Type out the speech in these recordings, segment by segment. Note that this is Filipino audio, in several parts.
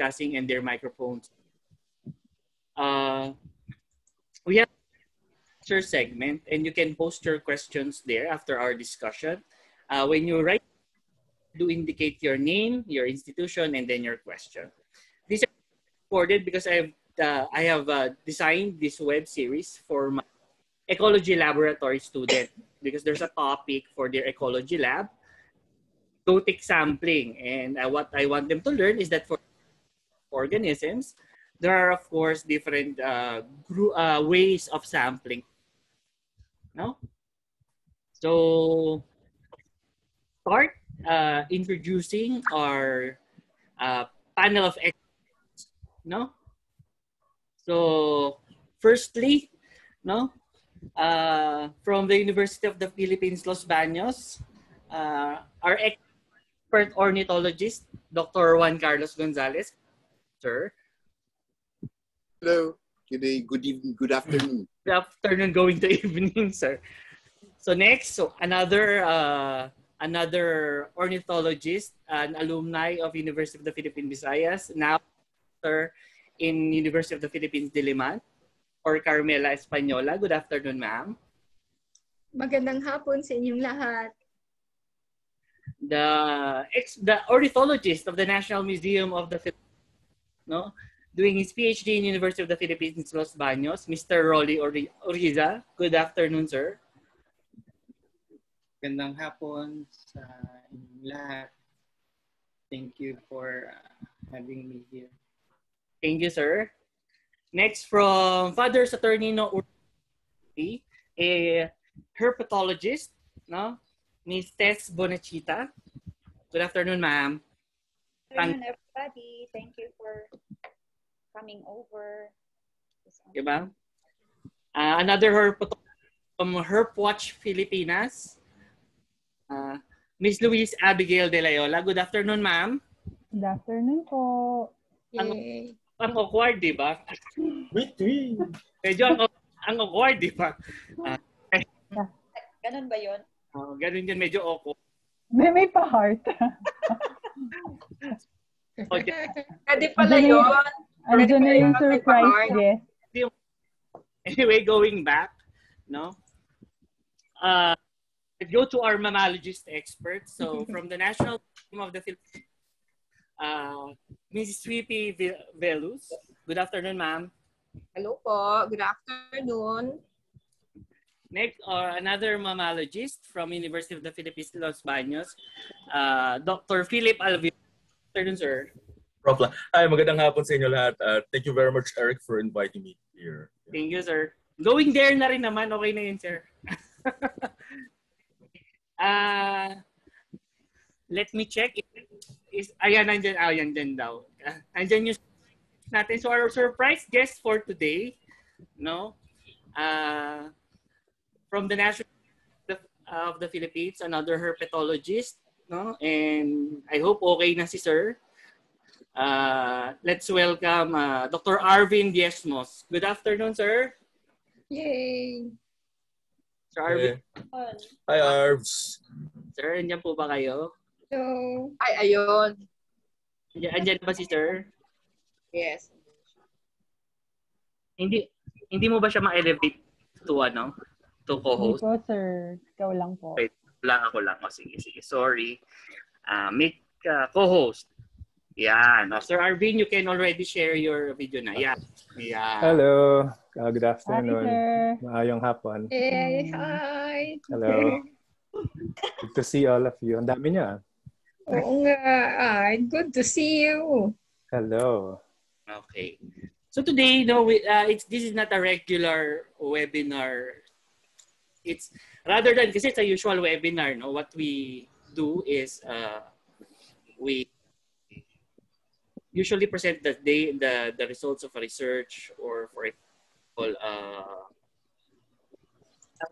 discussing and their microphones. Uh, we have a segment and you can post your questions there after our discussion. Uh, when you write, do indicate your name, your institution, and then your question. These are recorded because I have uh, I have uh, designed this web series for my ecology laboratory student because there's a topic for their ecology lab go take sampling. And uh, what I want them to learn is that for organisms, there are, of course, different uh, uh, ways of sampling. No? So, start uh, introducing our uh, panel of experts. No? So, firstly, no? Uh, from the University of the Philippines, Los Baños, uh, our expert expert ornithologist, Dr. Juan Carlos Gonzalez. Sir. Hello. Good day, good evening, good afternoon. Good afternoon going to evening, sir. So next, so another uh, another ornithologist, an alumni of University of the Philippines Visayas, now sir in University of the Philippines Diliman, or Carmela Española. Good afternoon, ma'am. Magandang hapon sa inyong lahat the ex the ornithologist of the National Museum of the Philippines, no, doing his PhD in University of the Philippines Los Baños, Mr. Rolly Oriza. Good afternoon, sir. Gandang hapon sa lahat. Thank you for uh, having me here. Thank you, sir. Next from Father Saturnino Urti, a herpetologist, no? Miss Tess Bonachita. Good afternoon, ma'am. Good afternoon, everybody. Thank you for coming over. Diba? Uh, another herp from Herpwatch Filipinas. Uh, Miss Louise Abigail De Layola. Good afternoon, ma'am. Good afternoon po. Ang, ang awkward, di ba? Wait, wait. Medyo ang, ang awkward, di ba? Uh, Ganun ba yun? Uh, ganun yun, medyo awkward. May, may pa-heart. okay. Pwede pala yun. Andiyan na yung surprise guest. Anyway, going back, no? Uh, go to our mammalogist experts. So, from the National Team of the Philippines, uh, Mrs. Sweepy Velus. Good afternoon, ma'am. Hello po. Good afternoon. Next, or uh, another mammalogist from University of the Philippines, Los Baños, uh, Dr. Philip Alvio. Afternoon, sir. Problem. Hi, magandang hapon sa inyo lahat. Uh, thank you very much, Eric, for inviting me here. Thank you, sir. Going there na rin naman. Okay na yun, sir. uh, let me check. Is, ayan, nandyan, ayan, dyan daw. Uh, nandyan yung natin. So, our surprise guest for today, no? Uh, from the National of the Philippines, another herpetologist, no? And I hope okay na si sir. Uh, let's welcome uh, Dr. Arvin Diezmos. Good afternoon, sir. Yay! Sir Arvin. Hey. Hi, Arvs. Sir, andyan po ba kayo? Hello. Ay, ayun. Andyan, andyan ba si sir? Yes. Hindi hindi mo ba siya ma-elevate to ano? to co-host? Hindi po, sir. Ikaw lang po. Wait, lang ako lang. O, sige, sige. Sorry. Uh, make uh, co-host. Yan. Oh, Sir Arvin, you can already share your video na. Yan. Yeah. Hello. Uh, good afternoon. Hi, sir. Maayong hapon. Hey, hi. Hello. good to see all of you. Ang dami niyo ah. Oo nga. Ay, good to see you. Hello. Okay. So today, no, we, uh, it's this is not a regular webinar it's rather than kasi it's a usual webinar no what we do is uh, we usually present the day the the results of a research or for example uh,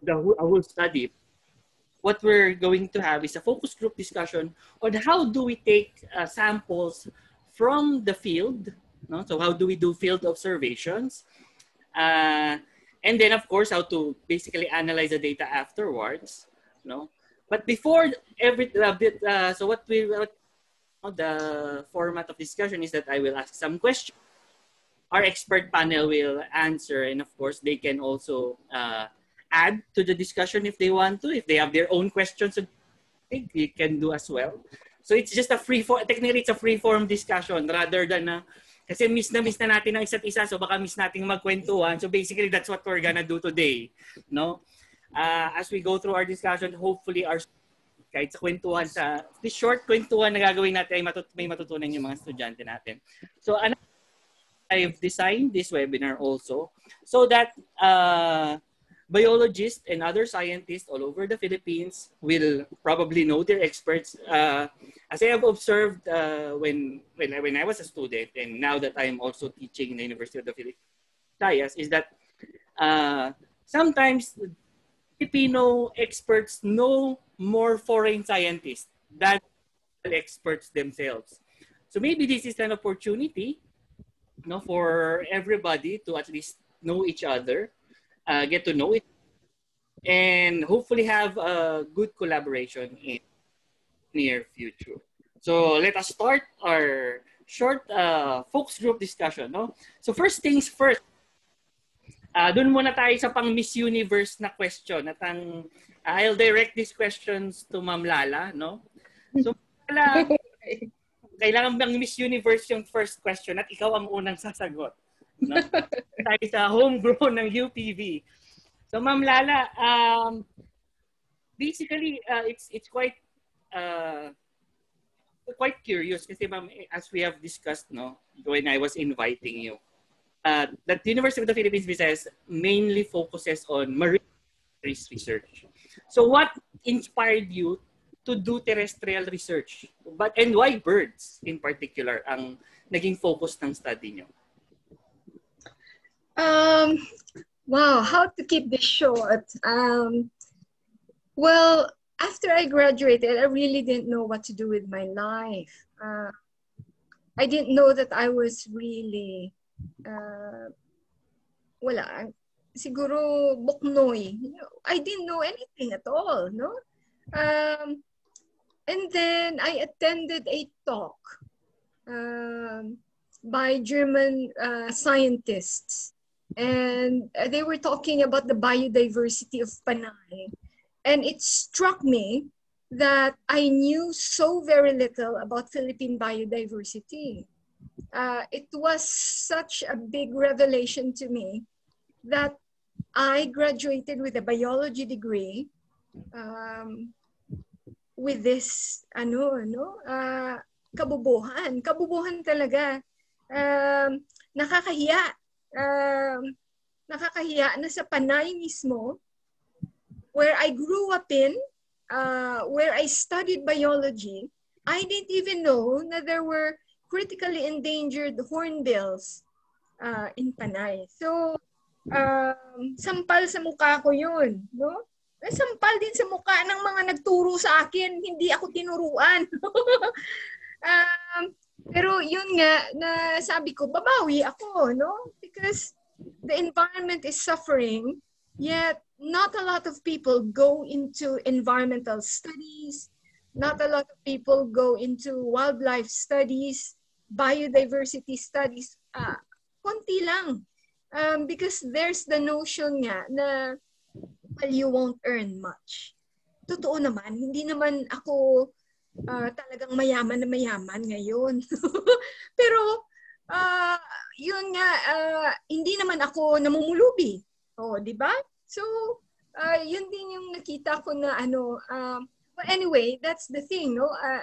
the a whole study. What we're going to have is a focus group discussion on how do we take uh, samples from the field no? So how do we do field observations? Uh, and then of course how to basically analyze the data afterwards no? But before every uh, bit uh, so what we what the format of discussion is that I will ask some questions. Our expert panel will answer, and of course, they can also uh, add to the discussion if they want to. If they have their own questions, they can do as well. So it's just a free form, technically it's a free form discussion rather than na, kasi miss na miss na natin ang isa't isa, so baka miss nating magkwentuhan. So basically, that's what we're gonna do today. No? Uh, as we go through our discussion, hopefully our kahit sa kwentuhan sa this short kwentuhan na gagawin natin ay matut may matutunan yung mga estudyante natin. So ano I've designed this webinar also so that uh, biologists and other scientists all over the Philippines will probably know their experts. Uh, as I have observed uh, when, when, when I was a student and now that I'm also teaching in the University of the Philippines, is that uh, sometimes Filipino experts know more foreign scientists than experts themselves. So maybe this is an opportunity you know, for everybody to at least know each other, uh, get to know it, and hopefully have a good collaboration in near future. So let us start our short uh, focus group discussion. No? So first things first, uh, dun muna tayo sa pang Miss Universe na question at ang I'll direct these questions to Ma'am Lala, no? So, Lala, kailangan bang Miss Universe yung first question at ikaw ang unang sasagot? No? Tayo sa homegrown ng UPV. So, Ma'am Lala, um, basically, uh, it's it's quite uh, quite curious kasi ma'am, as we have discussed, no, when I was inviting you, uh, that the University of the Philippines Visayas mainly focuses on marine research. So what inspired you to do terrestrial research? But and why birds in particular ang naging focus ng study nyo? Um, wow, how to keep this short? Um, well, after I graduated, I really didn't know what to do with my life. Uh, I didn't know that I was really, uh, wala, siguro buknoy. I didn't know anything at all, no? Um, and then I attended a talk um, by German uh, scientists. And they were talking about the biodiversity of Panay. And it struck me that I knew so very little about Philippine biodiversity. Uh, it was such a big revelation to me that I graduated with a biology degree um, with this, ano, ano, uh, kabubuhan. Kabubuhan talaga. Um, nakakahiya. Um, nakakahiya na sa Panay mismo, where I grew up in, uh, where I studied biology, I didn't even know that there were critically endangered hornbills uh, in Panay. So, um, sampal sa mukha ko yun. No? Sampal din sa mukha ng mga nagturo sa akin. Hindi ako tinuruan. um, pero yun nga, na sabi ko, babawi ako, no? Because the environment is suffering, yet not a lot of people go into environmental studies, not a lot of people go into wildlife studies, biodiversity studies. Uh, konti lang. Um, because there's the notion nga na well, you won't earn much. Totoo naman, hindi naman ako uh, talagang mayaman na mayaman ngayon. Pero uh, yun nga, uh, hindi naman ako namumulubi. O, oh, di ba? So, uh, yun din yung nakita ko na ano, uh, well, anyway, that's the thing, no? Uh,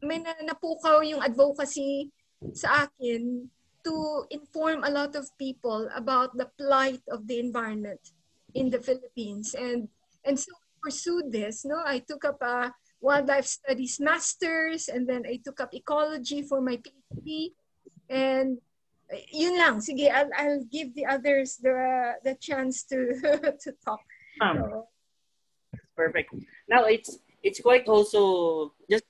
may na, napukaw yung advocacy sa akin to inform a lot of people about the plight of the environment in the Philippines. And, and so I pursued this. No, I took up a wildlife studies master's and then I took up ecology for my PhD. And yun lang. Sige, I'll, I'll give the others the, the chance to, to talk. Um, so, perfect. Now it's it's quite also just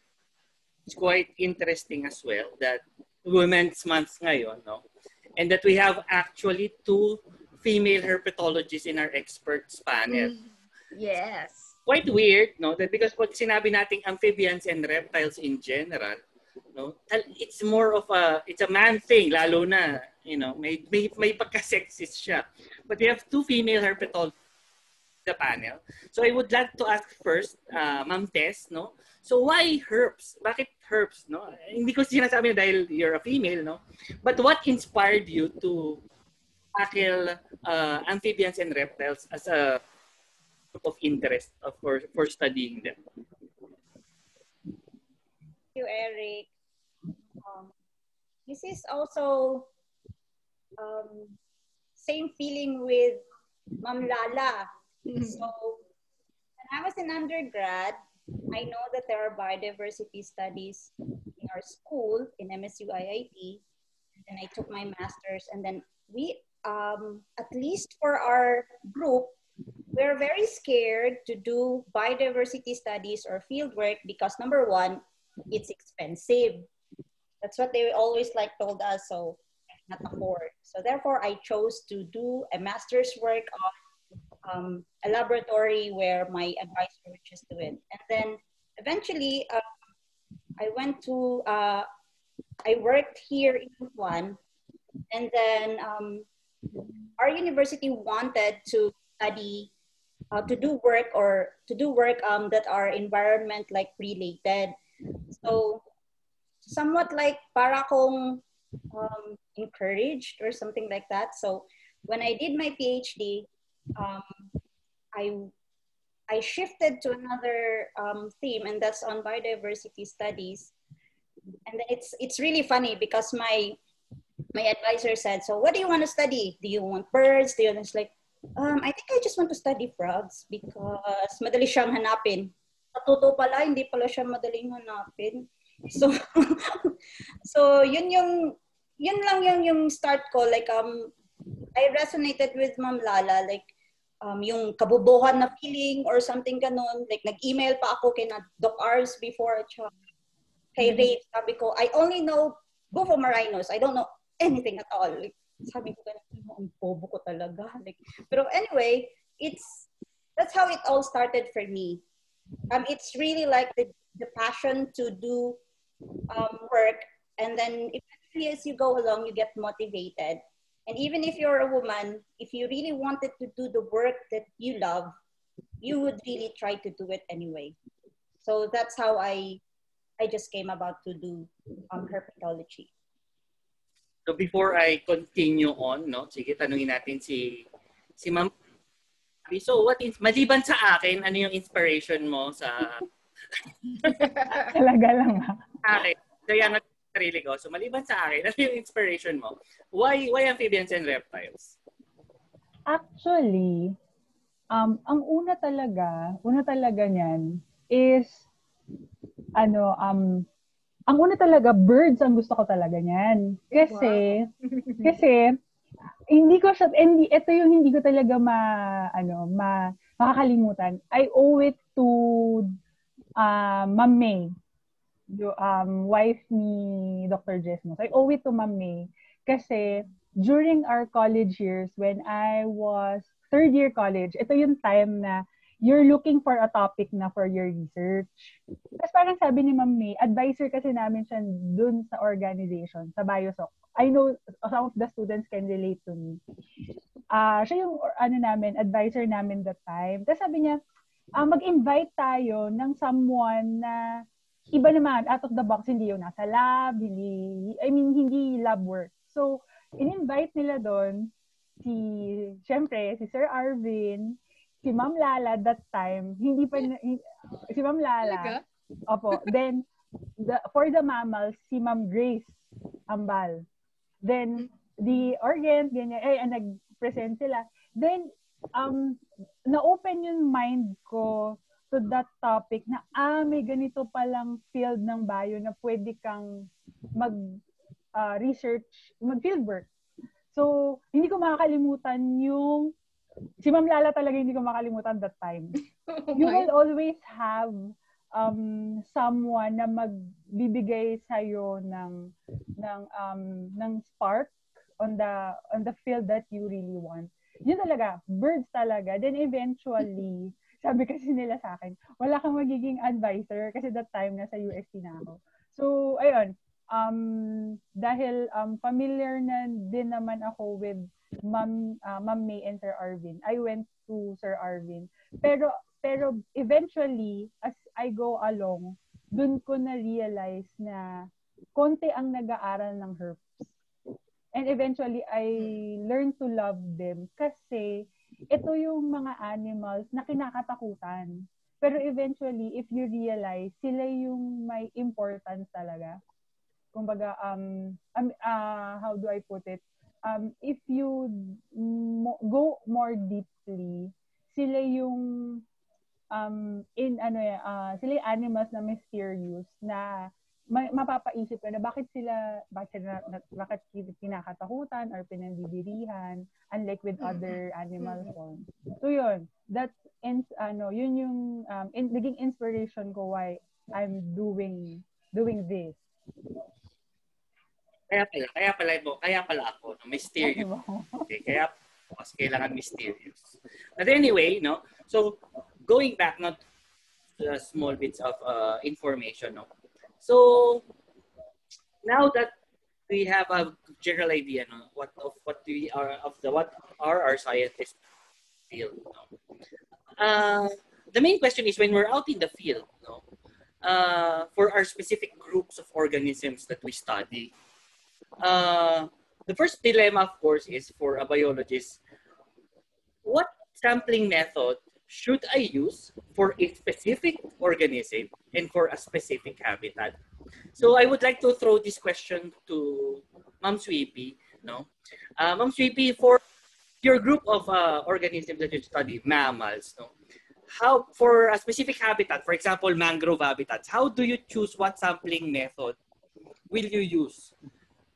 it's quite interesting as well that Women's Month ngayon, no? And that we have actually two female herpetologists in our experts panel. Mm, yes. Quite weird, no? That because pag sinabi nating amphibians and reptiles in general, no? It's more of a it's a man thing lalo na, you know, may may, may pagka-sexist siya. But we have two female herpetologists the panel. So I would like to ask first, uh, Ma'am Tess, no? So why herps? Bakit herps, no? Hindi ko sinasabi na dahil you're a female, no? But what inspired you to tackle uh, amphibians and reptiles as a group of interest for, for studying them? Thank you, Eric. Um, this is also um, same feeling with Ma'am Lala. So when I was in undergrad, I know that there are biodiversity studies in our school in MSU IIT. And I took my master's and then we, um, at least for our group, we're very scared to do biodiversity studies or field work because number one, it's expensive. That's what they always like told us, so not afford. So therefore, I chose to do a master's work on um, a laboratory where my advisor just do it. And then eventually, uh, I went to, uh, I worked here in Juan, and then um, our university wanted to study, uh, to do work or to do work um, that are environment like related. So somewhat like para kong um, encouraged or something like that. So when I did my PhD, um, I I shifted to another um, theme, and that's on biodiversity studies. And it's it's really funny because my my advisor said, "So what do you want to study? Do you want birds? Do you want?" It's like, um, I think I just want to study frogs because madali siyang hanapin. Natuto pala, hindi pala siya madaling hanapin. So, so yun yung yun lang yung yung start ko like um I resonated with Ma'am Lala like um, yung kabubuhan na feeling or something ganon. Like, nag-email pa ako kay na Doc Ars before, tsaka kay Mm-hmm. Ray, sabi ko, I only know Bufomarinos. I don't know anything at all. Like, sabi ko, ganun, ang bobo ko talaga. Like, pero anyway, it's, that's how it all started for me. Um, it's really like the, the passion to do um, work. And then eventually as you go along, you get motivated. And even if you're a woman, if you really wanted to do the work that you love, you would really try to do it anyway. So that's how I I just came about to do um, herpetology. So before I continue on, no, sige, tanungin natin si si Ma'am. So what is maliban sa akin, ano yung inspiration mo sa Talaga lang ha. akin? Kaya nga sarili ko. So maliban sa akin, ano yung inspiration mo? Why why amphibians and reptiles? Actually, um, ang una talaga, una talaga niyan is, ano, um, ang una talaga, birds ang gusto ko talaga niyan. Kasi, kasi, hindi ko siya, hindi, ito yung hindi ko talaga ma, ano, ma, makakalimutan. I owe it to uh, Ma'am May, yung, um, wife ni Dr. Jesmos. I owe it to Ma'am May. Kasi, during our college years, when I was third year college, ito yung time na you're looking for a topic na for your research. Tapos parang sabi ni Ma'am May, advisor kasi namin siya dun sa organization, sa Biosoc. I know some of the students can relate to me. Ah, siya yung ano namin, advisor namin that time. Tapos sabi niya, ah, mag-invite tayo ng someone na iba naman, out of the box, hindi yung nasa lab, hindi, I mean, hindi lab work. So, in-invite nila doon si, syempre, si Sir Arvin, si Ma'am Lala that time, hindi pa, si Ma'am Lala. Opo. Then, the, for the mammals, si Ma'am Grace Ambal. Then, the organ, ganyan, eh, nag-present sila. Then, um, na-open yung mind ko to that topic na, ah, may ganito palang field ng bio na pwede kang mag uh, research, mag field work. So, hindi ko makakalimutan yung si Ma'am Lala talaga hindi ko makalimutan that time. you will always have um someone na magbibigay sa iyo ng ng um ng spark on the on the field that you really want. Yun talaga, birds talaga. Then eventually, sabi kasi nila sa akin, wala kang magiging advisor kasi that time nasa UST na ako. So, ayun, um, dahil um, familiar na din naman ako with Ma'am, uh, Ma'am May and Sir Arvin, I went to Sir Arvin. Pero, pero eventually, as I go along, dun ko na-realize na konti ang nag-aaral ng herbs. And eventually, I learned to love them kasi ito yung mga animals na kinakatakutan. Pero eventually, if you realize, sila yung may importance talaga. Kumbaga, um, um uh, how do I put it? Um, if you mo- go more deeply, sila yung um, in ano uh, sila yung animals na mysterious na may, mapapaisip ka na bakit sila bakit sila bakit kinakatakutan or pinandidirihan unlike with Mm-hmm. other animal forms. So yun, that's in, ano, yun yung um, in, naging inspiration ko why I'm doing doing this. Kaya pala, kaya pala mo, kaya pala ako, no, mysterious. Okay, kaya mas kailangan mysterious. But anyway, no. So going back not the small bits of uh, information, no. So now that we have a general idea no, what of what we are of the what are our scientists field. No? Uh, the main question is when we're out in the field, no, uh, for our specific groups of organisms that we study. Uh, the first dilemma, of course, is for a biologist: what sampling method should I use for a specific organism and for a specific habitat? So I would like to throw this question to Ma'am Sweepy. No, uh, Ma'am Sweepy, for your group of uh, organisms that you study, mammals, no, how for a specific habitat, for example, mangrove habitats, how do you choose what sampling method will you use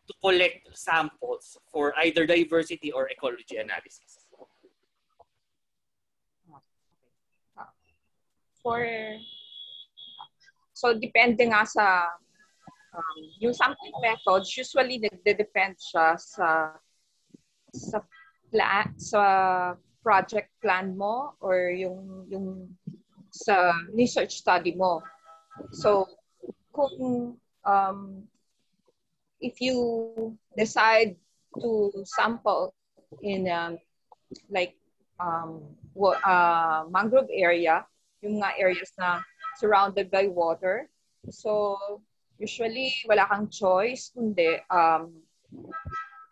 to collect samples for either diversity or ecology analysis? For so depende nga sa um, yung sampling methods usually nagde-depend siya sa sa plan sa project plan mo or yung yung sa research study mo. So kung um, if you decide to sample in um, like um, uh, mangrove area yung mga areas na surrounded by water. So, usually, wala kang choice, kundi um,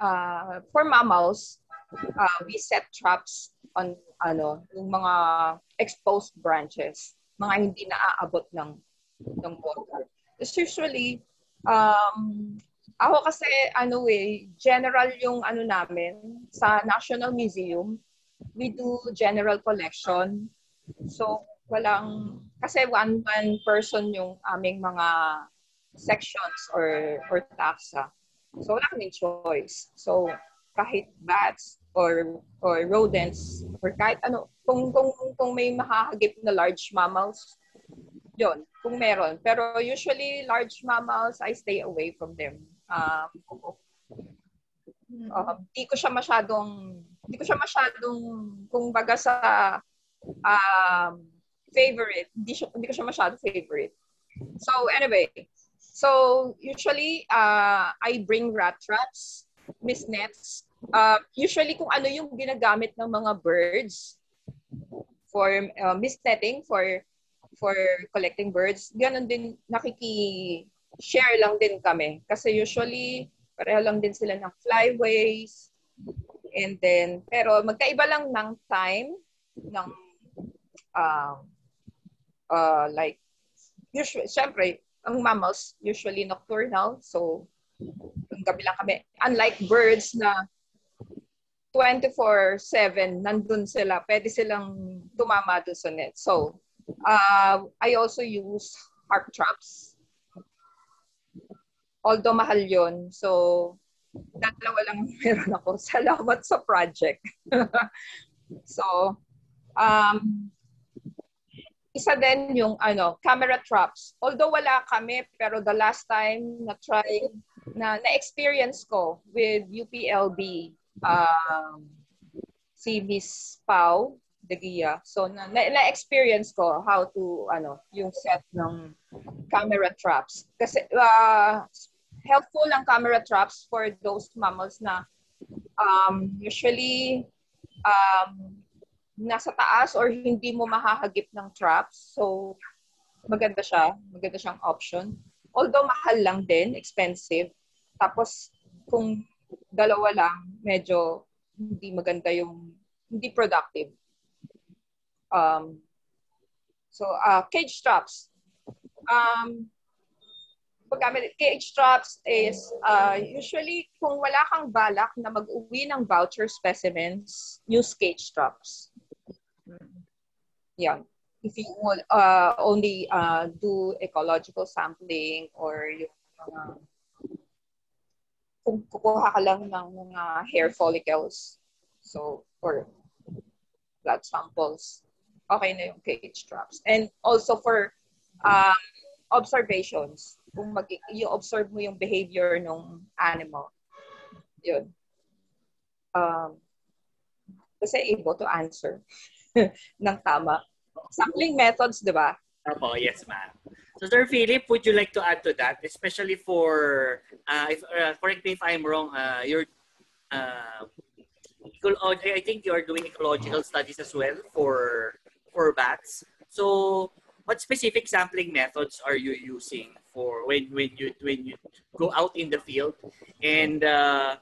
uh, for mammals, uh, we set traps on ano, yung mga exposed branches, mga hindi naaabot ng ng water. It's usually um, ako kasi ano eh general yung ano namin sa National Museum we do general collection so walang kasi one one person yung aming mga sections or or taxa. So wala kaming choice. So kahit bats or or rodents or kahit ano kung kung kung may makahagip na large mammals yon kung meron pero usually large mammals I stay away from them um uh, di ko siya masyadong di ko siya masyadong kung baga sa um favorite. Hindi, siya, hindi ko siya masyado favorite. So, anyway. So, usually, uh, I bring rat traps, mist nets. Uh, usually, kung ano yung ginagamit ng mga birds for uh, mist netting, for for collecting birds, ganun din nakiki-share lang din kami. Kasi usually, pareho lang din sila ng flyways. And then, pero magkaiba lang ng time ng um, uh, like, usually, syempre, ang mammals, usually nocturnal. So, ang gabi lang kami. Unlike birds na 24-7, nandun sila. Pwede silang tumama dun sa net. So, uh, I also use harp traps. Although mahal yon So, dalawa lang meron ako. Salamat sa project. so, um, isa din yung ano, camera traps. Although wala kami, pero the last time na try na na-experience ko with UPLB um, si Miss Pau de Gia. So na, na-experience ko how to ano, yung set ng camera traps. Kasi uh, helpful ang camera traps for those mammals na um, usually um, nasa taas or hindi mo mahahagip ng traps. So, maganda siya. Maganda siyang option. Although mahal lang din, expensive. Tapos, kung dalawa lang, medyo hindi maganda yung, hindi productive. Um, so, uh, cage traps. Um, paggamit, cage traps is uh, usually kung wala kang balak na mag-uwi ng voucher specimens, use cage traps. Yeah. If you uh, only uh, do ecological sampling or yung uh, kung kukuha ka lang ng mga hair follicles, so, or blood samples, okay na yung cage traps. And also for um, observations, kung mag i-observe mo yung behavior ng animal. Yun. Um, kasi able to answer ng tama. Sampling methods, di ba? Opo, yes, ma'am. So, Sir Philip, would you like to add to that, especially for, uh, if, uh, correct me if I'm wrong, uh, you're, uh, I think you're doing ecological studies as well for for bats. So, what specific sampling methods are you using for when when you when you go out in the field, and uh,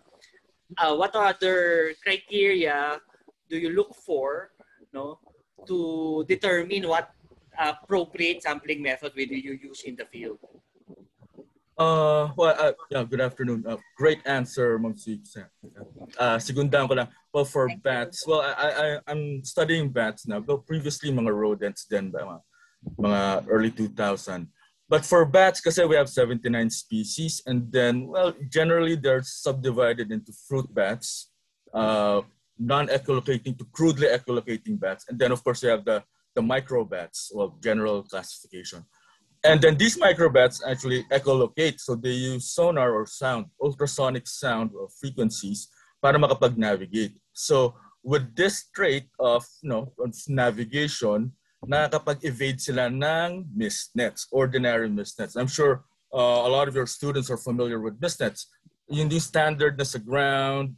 uh, what other criteria do you look for, no, to determine what appropriate sampling method will you use in the field? Uh, well, uh, yeah, good afternoon. Uh, great answer, Ma'am Uh, segundahan ko lang. Well, for Thank bats, you. well, I, I, I'm studying bats now. But previously, mga rodents din ba, mga, mga early 2000. But for bats, kasi we have 79 species, and then, well, generally they're subdivided into fruit bats, uh, non-echolocating to crudely echolocating bats, and then of course you have the the microbats, well, general classification. And then these microbats actually echolocate. So they use sonar or sound, ultrasonic sound or frequencies para makapag-navigate. So with this trait of, you know, of navigation, nakakapag-evade sila ng mist nets, ordinary mist nets. I'm sure uh, a lot of your students are familiar with mist nets. Yung standard na sa ground,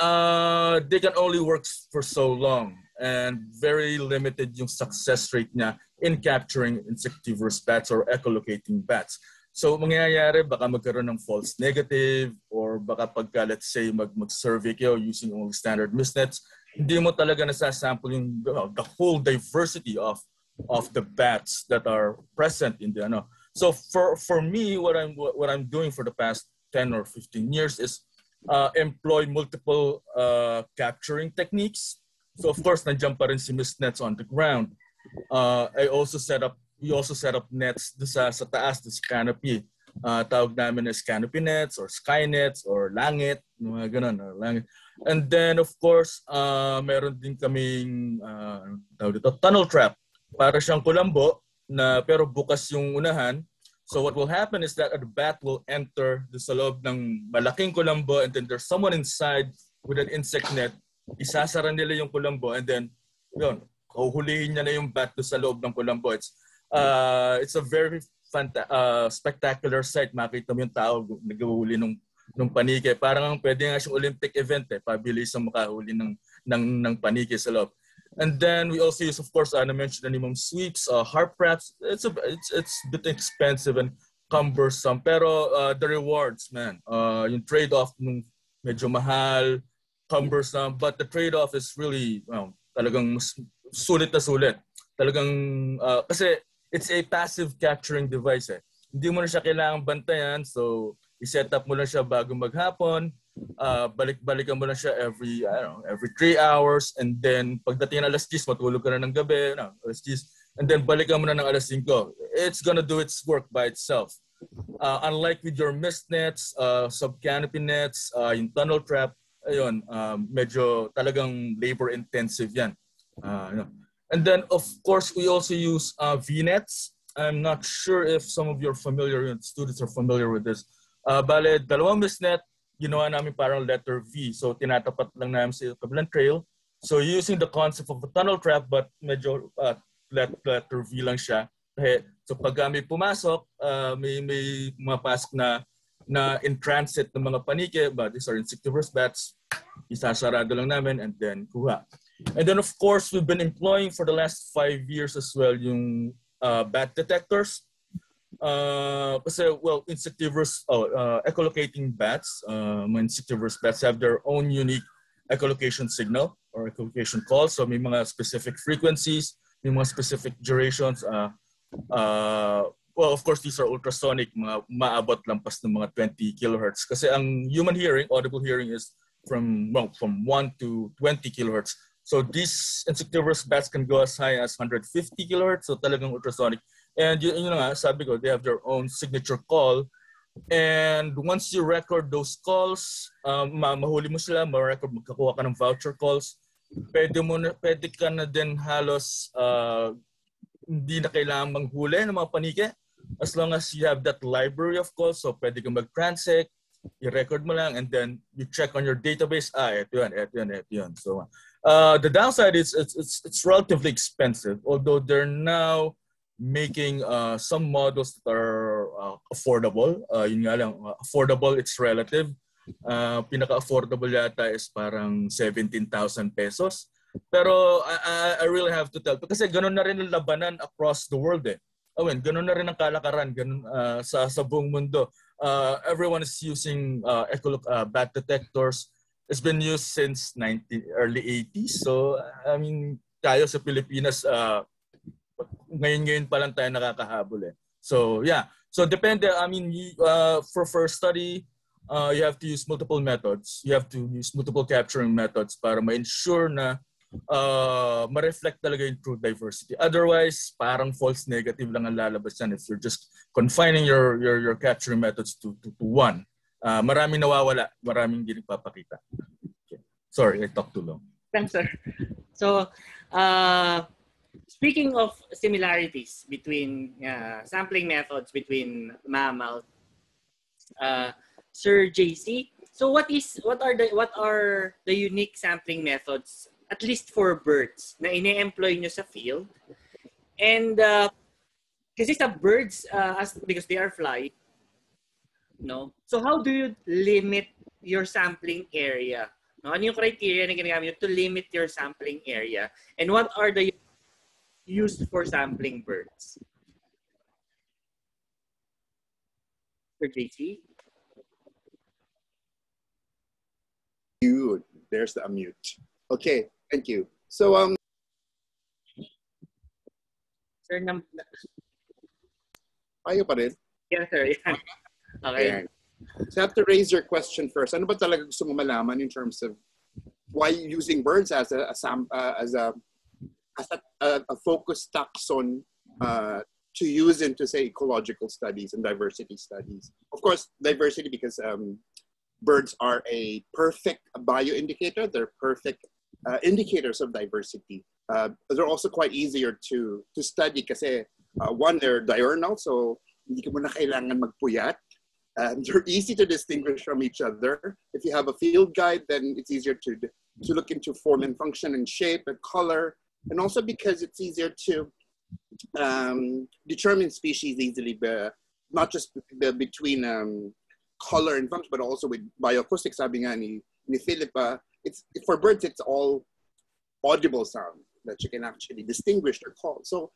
uh, they can only work for so long and very limited yung success rate niya in capturing insectivorous bats or echolocating bats. So mangyayari, baka magkaroon ng false negative or baka pagka, let's say, mag, mag-survey kayo using only standard nets, hindi mo talaga nasasample yung the whole diversity of of the bats that are present in the ano. So for for me, what I'm what I'm doing for the past 10 or 15 years is uh, employ multiple uh, capturing techniques So of course, nandiyan pa rin si Miss Nets on the ground. Uh, I also set up, we also set up nets sa, sa taas, sa canopy. Uh, tawag namin as canopy nets or sky nets or langit, mga ganun, or langit. And then of course, uh, meron din kaming uh, tawag dito, tunnel trap. Para siyang kulambo na pero bukas yung unahan. So what will happen is that a bat will enter the sa loob ng malaking kulambo and then there's someone inside with an insect net isasara nila yung kulambo and then yun, huhulihin niya na yung bat sa loob ng kulambo. It's, uh, it's a very fanta- uh, spectacular sight. Makita mo yung tao naghuhuli ng ng panike. Parang ang pwede nga siyang Olympic event eh. Pabilis ang makahuli ng, ng, ng panike sa loob. And then we also use, of course, uh, na-mention na ni Ma'am Sweeps, uh, harp wraps. It's a, it's, it's a bit expensive and cumbersome. Pero uh, the rewards, man, uh, yung trade-off medyo mahal, cumbersome, but the trade-off is really, well, talagang sulit na sulit. Talagang, uh, kasi it's a passive capturing device eh. Hindi mo na siya kailangang bantayan, so i-set up mo lang siya bago maghapon, uh, balik-balikan mo lang siya every, I don't know, every 3 hours, and then pagdating ng alas 10, matulog ka na ng gabi, no, alas 10, and then balikan mo na ng alas 5. It's gonna do its work by itself. Uh, unlike with your mist nets, uh, sub-canopy nets, uh, yung tunnel trap, ayun, um, medyo talagang labor intensive yan. Uh, know. And then of course we also use uh, VNets. I'm not sure if some of your familiar students are familiar with this. Uh, bale, dalawang misnet, ginawa namin parang letter V. So tinatapat lang namin sa kabilang trail. So using the concept of a tunnel trap but medyo uh, letter V lang siya. So pag may pumasok, uh, may, may mapasok na na in transit ng mga panike, but these are insectivorous bats, isasarado lang namin and then kuha. And then of course, we've been employing for the last five years as well yung uh, bat detectors. Uh, well, insectivorous, oh, uh, echolocating bats, mga insectivorous bats have their own unique echolocation signal or echolocation call. So may mga specific frequencies, may mga specific durations. Uh, uh, well, of course, these are ultrasonic, mga maabot lampas ng mga 20 kilohertz. Kasi ang human hearing, audible hearing is from, well, from 1 to 20 kilohertz. So these insectivorous bats can go as high as 150 kilohertz, so talagang ultrasonic. And you, yun nga, sabi ko, they have their own signature call. And once you record those calls, um, mahuli mo sila, ma-record, magkakuha ka ng voucher calls, pwede, mo na, pwede ka na din halos uh, hindi na kailangan manghuli ng mga panike as long as you have that library of calls. So pwede kang mag-transect, i-record mo lang, and then you check on your database, ah, ito yan, ito yan, ito yan. So uh, the downside is it's, it's, it's relatively expensive, although they're now making uh, some models that are uh, affordable. Uh, yun nga lang, uh, affordable, it's relative. Uh, pinaka-affordable yata is parang 17,000 pesos. Pero I, I, I really have to tell. Kasi ganun na rin ang labanan across the world eh. I mean, ganun na rin ang kalakaran ganun, uh, sa, sa buong mundo. Uh, everyone is using uh, eco, uh, bat detectors. It's been used since 90, early 80s. So, I mean, tayo sa Pilipinas, uh, ngayon-ngayon pa lang tayo nakakahabol eh. So, yeah. So, depende. I mean, uh, for first study, uh, you have to use multiple methods. You have to use multiple capturing methods para ma-ensure na uh, ma-reflect talaga yung true diversity. Otherwise, parang false negative lang ang lalabas yan if you're just confining your your your capturing methods to to, to one. Uh, maraming nawawala, maraming hindi nagpapakita. Okay. Sorry, I talked too long. Thanks, sir. So, uh, speaking of similarities between uh, sampling methods between mammals, uh, Sir JC, so what is what are the what are the unique sampling methods at least for birds na ine-employ nyo sa field? And uh, kasi sa birds uh, as because they are fly, no. So how do you limit your sampling area? No, ano yung criteria na ginagamit to limit your sampling area? And what are the used for sampling birds? For JC? Good. There's the unmute. Okay, thank you. So um Sir, nam- Ayaw pa rin? yeah, sir. Yan. Okay. Ayan. So you have to raise your question first. Ano ba talaga gusto mo malaman in terms of why using birds as a, a sam, uh, as a as a, a, focus taxon uh, to use into say ecological studies and diversity studies. Of course, diversity because um, birds are a perfect bioindicator. They're perfect uh, indicators of diversity. Uh, they're also quite easier to to study kasi uh, one, they're diurnal, so. Um, they're easy to distinguish from each other. If you have a field guide, then it's easier to, to look into form and function and shape and color. And also because it's easier to um, determine species easily, not just between um, color and function, but also with bioacoustics, sabi nga ni, ni Philippa, it's, for birds, it's all audible sound that you can actually distinguish or call. So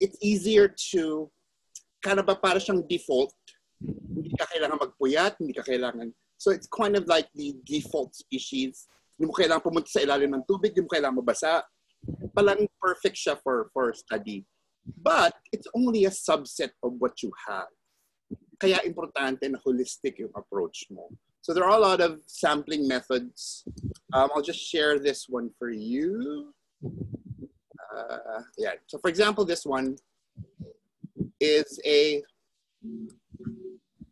it's easier to kind of ba para siyang default. Hindi ka kailangan magpuyat, hindi ka kailangan. So it's kind of like the default species. Hindi mo kailangan pumunta sa ilalim ng tubig, hindi mo kailangan mabasa. Palang perfect siya for, for study. But it's only a subset of what you have. Kaya importante na holistic yung approach mo. So there are a lot of sampling methods. Um, I'll just share this one for you. Uh, yeah. So for example, this one is a,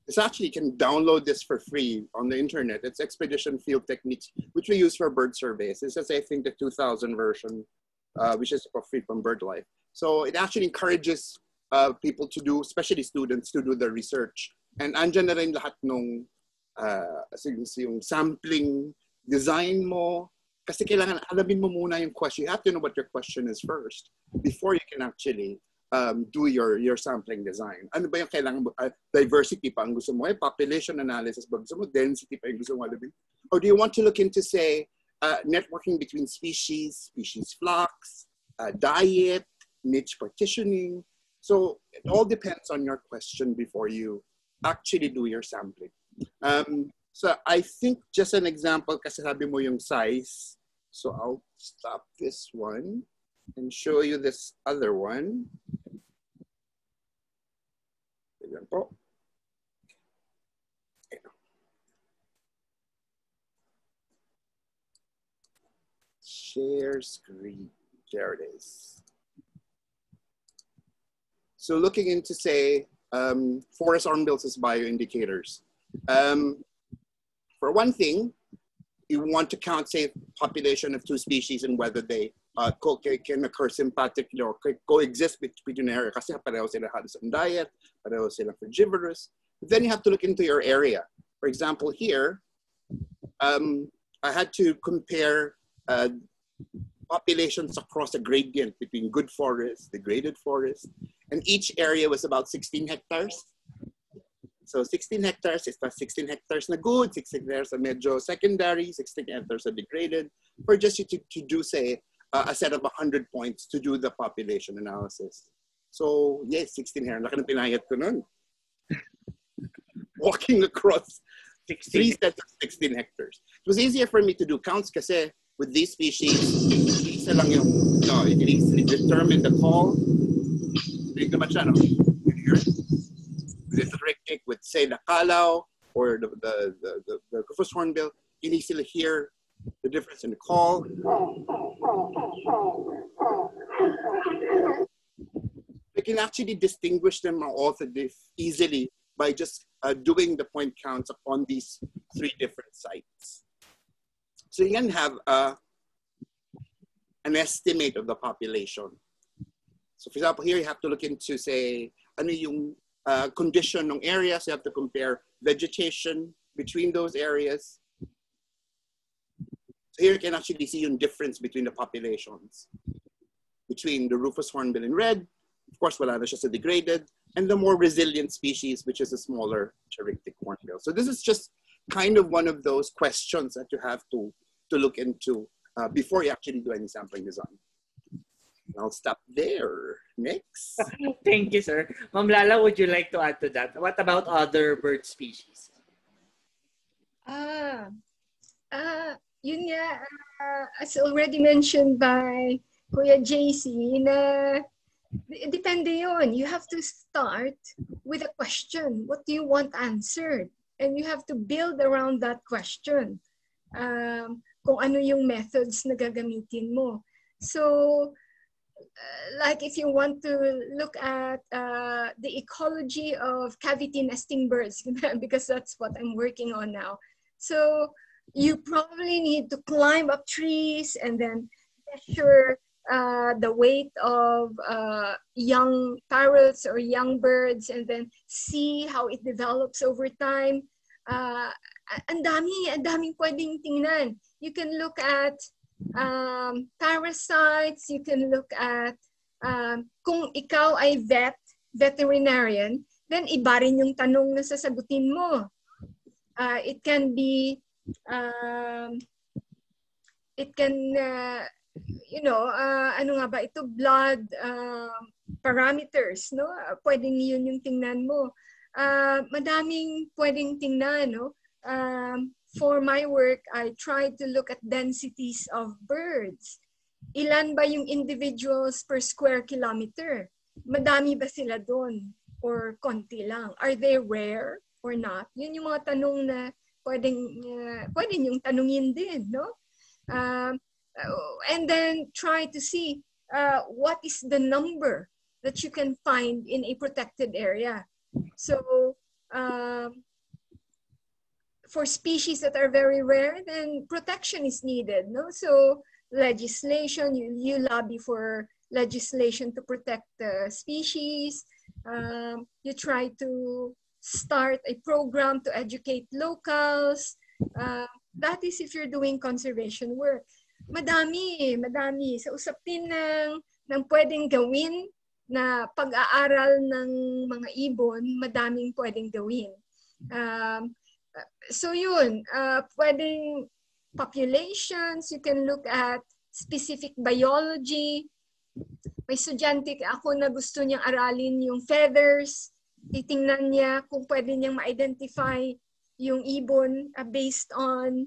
it's actually, you can download this for free on the internet. It's Expedition Field Techniques, which we use for bird surveys. This is, I think, the 2000 version, uh, which is for free from BirdLife. So it actually encourages uh, people to do, especially students, to do their research. And andyan na rin lahat nung uh, yung sampling design mo, kasi kailangan alamin mo muna yung question. You have to know what your question is first before you can actually um, do your your sampling design. Ano ba yung kailangan mo? Uh, diversity pa ang gusto mo? Eh, population analysis ba gusto mo? Density pa yung gusto mo? alamin? Or do you want to look into, say, uh, networking between species, species flocks, uh, diet, niche partitioning? So it all depends on your question before you actually do your sampling. Um, so I think just an example, kasi sabi mo yung size. So I'll stop this one and show you this other one. Share screen. There it is. So looking into, say, um, forest hornbills as bioindicators. Um, for one thing, you want to count, say, population of two species and whether they uh, co can occur sympatrically or co coexist between area kasi pareho sila halos ang diet, pareho sila frugivorous. But then you have to look into your area. For example, here, um, I had to compare uh, populations across a gradient between good forest, degraded forest, and each area was about 16 hectares. So 16 hectares is pas 16 hectares na good, 16 hectares na medyo secondary, 16 hectares na degraded, for just you to, to do, say, uh, a set of 100 points to do the population analysis. So yes, 16 hectares. Laki ng pinayat ko nun. Walking across 16. three sets of 16 hectares. It was easier for me to do counts kasi with these species, isa lang yung, no, you can easily determine the call. Hindi naman siya, no? You hear it? With the rictic, with say the kalaw or the, the, the, the, the Rufous hornbill, you can easily hear the difference in the call. We can actually distinguish them also easily by just uh, doing the point counts upon these three different sites. So you can have uh, an estimate of the population. So for example, here you have to look into say, ano yung uh, condition ng area. So you have to compare vegetation between those areas. So here you can actually see a difference between the populations. Between the rufous hornbill in red, of course, wala na siya sa degraded, and the more resilient species, which is a smaller Charictic hornbill. So this is just kind of one of those questions that you have to, to look into uh, before you actually do any sampling design. I'll stop there. Next. Thank you, sir. Ma'am Lala, would you like to add to that? What about other bird species? Ah, uh, yun nga, uh, as already mentioned by Kuya JC, na depende yon. You have to start with a question. What do you want answered? And you have to build around that question. Um, kung ano yung methods na gagamitin mo. So, uh, like if you want to look at uh, the ecology of cavity nesting birds, because that's what I'm working on now. So, you probably need to climb up trees and then measure uh, the weight of uh, young parrots or young birds and then see how it develops over time. Uh, ang dami, ang daming pwedeng tingnan. You can look at um, parasites, you can look at um, kung ikaw ay vet, veterinarian, then iba rin yung tanong na sasagutin mo. Uh, it can be um, it can, uh, you know, uh, ano nga ba, ito blood uh, parameters, no? Pwedeng yun yung tingnan mo. Uh, madaming pwedeng tingnan, no? Um, for my work, I tried to look at densities of birds. Ilan ba yung individuals per square kilometer? Madami ba sila doon? Or konti lang? Are they rare or not? Yun yung mga tanong na pwedeng, uh, pwedeng yung tanungin din, no? Uh, and then try to see uh, what is the number that you can find in a protected area. So, um, for species that are very rare, then protection is needed, no? So, legislation, you, you lobby for legislation to protect the species. Um, you try to start a program to educate locals. Uh, that is if you're doing conservation work. Madami, madami. Sa usapin ng, ng pwedeng gawin na pag-aaral ng mga ibon, madaming pwedeng gawin. Um, so yun, uh, pwedeng populations, you can look at specific biology. May estudyante ako na gusto niyang aralin yung feathers. Titingnan niya kung pwede niyang ma-identify yung ibon uh, based on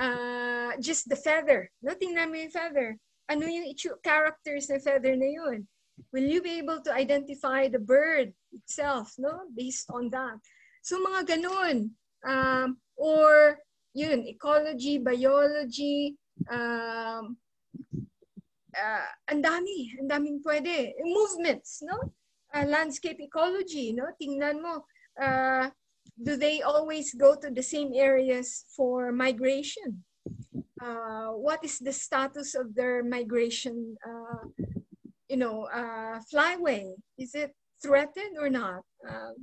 uh, just the feather. No, tingnan mo yung feather. Ano yung characters ng feather na yun? will you be able to identify the bird itself, no? Based on that. So mga ganun. Um, or yun, ecology, biology, um, uh, ang dami, ang daming pwede. Movements, no? Uh, landscape ecology, no? Tingnan mo, uh, do they always go to the same areas for migration? Uh, what is the status of their migration uh, you know, uh, flyway? Is it threatened or not? Uh,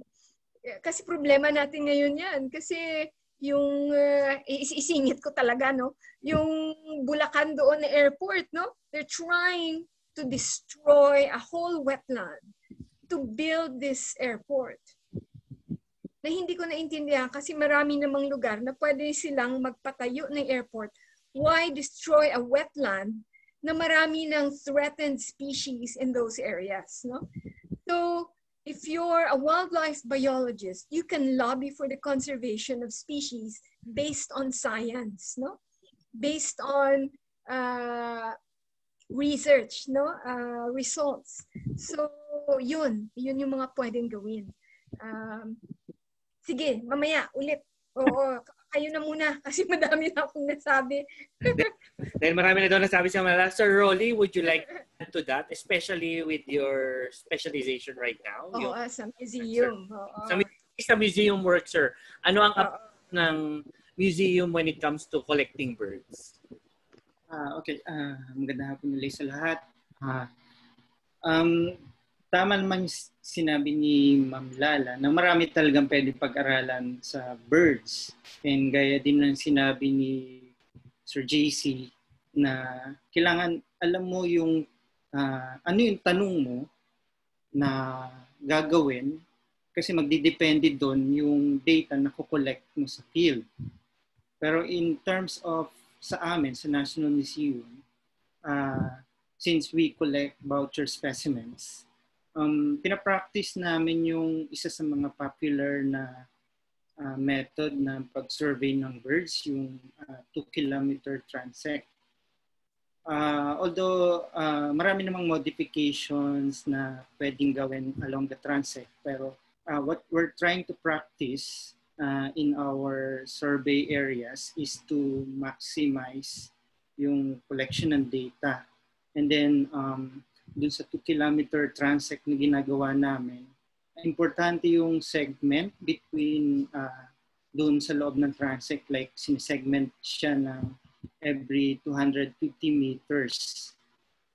kasi problema natin ngayon yan. Kasi yung uh, isingit ko talaga, no? Yung Bulacan doon na airport, no? They're trying to destroy a whole wetland to build this airport. Na hindi ko naintindihan kasi marami namang lugar na pwede silang magpatayo ng airport. Why destroy a wetland na marami ng threatened species in those areas. No? So, if you're a wildlife biologist, you can lobby for the conservation of species based on science, no? Based on uh, research, no? Uh, results. So, yun. Yun yung mga pwedeng gawin. Um, sige, mamaya, ulit. Oo, kayo na muna kasi madami na akong nasabi. Dahil marami na daw nasabi sa Malala. Sir Rolly, would you like to that? Especially with your specialization right now? Oo, yung, sa museum. Oo. Sa, sa museum work, sir. Ano ang Oo. ng museum when it comes to collecting birds? Uh, okay, uh, magandang hapon ulit sa lahat. Uh, um, tama naman sinabi ni Ma'am Lala na marami talagang pwede pag-aralan sa birds. And gaya din ng sinabi ni Sir JC na kailangan alam mo yung uh, ano yung tanong mo na gagawin kasi magdidepende doon yung data na kukolect mo sa field. Pero in terms of sa amin, sa National Museum, uh, since we collect voucher specimens, um, pinapractice namin yung isa sa mga popular na uh, method na pag-survey ng birds, yung uh, 2-kilometer transect. Uh, although uh, marami namang modifications na pwedeng gawin along the transect, pero uh, what we're trying to practice uh, in our survey areas is to maximize yung collection ng data. And then um, dun sa 2 kilometer transect na ginagawa namin, importante yung segment between uh, dun sa loob ng transect, like sinesegment siya ng every 250 meters.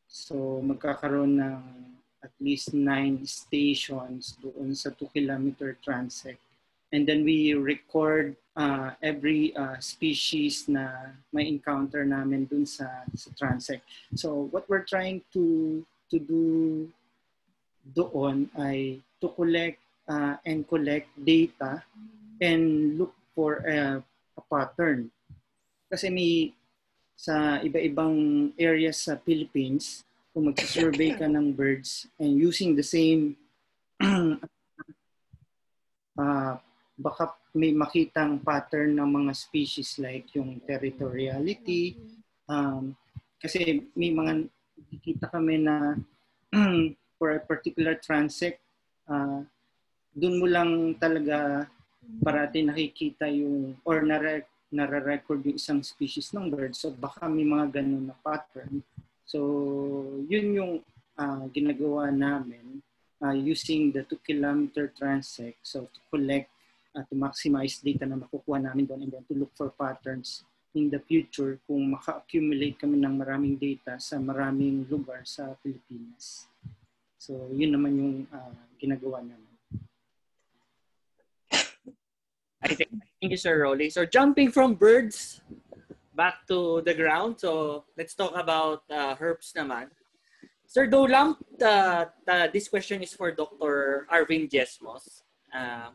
So magkakaroon ng at least nine stations doon sa 2 kilometer transect. And then we record uh, every uh, species na may encounter namin dun sa, sa transect. So what we're trying to to do doon ay to collect uh, and collect data and look for a, a pattern. Kasi may sa iba-ibang areas sa Philippines, kung mag-survey ka ng birds and using the same uh, baka may makitang pattern ng mga species like yung territoriality um, kasi may mga nakikita kami na for a particular transect, uh, dun mo lang talaga parati nakikita yung or nare, nare-record yung isang species ng bird. So baka may mga ganun na pattern. So yun yung uh, ginagawa namin uh, using the 2 kilometer transect. So to collect, uh, to maximize data na makukuha namin doon and then to look for patterns in the future kung maka-accumulate kami ng maraming data sa maraming lugar sa Pilipinas. So, yun naman yung uh, ginagawa namin. I think, thank you, Sir Rolly. So, jumping from birds back to the ground. So, let's talk about uh, herbs naman. Sir Dolam, uh, uh, this question is for Dr. Arvin Jesmos. Uh,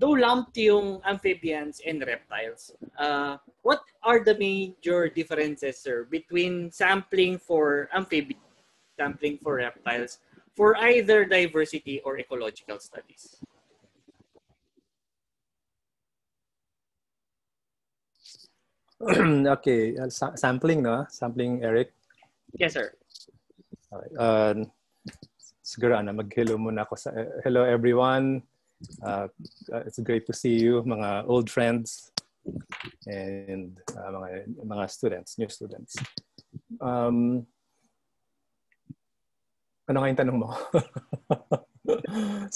though lumped yung amphibians and reptiles, uh, what are the major differences, sir, between sampling for amphibians, sampling for reptiles, for either diversity or ecological studies? okay, uh, sa- sampling, no? Sampling, Eric? Yes, sir. Okay. Uh, siguro, ano, mag-hello muna ako sa, uh, hello everyone. Uh, uh, it's great to see you, mga old friends and uh, mga, mga students, new students. Um, ano nga yung tanong mo?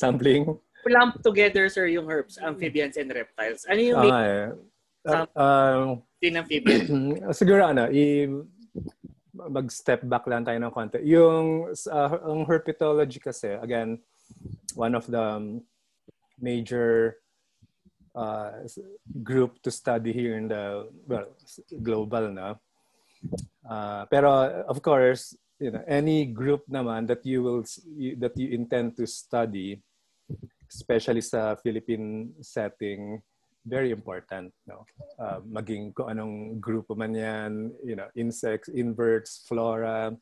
Sampling? Lump together, sir, yung herbs, amphibians and reptiles. Ano yung Ah, eh. Uh, uh, din amphibian? siguro ano, i mag-step back lang tayo ng konti. Yung uh, ang herpetology kasi, again, one of the um, major uh, group to study here in the well global na. Uh, pero of course, you know, any group naman that you will you, that you intend to study, especially sa Philippine setting, very important. No? Uh, maging kung anong grupo man yan, you know, insects, inverts, flora,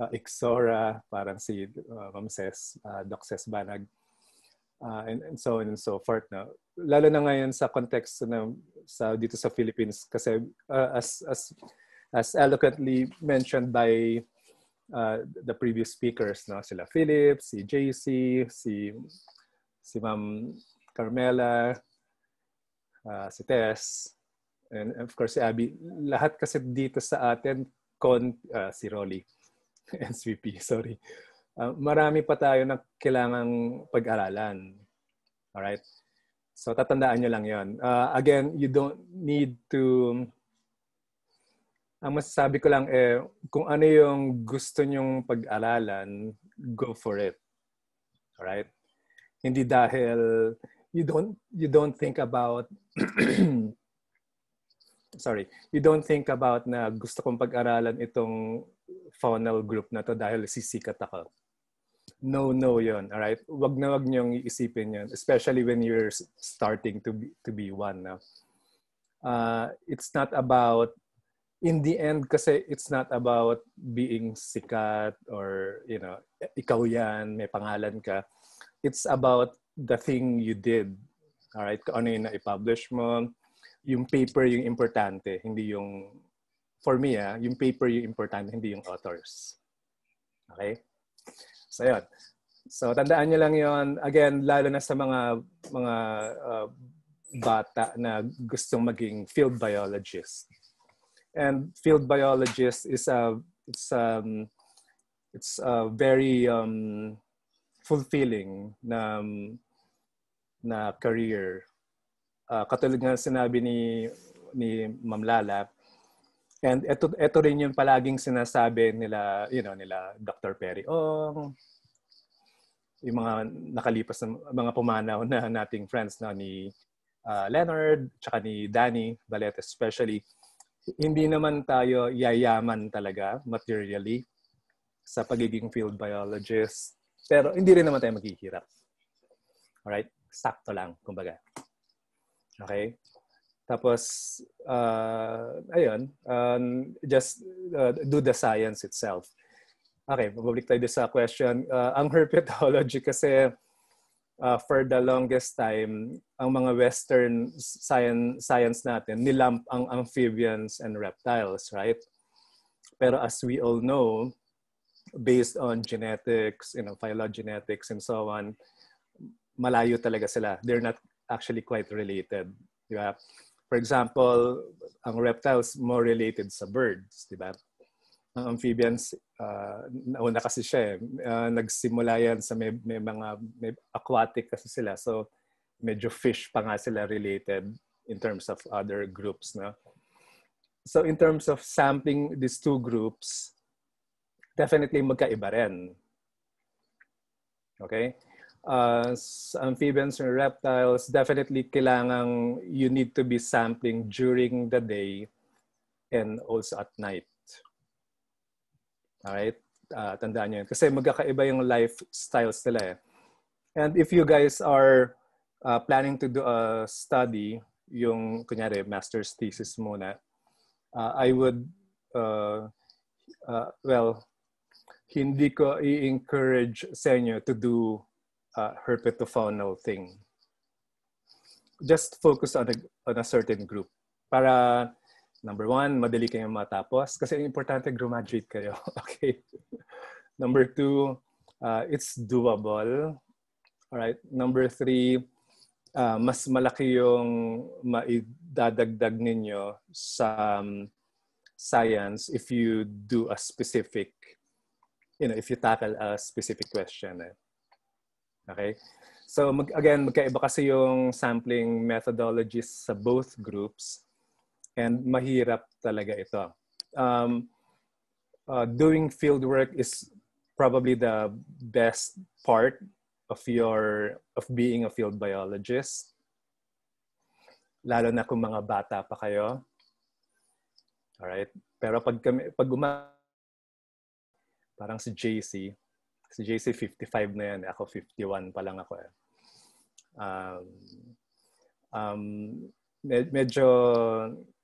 uh, ixora, parang si uh, Ma'am uh, Doc Banag, uh, and, and so on and so forth. No? Lalo na ngayon sa context na sa dito sa Philippines kasi uh, as as as eloquently mentioned by uh, the previous speakers, no? sila Philip, si JC, si si Ma'am Carmela, uh, si Tess, and of course si Abby. Lahat kasi dito sa atin, con, uh, si Rolly, SVP, sorry. Uh, marami pa tayo na kailangang pag-aralan. Alright? So tatandaan nyo lang yon. Uh, again, you don't need to ang masasabi ko lang eh, kung ano yung gusto nyong pag-aralan, go for it. Alright? Hindi dahil you don't you don't think about sorry, you don't think about na gusto kong pag-aralan itong faunal group na to dahil sisikat ako. No, no yon, all right? Wag na wag niyong iisipin yon, especially when you're starting to be, to be one na. Uh, it's not about in the end kasi it's not about being sikat or you know ikaw yan may pangalan ka. It's about the thing you did. Alright kung ano yung na-publish mo. Yung paper yung importante hindi yung for me ah yung paper yung importante hindi yung authors. Okay so yun. So tandaan niyo lang yon again lalo na sa mga mga uh, bata na gustong maging field biologist. And field biologist is a it's um it's a very um fulfilling na na career. Uh, katulad nga sinabi ni ni Ma'am Lala and ito ito rin yung palaging sinasabi nila you know nila Dr. Perry Ong yung mga nakalipas na mga pumanaw na nating friends na ni uh, Leonard tsaka ni Danny Balete especially hindi naman tayo yayaman talaga materially sa pagiging field biologist. Pero hindi rin naman tayo maghihirap. Alright? Sakto lang, kumbaga. Okay? Tapos, uh, ayun, um, just uh, do the science itself. Okay, mabalik tayo sa question. Uh, ang herpetology kasi uh, for the longest time, ang mga Western science, science natin, nilamp ang amphibians and reptiles, right? Pero as we all know, based on genetics, you know, phylogenetics and so on, malayo talaga sila. They're not actually quite related. Di ba? For example, ang reptiles more related sa birds, di ba? Ang amphibians, uh, nauna kasi siya eh. Uh, nagsimula yan sa may, may mga may aquatic kasi sila. So, medyo fish pa nga sila related in terms of other groups. No? So, in terms of sampling these two groups, definitely magkaiba rin. Okay? Uh, amphibians and reptiles, definitely kailangang you need to be sampling during the day and also at night. Alright? Uh, tandaan nyo yun. Kasi magkakaiba yung lifestyles nila eh. And if you guys are uh, planning to do a study, yung kunyari master's thesis muna, uh, I would, uh, uh, well, hindi ko i-encourage sa inyo to do uh, herpetofaunal thing. Just focus on a, on a certain group. Para, number one, madali kayong matapos. Kasi importante graduate kayo. okay? Number two, uh, it's doable. Alright? Number three, uh, mas malaki yung maidadagdag ninyo sa um, science if you do a specific you know, if you tackle a specific question. Eh. Okay? So mag, again, magkaiba kasi yung sampling methodologies sa both groups and mahirap talaga ito. Um, uh, doing field work is probably the best part of your of being a field biologist. Lalo na kung mga bata pa kayo. All right? Pero pag kami pag guma Parang si JC. Si JC 55 na yan. Ako 51 pa lang ako eh. Um, um, med- medyo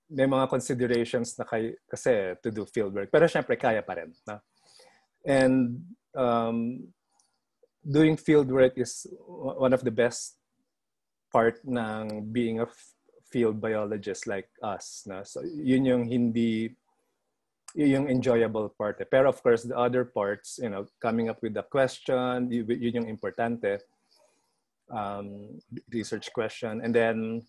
may mga considerations na kay, kasi to do field work. Pero syempre kaya pa rin. Na? And um, doing field work is one of the best part ng being a field biologist like us. Na? So yun yung hindi yung enjoyable part. Eh. Pero of course, the other parts, you know, coming up with the question, yun yung importante. Um, research question. And then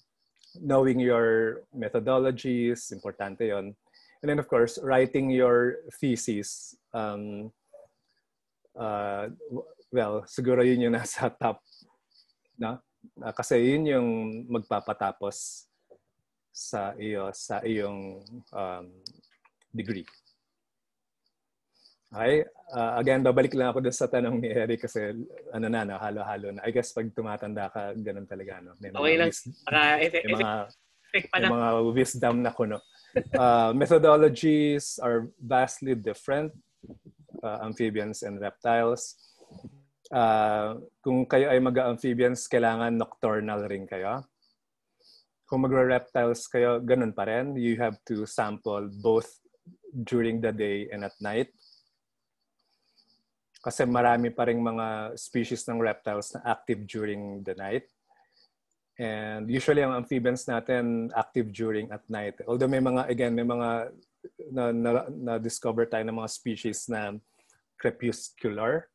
knowing your methodologies, importante yon. And then of course, writing your thesis. Um, uh, well, siguro yun yung nasa top. No? Uh, kasi yun yung magpapatapos sa iyo sa iyong um, degree. Okay. Uh, again, babalik lang ako sa tanong ni Eric kasi ano na, no, halo-halo na. I guess pag tumatanda ka, ganun talaga. No? May okay lang. Wis- may mga, may mga wisdom na kuno. Uh, methodologies are vastly different. Uh, amphibians and reptiles. Uh, kung kayo ay mag-amphibians, kailangan nocturnal rin kayo. Kung mag-reptiles kayo, ganun pa rin. You have to sample both during the day and at night. Kasi marami pa ring mga species ng reptiles na active during the night. And usually ang amphibians natin active during at night. Although may mga, again, may mga na, na, na tayo ng mga species na crepuscular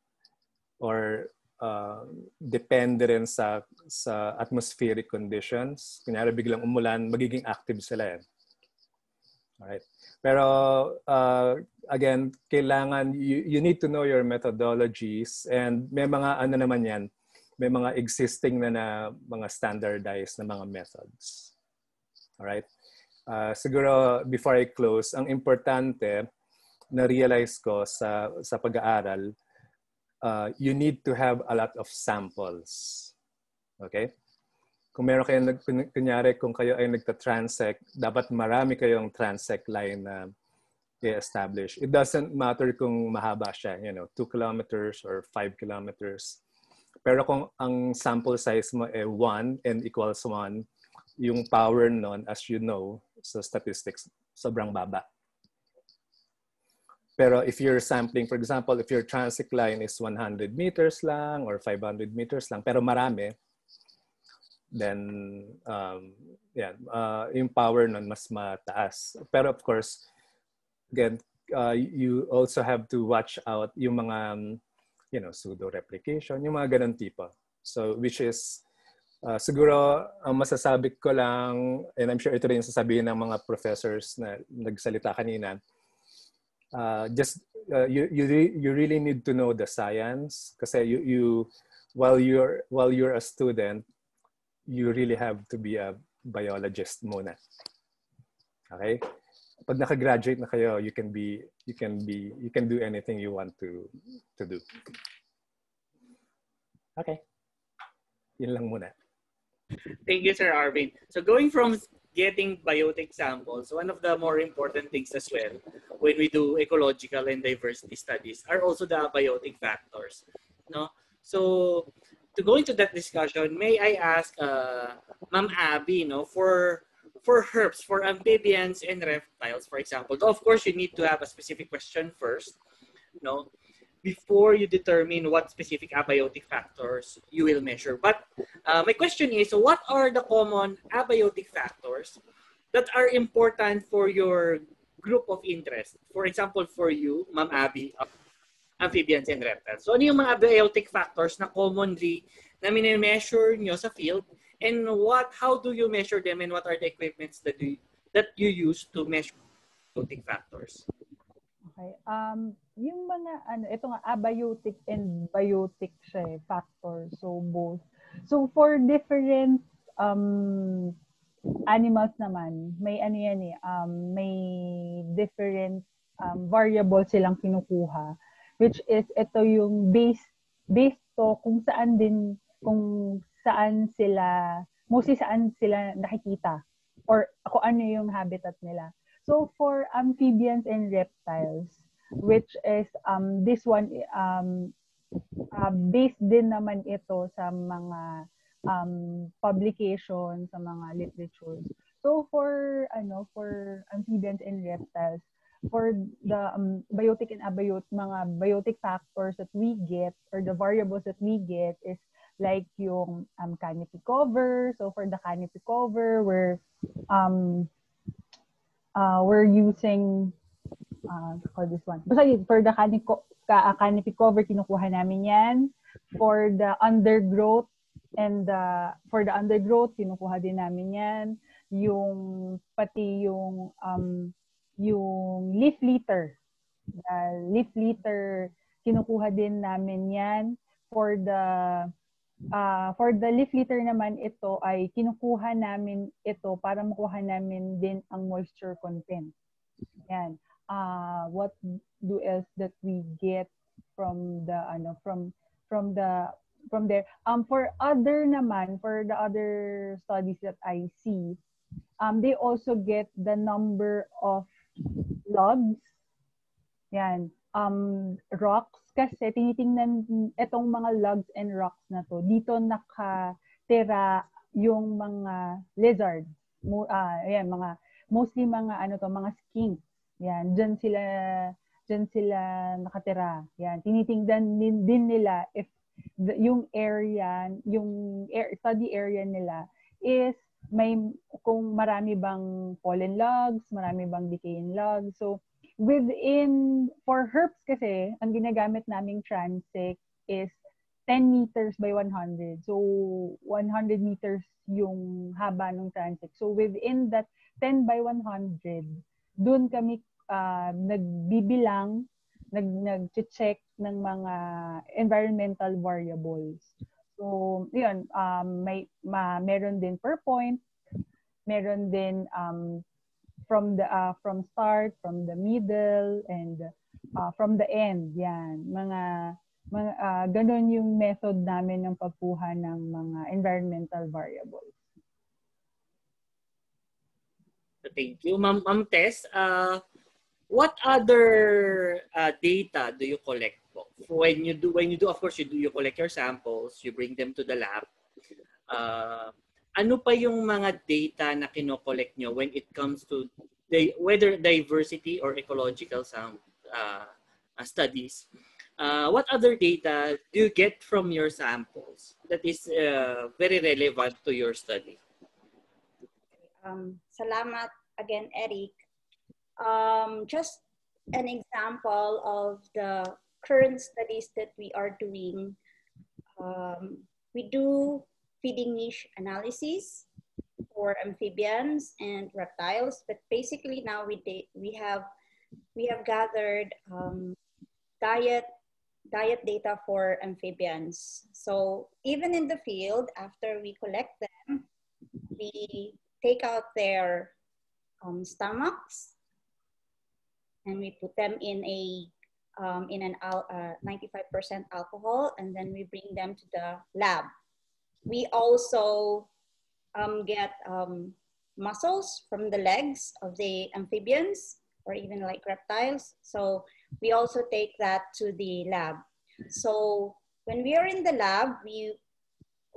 or uh, depende rin sa sa atmospheric conditions. Kunyari biglang umulan, magiging active sila. Eh. Alright. Pero uh, again, kailangan, you, you need to know your methodologies and may mga ano naman yan, may mga existing na, na mga standardized na mga methods. Alright? Uh, siguro before I close, ang importante na realize ko sa, sa pag-aaral, uh, you need to have a lot of samples. Okay? Kung meron kayong, kunyari, kung kayo ay nagta-transect, dapat marami kayong transect line na i-establish. It doesn't matter kung mahaba siya, you know, 2 kilometers or 5 kilometers. Pero kung ang sample size mo ay 1 and equals 1, yung power nun, as you know, sa statistics, sobrang baba. Pero if you're sampling, for example, if your transect line is 100 meters lang or 500 meters lang, pero marami, then um, yeah, uh, yung power nun mas mataas. Pero of course, again, uh, you also have to watch out yung mga, you know, pseudo replication, yung mga ganun tipo. So, which is, uh, siguro, ang masasabi ko lang, and I'm sure ito rin sasabihin ng mga professors na nagsalita kanina, uh, just, uh, you, you, you really need to know the science kasi you, you while you're while you're a student you really have to be a biologist muna. Okay? Pag naka-graduate na kayo, you can be you can be you can do anything you want to to do. Okay. Yun lang muna. Thank you, Sir Arvin. So going from getting biotic samples, one of the more important things as well when we do ecological and diversity studies are also the abiotic factors. No? So to go into that discussion, may I ask uh, Ma'am Abby, no, for for herbs, for amphibians and reptiles, for example, of course, you need to have a specific question first, no, before you determine what specific abiotic factors you will measure. But uh, my question is, what are the common abiotic factors that are important for your group of interest? For example, for you, Ma'am Abby, amphibians and reptiles. So ano yung mga abiotic factors na commonly na mini-measure nyo sa field and what how do you measure them and what are the equipments that you that you use to measure abiotic factors? Okay. Um yung mga ano ito nga abiotic and biotic siya eh, factor. So both. So for different um animals naman, may ano yan eh, um, may different um, variables silang kinukuha which is ito yung base based to kung saan din kung saan sila mostly saan sila nakikita or kung ano yung habitat nila. So for amphibians and reptiles which is um this one um uh, based din naman ito sa mga um publications sa mga literatures. So for ano for amphibians and reptiles for the um, biotic and abiotic mga biotic factors that we get or the variables that we get is like yung um, canopy cover. So for the canopy cover, we're um uh, we're using uh, call this one. Basta for the canopy, uh, canopy cover, kinukuha namin yan. For the undergrowth and the, for the undergrowth, kinukuha din namin yan. Yung pati yung um, yung leaf litter. The leaf litter, kinukuha din namin yan. For the uh, for the leaf litter naman, ito ay kinukuha namin ito para makuha namin din ang moisture content. Yan. Uh, what do else that we get from the ano from from the from there um for other naman for the other studies that I see um they also get the number of logs. Yan. Um, rocks kasi tinitingnan itong mga logs and rocks na to. Dito nakatira yung mga lizards. Mo, uh, ayan, mga mostly mga ano to, mga skinks. Yan, diyan sila diyan sila nakatira. Yan, tinitingnan din, din nila if the, yung area, yung air, study area nila is may kung marami bang fallen logs, marami bang decaying logs. So within for herbs kasi ang ginagamit naming transect is 10 meters by 100. So 100 meters yung haba ng transect. So within that 10 by 100, doon kami uh, nagbibilang, nag nag-check ng mga environmental variables. So, yun, um, may, ma, meron din per point, meron din um, from the uh, from start, from the middle, and uh, from the end. Yan, mga mga uh, ganun yung method namin ng pagkuha ng mga environmental variables. Thank you, Ma'am Ma'am Tess. Uh, what other uh, data do you collect when you do when you do of course you do you collect your samples you bring them to the lab. Uh, ano pa yung mga data na kino-collect nyo when it comes to the, whether diversity or ecological some uh, uh, studies? Uh, what other data do you get from your samples that is uh, very relevant to your study? Um, salamat again Eric. Um, just an example of the current studies that we are doing, um, we do feeding niche analysis for amphibians and reptiles, but basically now we, we have we have gathered um, diet diet data for amphibians. So even in the field, after we collect them, we take out their um, stomachs and we put them in a um, in an uh, 95% alcohol, and then we bring them to the lab. We also um, get um, muscles from the legs of the amphibians or even like reptiles. So we also take that to the lab. So when we are in the lab, we,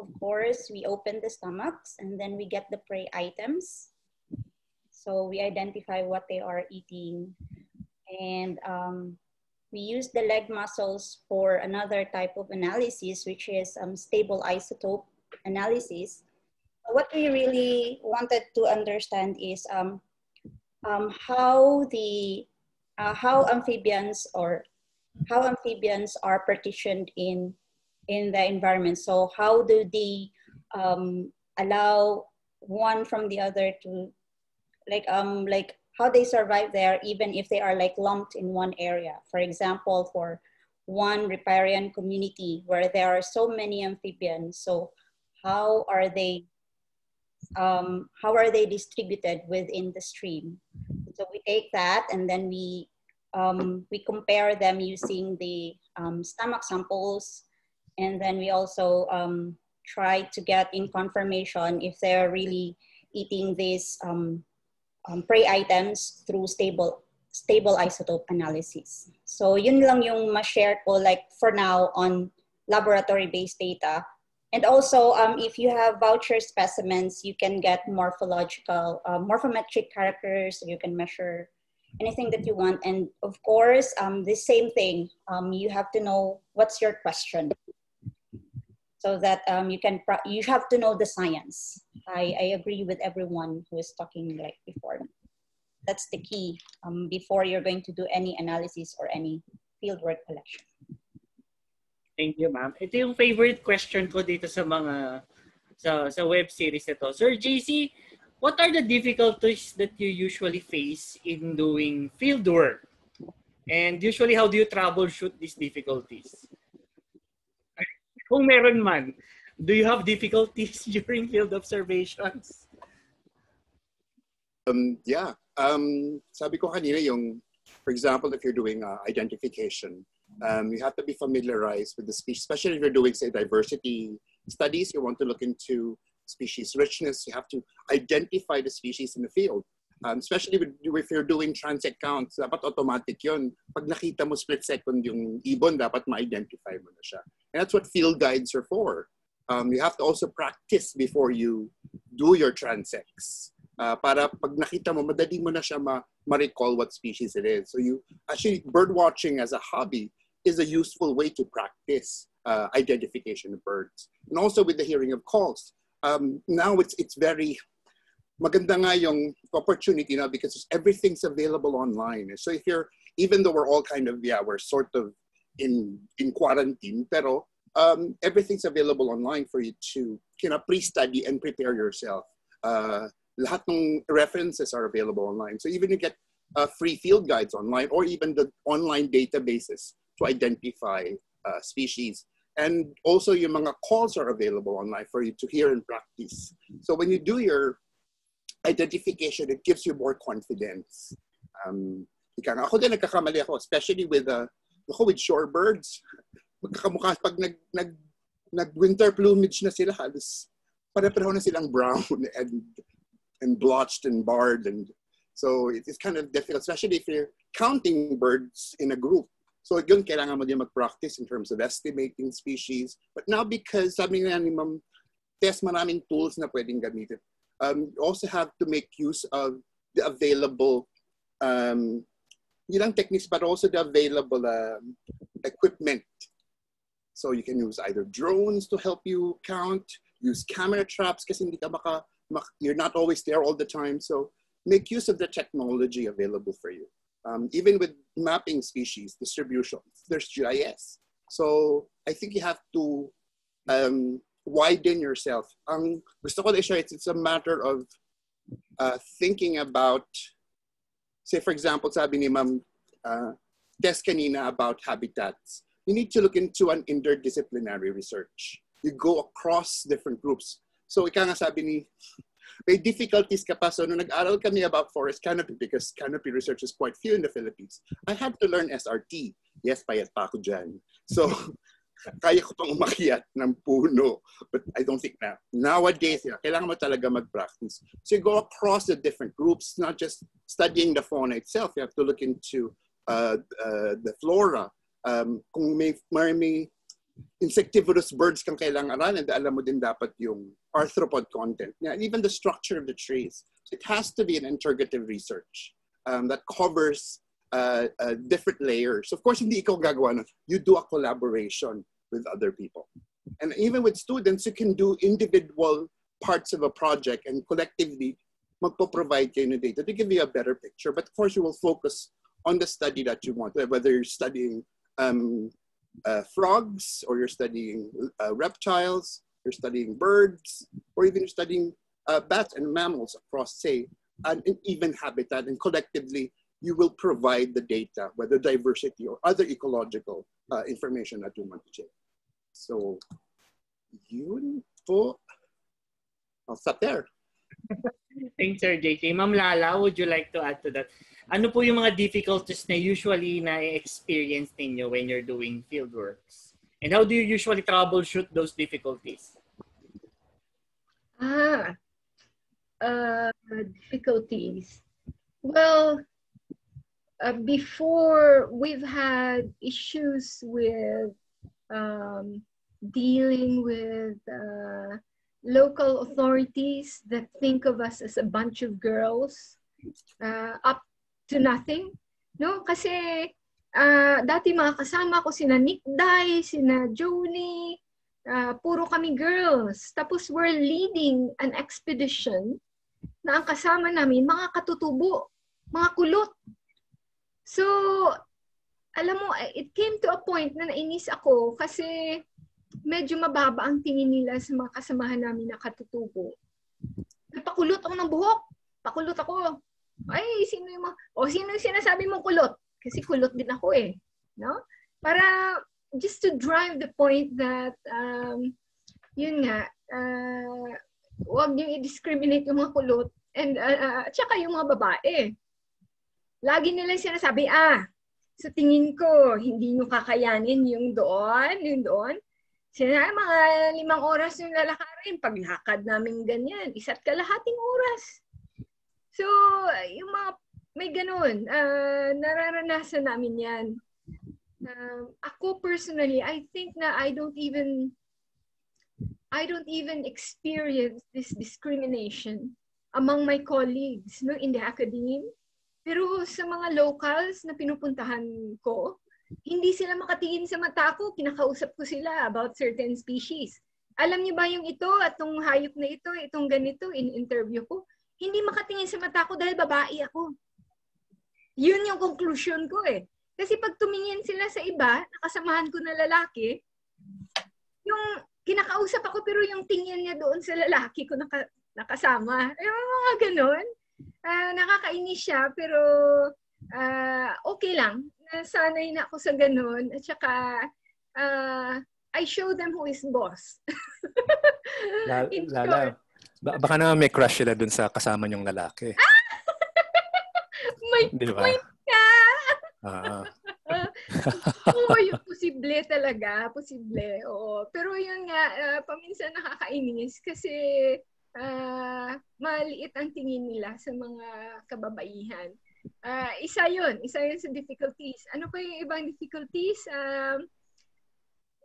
of course, we open the stomachs and then we get the prey items. So we identify what they are eating. And um, we use the leg muscles for another type of analysis, which is um, stable isotope analysis. What we really wanted to understand is um, um, how the uh, how amphibians or how amphibians are partitioned in in the environment. So how do they um, allow one from the other to like um like how they survive there even if they are like lumped in one area. For example, for one riparian community where there are so many amphibians. So how are they um, how are they distributed within the stream? So we take that and then we um, we compare them using the um, stomach samples, and then we also um, try to get in confirmation if they're really eating these um, prey items through stable stable isotope analysis. So yun lang yung ma-share ko like for now on laboratory-based data. And also, um, if you have voucher specimens, you can get morphological, uh, morphometric characters, you can measure anything that you want. And of course, um, the same thing, um, you have to know what's your question so that um, you can, you have to know the science. I, I agree with everyone who is talking like before. That's the key um, before you're going to do any analysis or any fieldwork collection. Thank you, ma'am. Ito yung favorite question ko dito sa mga sa sa web series ito. Sir JC, what are the difficulties that you usually face in doing field work? And usually, how do you troubleshoot these difficulties? Kung meron man, do you have difficulties during field observations? Um, yeah. Um, sabi ko kanina yung, for example, if you're doing uh, identification, um, you have to be familiarized with the species, especially if you're doing, say, diversity studies. You want to look into species richness. You have to identify the species in the field. Um, especially with, if you're doing transect counts, dapat automatic yun. Pag nakita mo split second yung ibon, dapat ma-identify mo na siya. And that's what field guides are for. Um, you have to also practice before you do your transects. Uh, para pag nakita mo, madali mo na siya ma- ma-recall what species it is. So you, actually, bird watching as a hobby is a useful way to practice uh, identification of birds. And also with the hearing of calls um, now it's it's very maganda nga yung opportunity now because everything's available online. So if you're even though we're all kind of yeah we're sort of in in quarantine, pero um, everything's available online for you to you know pre-study and prepare yourself. Uh, lahat ng references are available online. So even you get uh, free field guides online or even the online databases to identify uh, species. And also yung mga calls are available online for you to hear and practice. So when you do your identification, it gives you more confidence. Um, ika ako din nagkakamali ako, especially with, uh, ako with shorebirds. Magkakamukha, pag nag, nag, nag winter plumage na sila, halos pare-pareho na silang brown and, and blotched and barred. And so it's kind of difficult, especially if you're counting birds in a group. So yun, kailangan mo din mag-practice in terms of estimating species. But now because sabi nga ni Ma'am Tess, maraming tools na pwedeng gamitin. Um, you also have to make use of the available, um, techniques, but also the available um, equipment. So you can use either drones to help you count, use camera traps kasi ka you're not always there all the time. So make use of the technology available for you. Um, even with mapping species distribution, there's GIS. So I think you have to um, widen yourself. Ang gusto ko i-share, it's, it's a matter of uh, thinking about, say for example, sabi ni Ma'am uh, kanina about habitats. You need to look into an interdisciplinary research. You go across different groups. So ika nga sabi ni may difficulties ka pa. So nung nag-aral kami about forest canopy, because canopy research is quite few in the Philippines, I had to learn SRT. Yes, payat pa ako dyan. So kaya ko pang umakyat ng puno. But I don't think na. Nowadays, yeah, kailangan mo talaga mag-practice. So you go across the different groups, not just studying the fauna itself. You have to look into uh, uh, the flora. Um, kung may, may insectivorous birds kang kailangan aralan, alam mo din dapat yung arthropod content. Yeah, even the structure of the trees. So it has to be an interrogative research um, that covers uh, uh, different layers. Of course, hindi ikaw gagawa nun. You do a collaboration with other people. And even with students, you can do individual parts of a project and collectively magpo-provide kayo ng data to give you a better picture. But of course, you will focus on the study that you want, whether you're studying um, uh, frogs or you're studying uh, reptiles, you're studying birds, or even you're studying uh, bats and mammals across, say, an, an even habitat. And collectively, you will provide the data, whether diversity or other ecological uh, information that you want to check. So, yun po. I'll stop there. Thanks, Sir JK. Ma'am Lala, would you like to add to that? Ano po yung mga difficulties na usually na-experience ninyo when you're doing field works? And how do you usually troubleshoot those difficulties? Ah, uh, difficulties. Well, uh, before we've had issues with um, dealing with uh, local authorities that think of us as a bunch of girls uh, up to nothing. No? Kasi uh, dati mga kasama ko sina Nick Dai, sina Jolie, uh, puro kami girls. Tapos we're leading an expedition na ang kasama namin mga katutubo, mga kulot. So, alam mo, it came to a point na nainis ako kasi medyo mababa ang tingin nila sa mga kasamahan namin na katutubo. Napakulot ako ng buhok. Pakulot ako. Ay, sino yung mga, o sino yung sinasabi mong kulot? Kasi kulot din ako eh. No? Para just to drive the point that um, yun nga, uh, huwag niyo i-discriminate yung mga kulot and uh, uh, tsaka yung mga babae lagi nila sinasabi, ah, sa tingin ko, hindi nyo kakayanin yung doon, yung doon. Sina, mga limang oras yung lalakarin. Paglakad namin ganyan, isa't kalahating oras. So, yung mga, may ganun, uh, nararanasan namin yan. Uh, ako personally, I think na I don't even, I don't even experience this discrimination among my colleagues no, in the academy pero sa mga locals na pinupuntahan ko, hindi sila makatingin sa mata ko. Kinakausap ko sila about certain species. Alam niyo ba yung ito at itong hayop na ito, itong ganito, in interview ko? Hindi makatingin sa mata ko dahil babae ako. Yun yung conclusion ko eh. Kasi pag tumingin sila sa iba, nakasamahan ko na lalaki, yung kinakausap ako pero yung tingin niya doon sa lalaki ko naka, nakasama. Yung mga ganun uh, nakakainis siya, pero uh, okay lang. Nasanay na ako sa ganun. At saka, uh, I show them who is boss. Lala, Lala ba- baka naman may crush sila dun sa kasama niyong lalaki. may Di ba? point ka! Ah. Oo, yung posible talaga. Posible, oo. Pero yun nga, uh, paminsan nakakainis kasi uh, maliit ang tingin nila sa mga kababaihan. Uh, isa yun. Isa yun sa difficulties. Ano pa yung ibang difficulties? Um,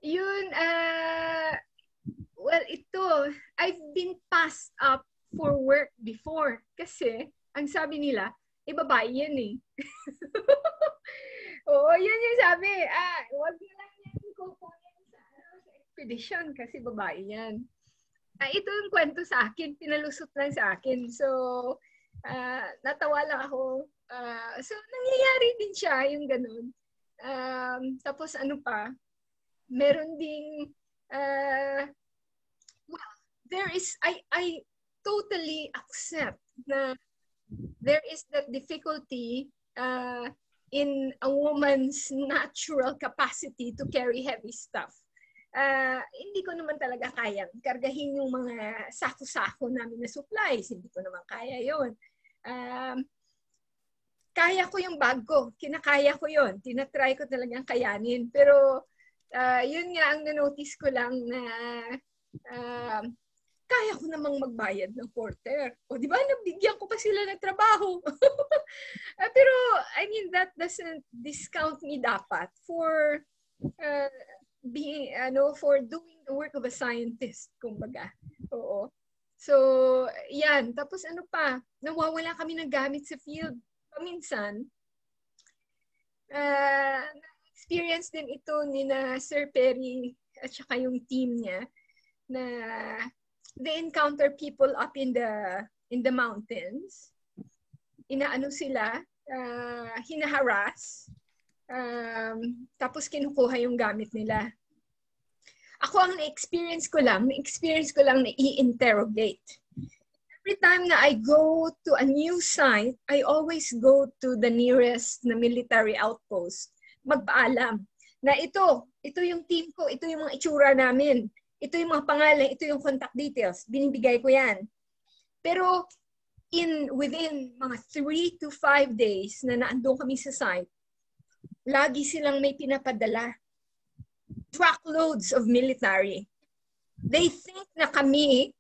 yun, uh, well, ito, I've been passed up for work before kasi ang sabi nila, eh, babae yan eh. Oo, yun yung sabi. Ah, wag na lang yan kukunin sa, sa expedition kasi babae yan uh, ito yung kwento sa akin, pinalusot lang sa akin. So, uh, natawa lang ako. Uh, so, nangyayari din siya, yung ganun. Um, tapos ano pa, meron ding, uh, well, there is, I, I totally accept na there is that difficulty uh, in a woman's natural capacity to carry heavy stuff uh, hindi ko naman talaga kayang kargahin yung mga sako-sako namin na supplies. Hindi ko naman kaya yon. Um, kaya ko yung bag ko. Kinakaya ko yon. Tinatry ko talagang kayanin. Pero uh, yun nga ang nanotice ko lang na uh, kaya ko namang magbayad ng porter. O di ba, nabigyan ko pa sila ng trabaho. uh, pero, I mean, that doesn't discount me dapat for uh, being, ano, for doing the work of a scientist, kumbaga. Oo. So, yan. Tapos ano pa, nawawala kami ng gamit sa field. Paminsan, uh, experience din ito ni na Sir Perry at saka yung team niya na they encounter people up in the in the mountains. Inaano sila, uh, hinaharas, um, tapos kinukuha yung gamit nila. Ako ang na-experience ko lang, na-experience ko lang na i-interrogate. Every time na I go to a new site, I always go to the nearest na military outpost. Magpaalam na ito, ito yung team ko, ito yung mga itsura namin ito yung mga pangalan, ito yung contact details, binibigay ko yan. Pero in within mga 3 to 5 days na naandun kami sa site, lagi silang may pinapadala. Truckloads of military. They think na kami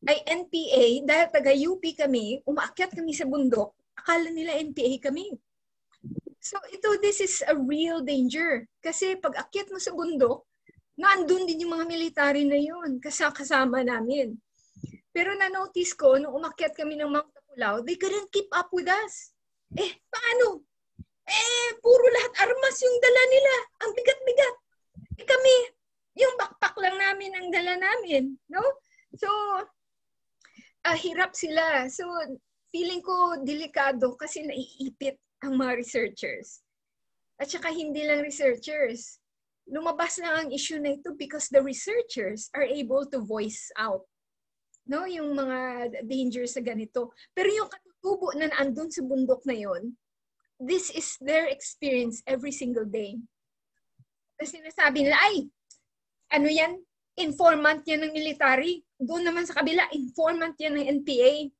ay NPA dahil taga-UP kami, umaakyat kami sa bundok, akala nila NPA kami. So ito, this is a real danger. Kasi pag akyat mo sa bundok, nandun din yung mga military na yun, kasama namin. Pero na-notice ko, nung umakyat kami ng Mount Tapulaw, they couldn't keep up with us. Eh, paano? Eh, puro lahat armas yung dala nila. Ang bigat-bigat. Eh kami, yung backpack lang namin ang dala namin. No? So, uh, hirap sila. So, feeling ko delikado kasi naiipit ang mga researchers. At saka hindi lang researchers lumabas na ang issue na ito because the researchers are able to voice out no yung mga dangers sa ganito pero yung katutubo na andun sa bundok na yon this is their experience every single day kasi sinasabi nila ay ano yan informant yan ng military doon naman sa kabila informant yan ng NPA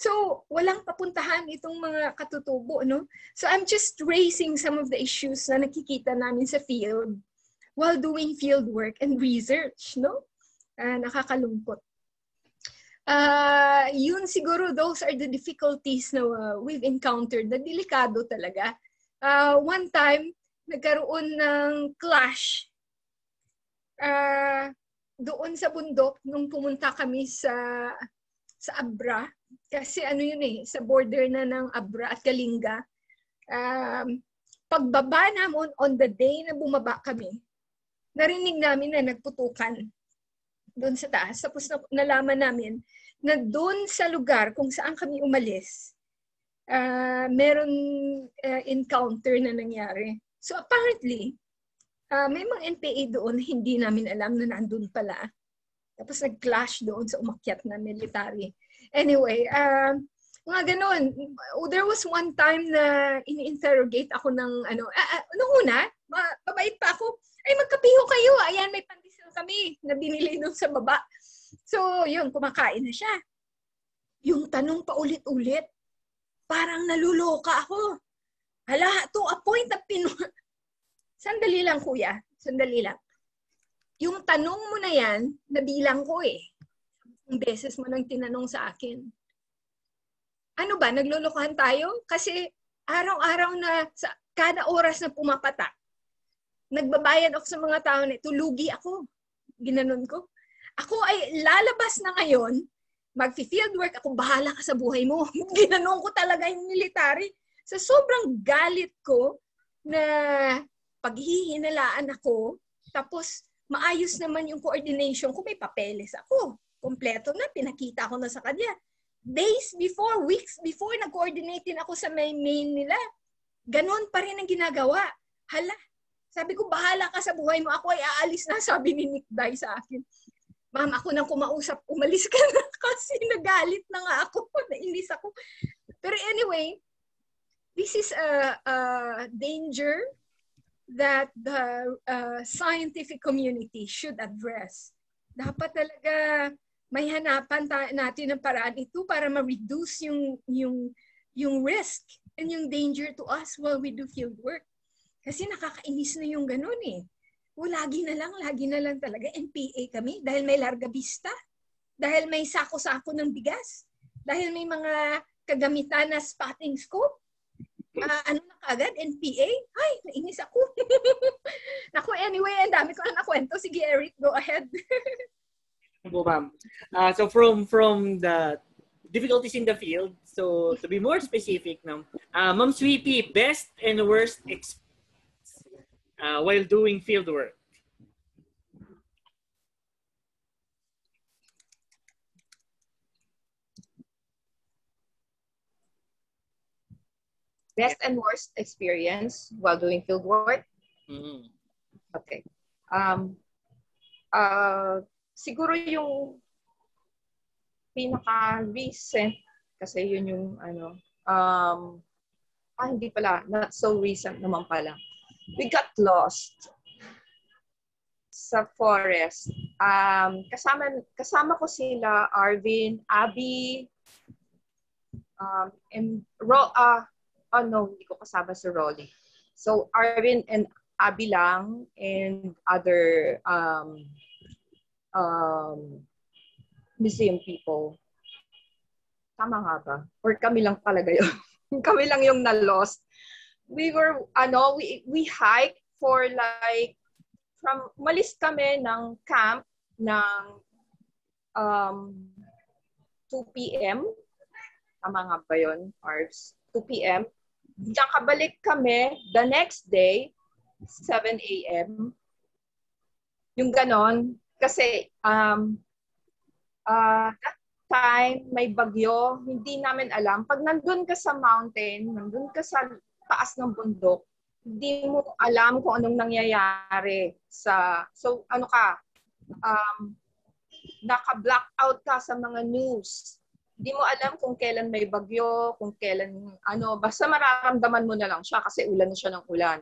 So, walang papuntahan itong mga katutubo, no? So, I'm just raising some of the issues na nakikita namin sa field while doing field work and research, no? Uh, nakakalungkot. Uh, yun siguro, those are the difficulties na uh, we've encountered na delikado talaga. Uh, one time, nagkaroon ng clash uh, doon sa bundok nung pumunta kami sa sa Abra kasi ano yun eh, sa border na ng Abra at Kalinga. Um, pagbaba namin on the day na bumaba kami, narinig namin na nagputukan doon sa taas. Tapos na, nalaman namin na doon sa lugar kung saan kami umalis, uh, meron uh, encounter na nangyari. So apparently, uh, may mga NPA doon hindi namin alam na nandun pala. Tapos nag-clash doon sa umakyat na military. Anyway, uh, mga ganun. There was one time na ini-interrogate ako ng ano, uh, uh, nung una, mabait pa ako. Ay, magkapiho kayo. Ayan, may pandesal kami na binili nung sa baba. So, yun, kumakain na siya. Yung tanong pa ulit-ulit, parang naluloka ako. Hala, to a point na pinu... Sandali lang, kuya. Sandali lang. Yung tanong mo na yan, nabilang ko eh beses mo nang tinanong sa akin. Ano ba, naglulukuhan tayo? Kasi araw-araw na, sa kada oras na pumapatak, nagbabayad ako sa mga tao na ito, lugi ako. Ginanon ko. Ako ay lalabas na ngayon, mag-field work, ako bahala ka sa buhay mo. Ginanon ko talaga yung military. Sa sobrang galit ko na paghihinalaan ako, tapos maayos naman yung coordination ko, may papeles ako kompleto na, pinakita ko na sa kanya. Days before, weeks before, nag-coordinate din ako sa main main nila. Ganon pa rin ang ginagawa. Hala, sabi ko, bahala ka sa buhay mo. Ako ay aalis na, sabi ni Nick Dai sa akin. Ma'am, ako nang kumausap, umalis ka na kasi nagalit na nga ako. Nainis ako. Pero anyway, this is a, a danger that the uh, scientific community should address. Dapat talaga may hanapan natin ng paraan ito para ma-reduce yung, yung, yung risk and yung danger to us while we do field work. Kasi nakakainis na yung ganun eh. O lagi na lang, lagi na lang talaga. NPA kami dahil may larga vista. Dahil may sako-sako ng bigas. Dahil may mga kagamitan na spotting scope. Uh, ano na kagad? NPA? Ay, nainis ako. Naku, anyway, ang dami ko na nakwento. Sige, Eric, go ahead. po, ma'am. Uh, so from from the difficulties in the field, so to be more specific, no, uh, Ma'am Sweetie, best and worst experience uh, while doing field work? Best and worst experience while doing field work? Mm-hmm. Okay. Um, uh, siguro yung pinaka-recent, kasi yun yung ano, um, ah, hindi pala, not so recent naman pala we got lost sa forest. Um, kasama, kasama ko sila, Arvin, Abby, um, and Ro, uh, oh no, hindi ko kasama si Rolly. So, Arvin and Abby lang and other um, um, museum people. Tama nga ba? Or kami lang talaga yun? kami lang yung na-lost we were, ano, we, we hiked for like, from, malis kami ng camp ng um, 2 p.m. Tama nga ba yun, Arvs? 2 p.m. Nakabalik kami the next day, 7 a.m. Yung ganon. Kasi, um, uh, that time, may bagyo, hindi namin alam. Pag nandun ka sa mountain, nandun ka sa taas ng bundok, hindi mo alam kung anong nangyayari sa so ano ka um naka-blackout ka sa mga news. Hindi mo alam kung kailan may bagyo, kung kailan ano, basta mararamdaman mo na lang siya kasi ulan na siya ng ulan.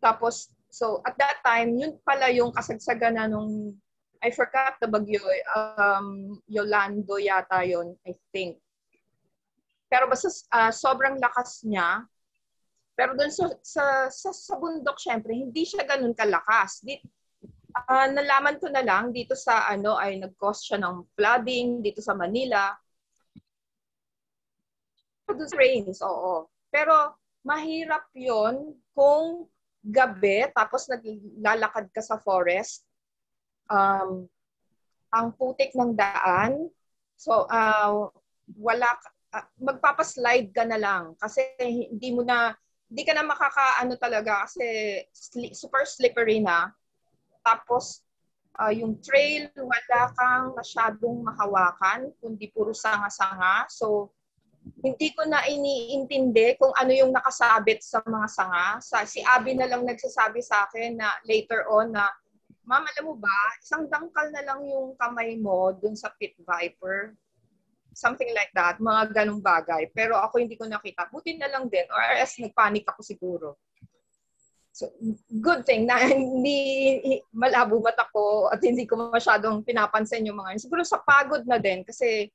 Tapos so at that time, yun pala yung kasagsagan na nung I forgot the bagyo, um, Yolando yata yon I think. Pero basta uh, sobrang lakas niya, pero doon sa, sa, sa, sa bundok, syempre, hindi siya ganun kalakas. Di, uh, nalaman ko na lang dito sa ano ay nag-cause siya ng flooding dito sa Manila. Doon rains, oo. Pero mahirap yon kung gabi tapos naglalakad ka sa forest. Um, ang putik ng daan. So, uh, wala, uh, magpapaslide ka na lang kasi hindi mo na hindi ka na makakaano talaga kasi sli- super slippery na. Tapos, uh, yung trail, wala kang masyadong mahawakan, kundi puro sanga-sanga. So, hindi ko na iniintindi kung ano yung nakasabit sa mga sanga. Sa, si Abby na lang nagsasabi sa akin na later on na, Ma'am, alam mo ba, isang dangkal na lang yung kamay mo dun sa pit viper something like that, mga ganong bagay. Pero ako hindi ko nakita. Buti na lang din, or else nagpanic ako siguro. So, good thing na hindi malabo mata ko at hindi ko masyadong pinapansin yung mga yun. Siguro sa pagod na din kasi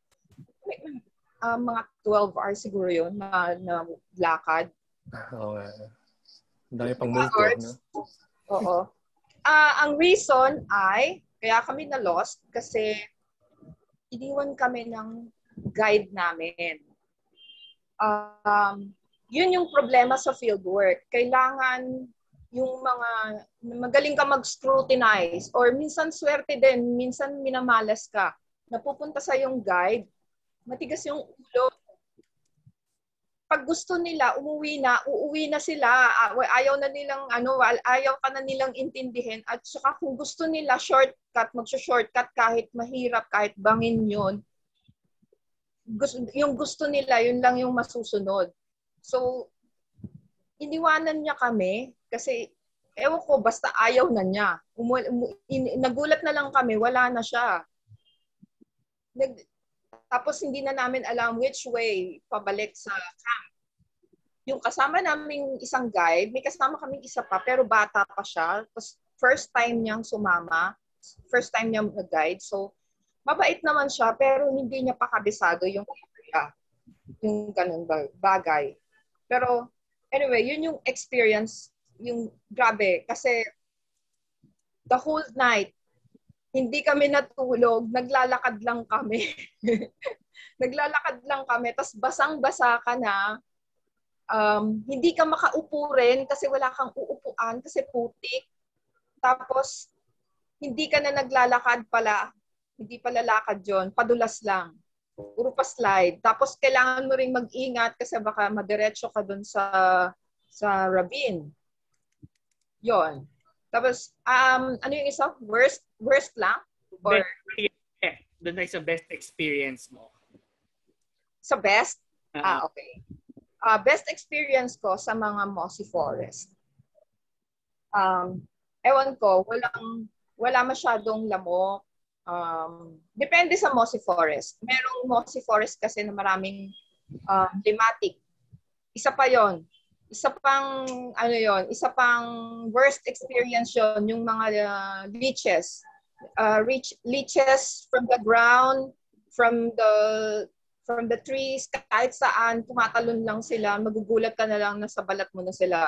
uh, mga 12 hours siguro yun na, na lakad. Oo. Oh, Dahil pang multo, no? Oo. Uh, ang reason ay, kaya kami na lost kasi iniwan kami ng guide namin. Um, yun yung problema sa field work. Kailangan yung mga magaling ka mag-scrutinize or minsan swerte din, minsan minamalas ka. Napupunta sa yung guide, matigas yung ulo. Pag gusto nila, umuwi na, uuwi na sila. Ayaw na nilang, ano, ayaw ka na nilang intindihin. At saka kung gusto nila shortcut, mag-shortcut kahit mahirap, kahit bangin yun, gusto, yung gusto nila, yun lang yung masusunod. So, iniwanan niya kami kasi ewan ko, basta ayaw na niya. Umu, umu, in, nagulat na lang kami, wala na siya. Nag, tapos hindi na namin alam which way pabalik sa camp. Yung kasama naming isang guide, may kasama kaming isa pa, pero bata pa siya. Tapos first time niyang sumama, first time niyang nag-guide. So, mabait naman siya, pero hindi niya pa kabisado yung area, yung ganun bagay. Pero, anyway, yun yung experience, yung grabe, kasi the whole night, hindi kami natulog, naglalakad lang kami. naglalakad lang kami, tapos basang-basa ka na, um, hindi ka makaupo rin kasi wala kang uupuan kasi putik. Tapos, hindi ka na naglalakad pala. Hindi pala lakad yon padulas lang. Puro pa slide. Tapos, kailangan mo rin mag-ingat kasi baka madiretso ka dun sa sa ravine. Yon. Tapos, um, ano yung isa? Worst, worst lang? Or, doon ay sa best experience mo. Sa best? Uh-huh. Ah, okay. Uh, best experience ko sa mga mossy forest. Um, ewan ko, walang, wala masyadong lamok. Um, depende sa mossy forest. Merong mossy forest kasi na maraming uh, climatic. Isa pa yon isa pang ano yon isa pang worst experience yon yung mga uh, leeches uh, reach leeches from the ground from the from the trees kahit saan tumatalon lang sila magugulat ka na lang nasa balat mo na sila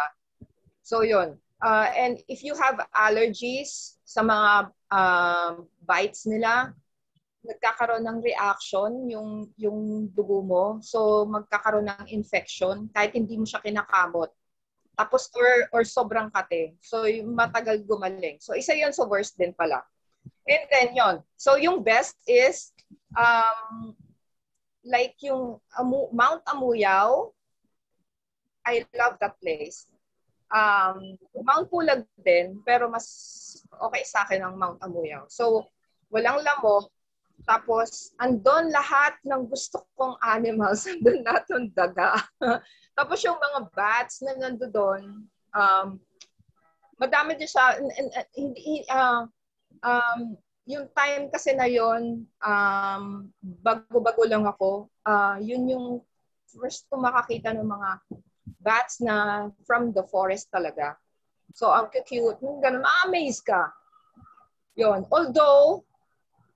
so yon uh, and if you have allergies sa mga uh, bites nila nagkakaroon ng reaction yung yung dugo mo. So magkakaroon ng infection kahit hindi mo siya kinakamot. Tapos or or sobrang kate. So matagal gumaling. So isa 'yon sa worst din pala. And then 'yon. So yung best is um like yung Amu, Mount Amuyao. I love that place. Um, Mount Pulag din, pero mas okay sa akin ang Mount Amuyao. So, walang lamok, tapos, andon lahat ng gusto kong animals. Andun natin daga. Tapos yung mga bats na nandoon, um, madami din siya. Hindi, uh, um, yung time kasi na yon um, bago-bago lang ako. Uh, yun yung first ko makakita ng mga bats na from the forest talaga. So, ang cute. Yung ganun, ma-amaze ka. Yon. Although,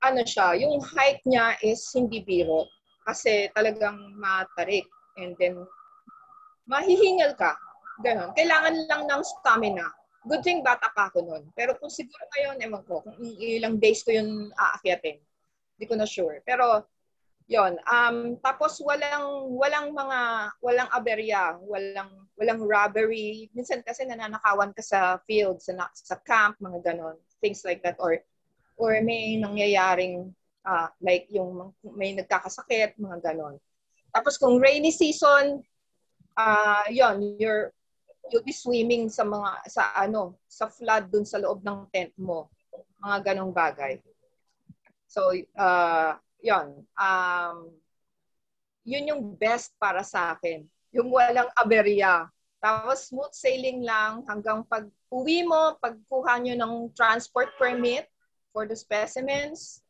ano siya, yung height niya is hindi biro kasi talagang matarik and then mahihingal ka. Ganon. Kailangan lang ng stamina. Good thing bata pa ako noon. Pero kung siguro ngayon, ewan ko, kung ilang days ko yun aakyatin. Hindi ko na sure. Pero, yon um tapos walang walang mga walang aberya walang walang robbery minsan kasi nananakawan ka sa field sa sa camp mga ganon things like that or or may nangyayaring uh, like yung may nagkakasakit, mga ganon. Tapos kung rainy season, uh, yon you're you'll be swimming sa mga sa ano, sa flood dun sa loob ng tent mo. Mga ganong bagay. So, uh, yon um, yun yung best para sa akin. Yung walang aberya. Tapos smooth sailing lang hanggang pag uwi mo, pagkuha nyo ng transport permit, for the specimens,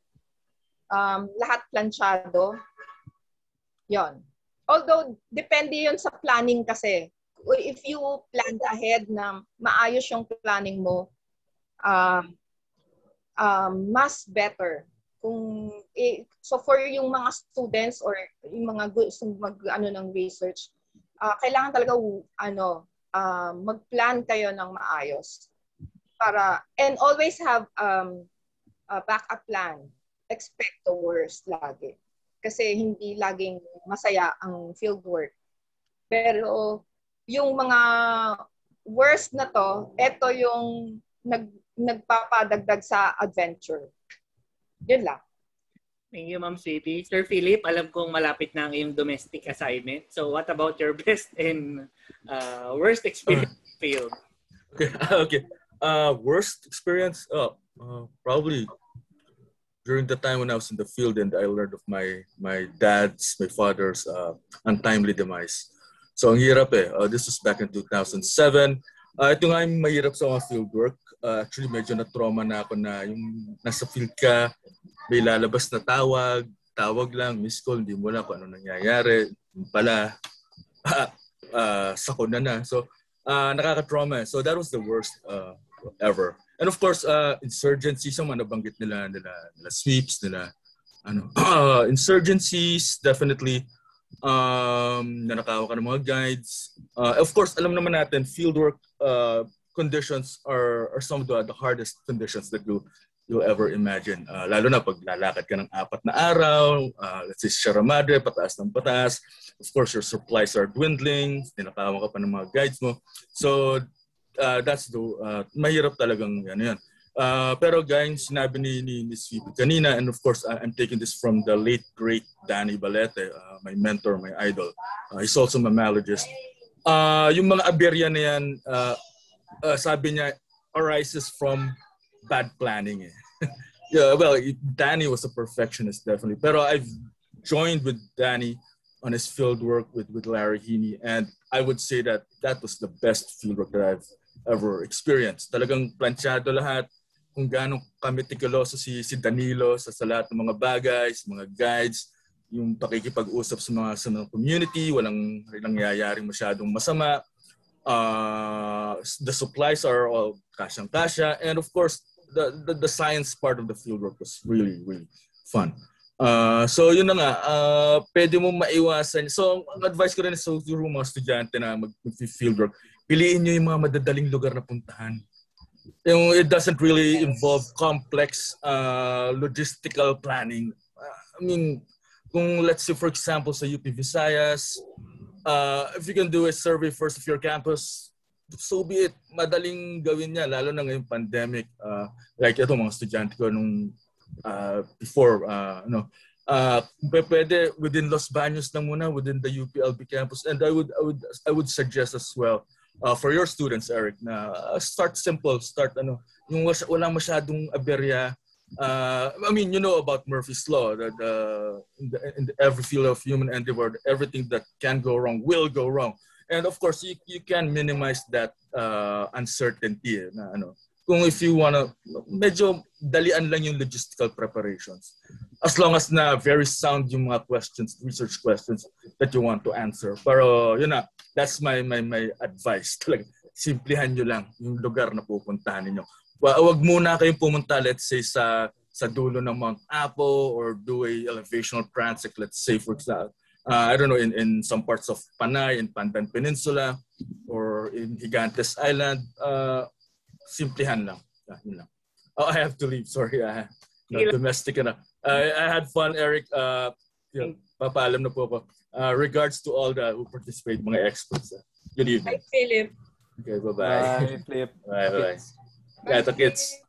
um, lahat planchado. Yon. Although, depende yon sa planning kasi. If you plan ahead na maayos yung planning mo, um, um, mas better. Kung, eh, so for yung mga students or yung mga gusto mag ano ng research, uh, kailangan talaga ano, uh, mag-plan kayo ng maayos para and always have um, uh, backup plan. Expect the worst lagi. Kasi hindi laging masaya ang field work. Pero yung mga worst na to, ito yung nag, nagpapadagdag sa adventure. Yun lang. Thank you, Ma'am Sweetie. Sir Philip, alam kong malapit na ang iyong domestic assignment. So what about your best and uh, worst experience uh, field? Okay, okay. Uh, worst experience? Oh, uh, probably during the time when I was in the field and I learned of my my dad's, my father's uh, untimely demise. So ang hirap eh. Uh, this was back in 2007. Uh, ito nga yung mahirap sa mga field work. Uh, actually, medyo na-trauma na ako na yung nasa field ka, may lalabas na tawag, tawag lang, miss call, hindi mo na kung ano nangyayari. Yung pala, uh, uh, sakon na na. So, uh, nakaka-trauma. So that was the worst uh, ever. And of course, uh, insurgencies ang nabanggit nila, nila, nila sweeps, nila, ano, uh, insurgencies, definitely, um, nanakawa ka ng mga guides. Uh, of course, alam naman natin, fieldwork, uh, conditions are, are some of the, the hardest conditions that you you'll ever imagine. Uh, lalo na pag lalakad ka ng apat na araw, uh, let's say Sierra Madre, pataas ng pataas. Of course, your supplies are dwindling, tinakawa ka pa ng mga guides mo. So, uh, that's the, uh, mahirap talagang yan yan. Uh, pero guys, sinabi ni, ni, ni Sweet kanina, and of course, I'm taking this from the late, great Danny Balete, uh, my mentor, my idol. Uh, he's also a mammalogist. Uh, yung mga aberya na yan, uh, uh, sabi niya, arises from bad planning. Eh. yeah, well, Danny was a perfectionist, definitely. Pero I've joined with Danny on his field work with, with Larry Heaney, and I would say that that was the best field work that I've ever experienced. Talagang planchado lahat, kung gaano kameticuloso si, si Danilo sa, sa lahat ng mga bagay, sa mga guides, yung pakikipag-usap sa mga, sa mga community, walang nangyayaring masyadong masama. Uh, the supplies are all kasyang-kasya. And of course, the, the, the science part of the fieldwork was really, really fun. Uh, so yun na nga, uh, pwede mo maiwasan. So ang advice ko rin sa so, mga estudyante na mag-fieldwork, piliin nyo yung mga madadaling lugar na puntahan. Yung, it doesn't really involve complex uh, logistical planning. Uh, I mean, kung let's say for example sa UP Visayas, uh, if you can do a survey first of your campus, so be it. Madaling gawin niya, lalo na ngayong pandemic. Uh, like ito, mga estudyante ko nung uh, before, uh, ano, uh, pwede within Los Baños lang muna, within the UPLB campus. And I would, I would, I would suggest as well, uh, for your students, Eric, na uh, start simple, start ano, yung wala masyadong aberya. Uh, I mean, you know about Murphy's Law, that uh, in, the, in the, every field of human endeavor, everything that can go wrong will go wrong. And of course, you, you can minimize that uh, uncertainty. Eh, na, ano, kung if you wanna, medyo dalian lang yung logistical preparations. As long as na very sound yung mga questions, research questions that you want to answer. Pero yun na, that's my, my, my advice. Talaga, simplihan nyo lang yung lugar na pupuntahan ninyo. Wag muna kayong pumunta, let's say, sa sa dulo ng Mount Apo or do a elevational transect, let's say, for example, uh, I don't know, in, in some parts of Panay, in Pandan Peninsula, or in Gigantes Island, uh, simplihan lang. Uh, yun lang. Oh, I have to leave. Sorry. Uh, no, domestic na. Uh, I had fun, Eric. Uh, yun, papaalam na po ako. Uh, regards to all the who participate, mga experts. Uh, good evening. Hi, Philip. Okay, bye-bye. Bye, Philip. Bye, Bye, the kids.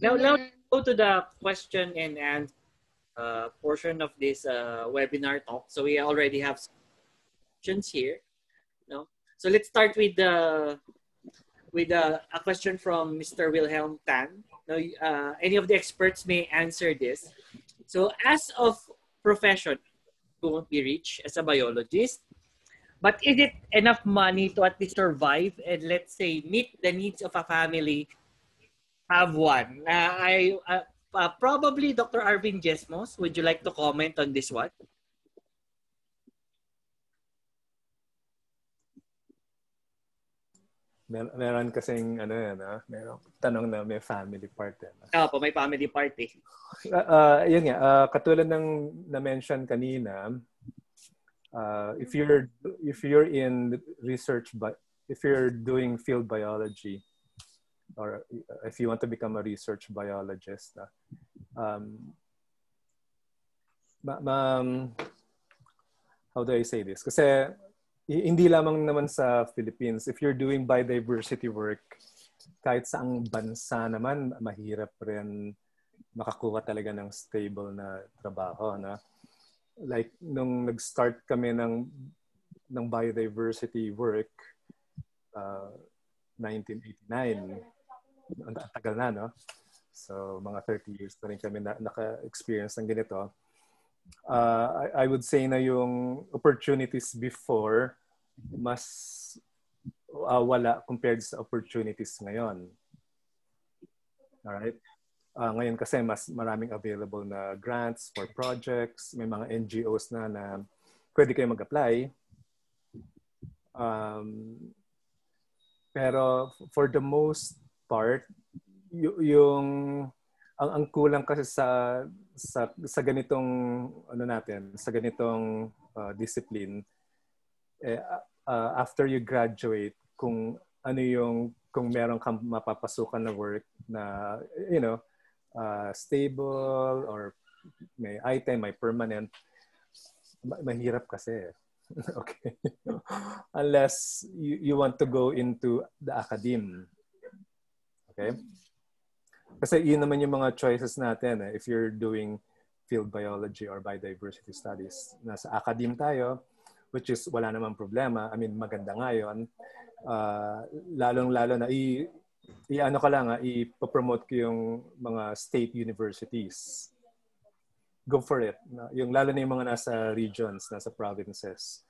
Now, now go to the question and answer uh, portion of this uh, webinar talk. So we already have questions here. No? So let's start with the with a, a question from Mr. Wilhelm Tan. Now, uh, any of the experts may answer this. So as of profession, who won't be rich as a biologist, but is it enough money to at least survive and let's say meet the needs of a family? Have one. Uh, I uh, uh, probably Dr. Arvin Jesmos, would you like to comment on this one? Mer meron kasing ano yan, ah, meron tanong na may family part yan. Ah, po, may family party. Uh, uh, yun nga, uh, katulad ng na-mention kanina, uh, if you're if you're in research but if you're doing field biology, or if you want to become a research biologist, um, ma, ma, how do I say this? Kasi hindi lamang naman sa Philippines, if you're doing biodiversity work, kahit saang bansa naman, mahirap rin makakuha talaga ng stable na trabaho. Na? Like, nung nag-start kami ng, ng biodiversity work, uh, 1989, ang tagal na, no? So, mga 30 years na rin kami na, naka-experience ng ganito. Uh, I, I would say na yung opportunities before mas uh, wala compared sa opportunities ngayon. Alright? Uh, ngayon kasi mas maraming available na grants for projects. May mga NGOs na na pwede kayo mag-apply. Um, pero for the most part, y- yung ang, ang kulang kasi sa sa sa ganitong ano natin, sa ganitong uh, discipline eh, uh, after you graduate, kung ano yung kung meron kang mapapasukan na work na you know uh, stable or may item, may permanent mahirap kasi. okay. Unless you, you want to go into the academe. Okay? Kasi yun naman yung mga choices natin. Eh. If you're doing field biology or biodiversity studies, nasa academe tayo, which is wala namang problema. I mean, maganda nga yun. Uh, lalong-lalo na i, i ano ka lang, ah, i-promote ko yung mga state universities go for it. Yung lalo na yung mga nasa regions, nasa provinces.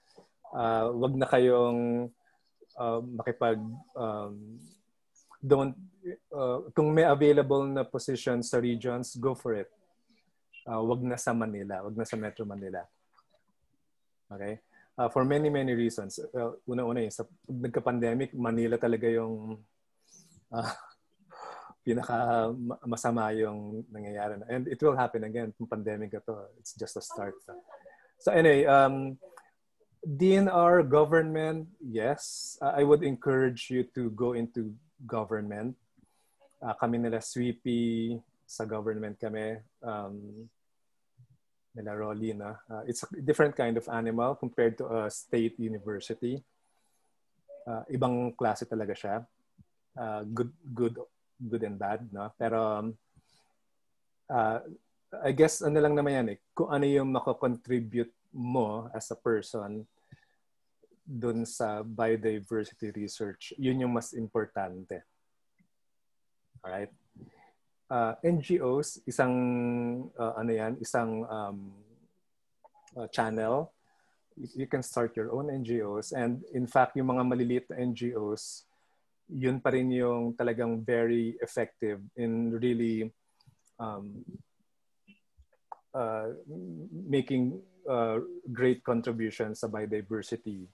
Uh, wag na kayong uh, makipag um, don't uh, kung may available na position sa regions, go for it. Uh, wag na sa Manila, wag na sa Metro Manila. Okay? Uh, for many, many reasons. Uh, una-una yung sa nagka-pandemic, Manila talaga yung uh, pinaka masama yung nangyayari na. And it will happen again kung pandemic ito. It's just a start. So anyway, um, DNR government, yes. Uh, I would encourage you to go into government. Uh, kami nila sweepy sa government kami. Um, nila Rolly na. Uh, it's a different kind of animal compared to a state university. Uh, ibang klase talaga siya. Uh, good, good good and bad, no? Pero uh, I guess ano lang naman yan eh, kung ano yung makakontribute mo as a person dun sa biodiversity research, yun yung mas importante. Alright? Uh, NGOs, isang, uh, ano yan, isang um, uh, channel. You can start your own NGOs. And in fact, yung mga maliliit na NGOs, yun pa rin yung talagang very effective in really um, uh, making uh, great contributions sa biodiversity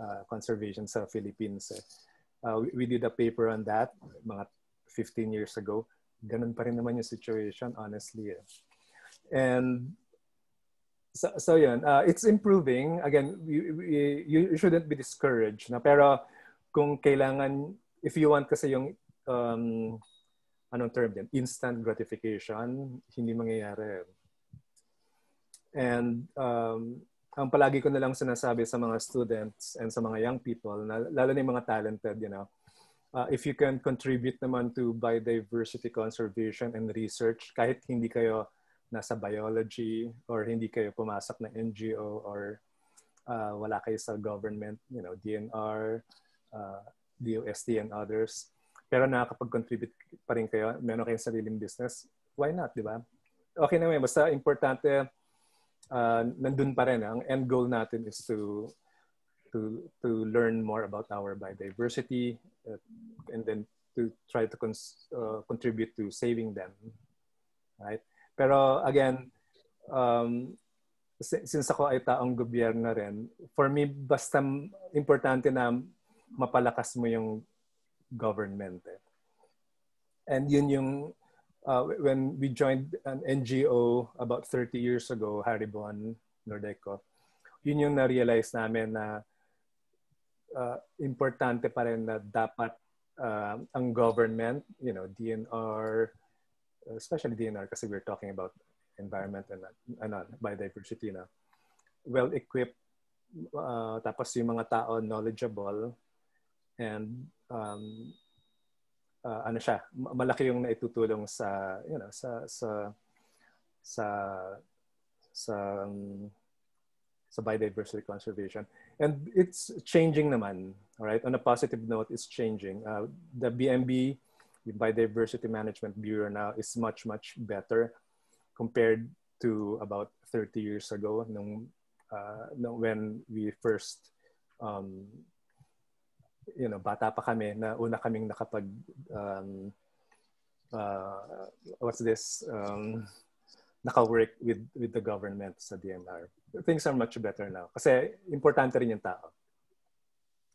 uh, conservation sa Philippines. Uh, we, we did a paper on that mga 15 years ago. Ganun pa rin naman yung situation, honestly. Eh. And so, so yun, uh, it's improving. Again, you, you, you shouldn't be discouraged. Na, pero kung kailangan if you want kasi yung um, anong term din, instant gratification, hindi mangyayari. And um, ang palagi ko na lang sinasabi sa mga students and sa mga young people, na, lalo na yung mga talented, you know, uh, if you can contribute naman to biodiversity conservation and research, kahit hindi kayo nasa biology or hindi kayo pumasok na NGO or uh, wala kayo sa government, you know, DNR, uh, DOST and others, pero nakakapag-contribute pa rin kayo, meron kayong sariling business, why not, di ba? Okay naman, basta importante, uh, nandun pa rin. Ang end goal natin is to to to learn more about our biodiversity uh, and then to try to cons- uh, contribute to saving them. Right? Pero again, um, since ako ay taong gobyerno rin, for me, basta importante na mapalakas mo yung government. Eh. And yun yung, uh, when we joined an NGO about 30 years ago, Haribon, Nordeco, yun yung na-realize namin na uh, importante pa rin na dapat uh, ang government, you know, DNR, especially DNR kasi we're talking about environment and ano, biodiversity na, well-equipped, uh, tapos yung mga tao knowledgeable, and um, uh, ano siya malaki yung naitutulong sa you know sa sa sa sa um, sa biodiversity conservation. And it's changing naman right on a positive note it's changing. Uh, the BMB the biodiversity management bureau now is much much better compared to about 30 years ago nung uh, when we first um, you know, bata pa kami na una kaming nakapag um, uh, what's this um, naka-work with with the government sa DNR. Things are much better now kasi importante rin yung tao.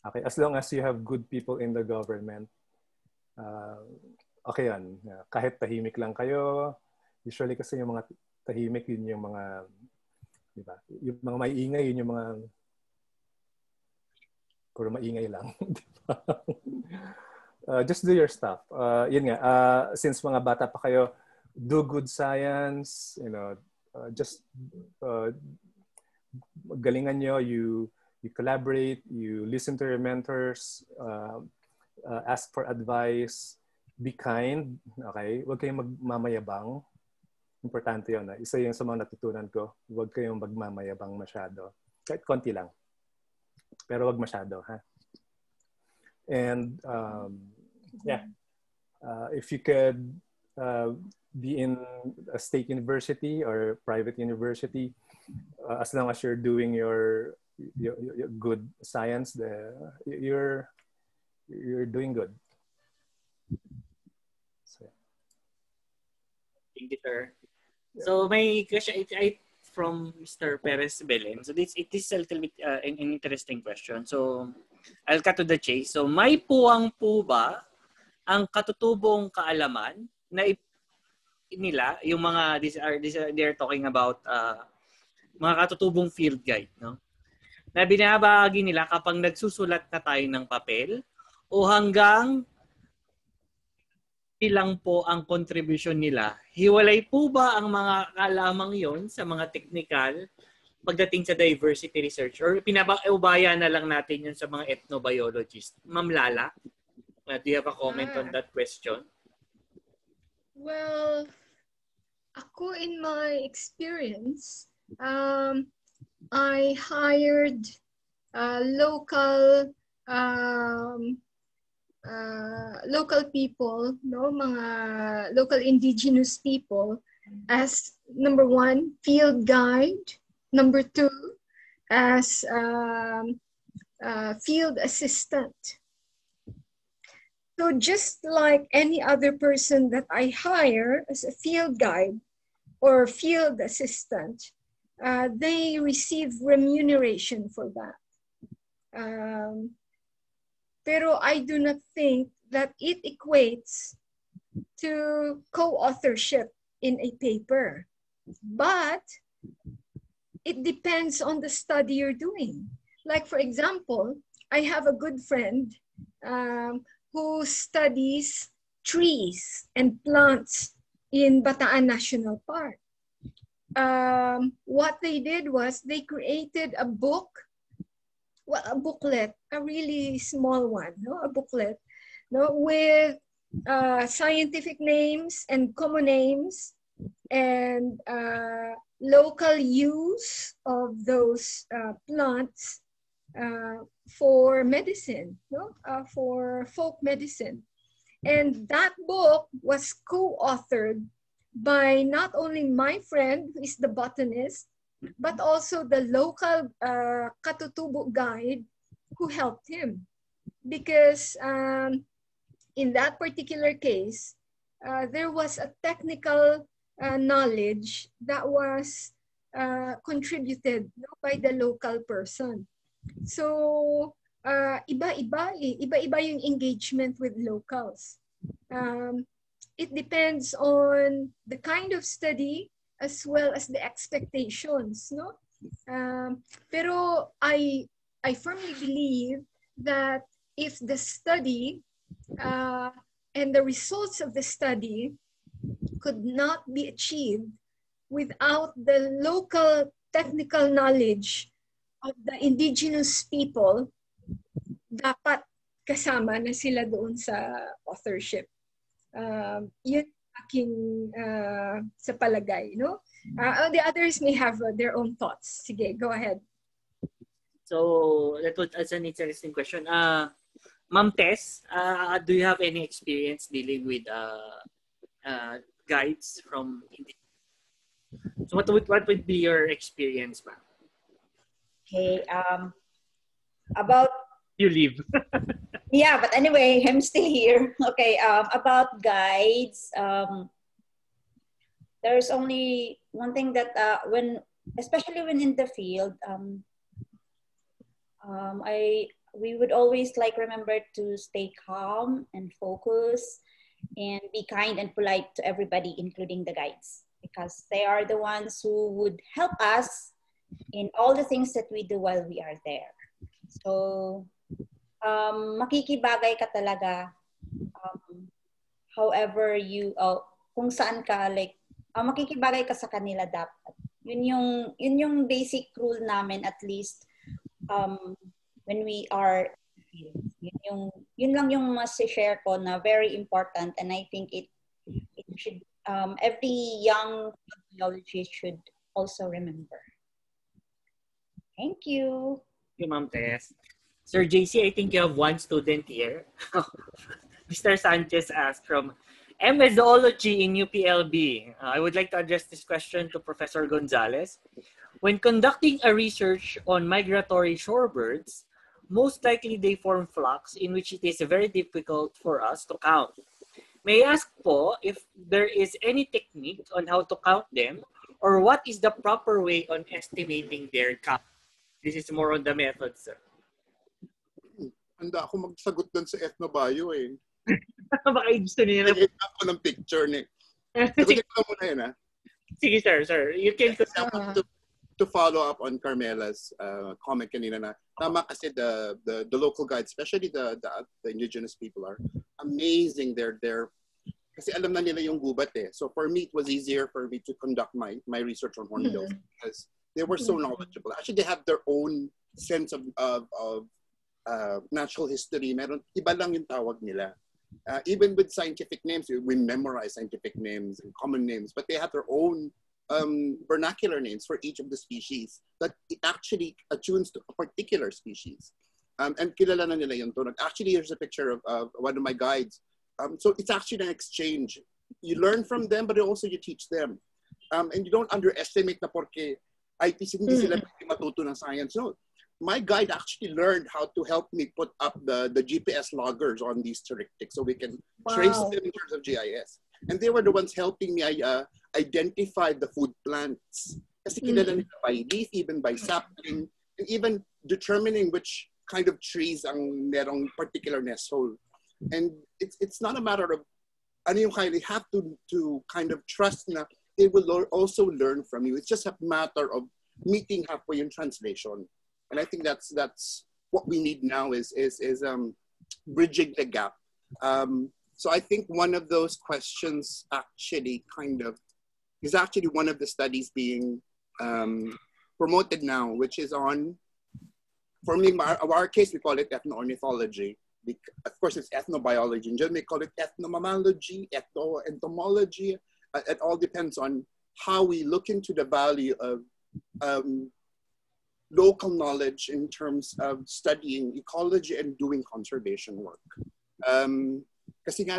Okay, as long as you have good people in the government, uh, okay yan. Kahit tahimik lang kayo, usually kasi yung mga tahimik, yun yung mga, di ba? Yung mga maiingay, yun yung mga puro maingay lang. uh, just do your stuff. Uh, yun nga, uh, since mga bata pa kayo, do good science, you know, uh, just uh, galingan nyo, you, you collaborate, you listen to your mentors, uh, uh, ask for advice, be kind, okay? Huwag kayong magmamayabang. Importante yun. Ha? Isa yung sa mga natutunan ko. Huwag kayong magmamayabang masyado. Kahit konti lang. Pero huwag masyado, ha? And um, yeah, uh, if you could uh, be in a state university or private university, uh, as long as you're doing your, your, your good science, the, you're you're doing good. So, Thank you, sir. So may question I, from Mr. Perez Belen. So this it is a little bit uh, an, an interesting question. So I'll cut to the chase. So may puwang po ba ang katutubong kaalaman na nila yung mga these are these are, they're talking about uh, mga katutubong field guide, no? Na binabahagi nila kapag nagsusulat na tayo ng papel o hanggang ilang po ang contribution nila. Hiwalay po ba ang mga kalamang yon sa mga technical pagdating sa diversity research? Or pinabaubaya na lang natin yun sa mga ethnobiologists? Ma'am Lala, uh, do you have a comment ah. on that question? Well, ako in my experience, um, I hired uh, local um, uh, local people, no, mga local indigenous people as number one, field guide. Number two, as um, uh, field assistant. So just like any other person that I hire as a field guide or field assistant, uh, they receive remuneration for that. Um, Pero I do not think that it equates to co-authorship in a paper. But it depends on the study you're doing. Like for example, I have a good friend um, who studies trees and plants in Bataan National Park. Um, what they did was they created a book well, a booklet, a really small one, no, a booklet, no, with uh, scientific names and common names and uh, local use of those uh, plants uh, for medicine, no? Uh, for folk medicine. And that book was co-authored by not only my friend, who is the botanist, but also the local uh, Katutubo guide who helped him. Because um, in that particular case, uh, there was a technical uh, knowledge that was uh, contributed by the local person. So, uh, iba-iba. Iba-iba yung engagement with locals. Um, it depends on the kind of study as well as the expectations, no? Um, pero I, I firmly believe that if the study uh, and the results of the study could not be achieved without the local technical knowledge of the indigenous people, dapat kasama na sila doon sa authorship. Um, yun aking uh, sa palagay, no? Uh, the others may have uh, their own thoughts. Sige, go ahead. So, that was that's an interesting question. Uh, Ma'am Tess, uh, do you have any experience dealing with uh, uh, guides from India? So, what would, what would be your experience, ma'am? Okay. Um, about you leave. yeah, but anyway, I'm still here. Okay, um, about guides, um, there's only one thing that uh, when, especially when in the field, um, um, I we would always like remember to stay calm and focus and be kind and polite to everybody, including the guides, because they are the ones who would help us in all the things that we do while we are there. So um, makikibagay ka talaga however you, uh, kung saan ka, like, uh, makikibagay ka sa kanila dapat. Yun yung, yun yung basic rule namin at least um, when we are yun yung yun lang yung mas share ko na very important and I think it it should um, every young biologist should also remember. Thank you. Thank you, Ma'am Tess. Sir JC, I think you have one student here. Mr. Sanchez asked from MS Zoology in UPLB. Uh, I would like to address this question to Professor Gonzalez. When conducting a research on migratory shorebirds, most likely they form flocks in which it is very difficult for us to count. May I ask po if there is any technique on how to count them or what is the proper way on estimating their count? This is more on the method, sir. Handa ako magsagot doon sa ethnobio eh. Baka gusto niya na. Nakita ako ng picture ni. Sagutin ko muna yun ha. Sige, sir, sir. You can... Uh, to, to follow up on Carmela's uh, comment kanina na tama kasi the, the, the local guides, especially the, the, the indigenous people are amazing. They're, they're kasi alam na nila yung gubat eh. So for me, it was easier for me to conduct my, my research on hornbills mm-hmm. because they were so knowledgeable. Actually, they have their own sense of, of, of uh, natural history. Meron, iba lang yung tawag nila. Uh, even with scientific names, we memorize scientific names and common names, but they have their own um, vernacular names for each of the species that it actually attunes to a particular species. Um, and kilala na nila yung tunog. Actually, here's a picture of, of one of my guides. Um, so it's actually an exchange. You learn from them, but also you teach them. Um, and you don't underestimate na porque IPC hindi sila mm. matuto ng science. No, my guide actually learned how to help me put up the, the GPS loggers on these pteryctics so we can wow. trace them in terms of GIS. And they were the ones helping me uh, identify the food plants. Kasi kilala mm. nila by leaf, even by sapling, and even determining which kind of trees ang merong particular nest hole. And it's, it's not a matter of, ano yung kind, they have to, to kind of trust na they will also learn from you. It's just a matter of meeting halfway in translation. And I think that's that's what we need now is is is um, bridging the gap. Um, so I think one of those questions actually kind of is actually one of the studies being um, promoted now, which is on, for me, our, our case, we call it ethnoornithology. Of course, it's ethnobiology. In general, we call it ethnomammalogy, ethnoentomology. Uh, it all depends on how we look into the value of um, local knowledge in terms of studying ecology and doing conservation work. Um,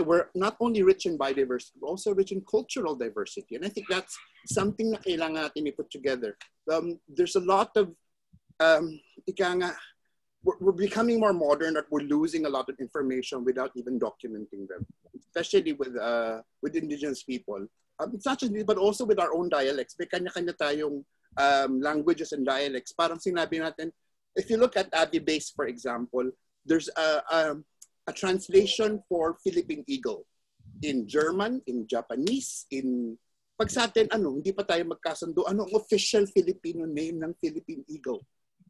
we're not only rich in biodiversity, but also rich in cultural diversity. And I think that's something na kailangan natin i-put together. Um, there's a lot of, um, we're, we're becoming more modern that we're losing a lot of information without even documenting them, especially with, uh, with indigenous people. Um, it's not just me, but also with our own dialects. May kanya-kanya tayong um, languages and dialects. Parang sinabi natin, if you look at Abby Base, for example, there's a, a, a translation for Philippine Eagle in German, in Japanese, in pag sa atin, ano, hindi pa tayo magkasundo, ano ang official Filipino name ng Philippine Eagle?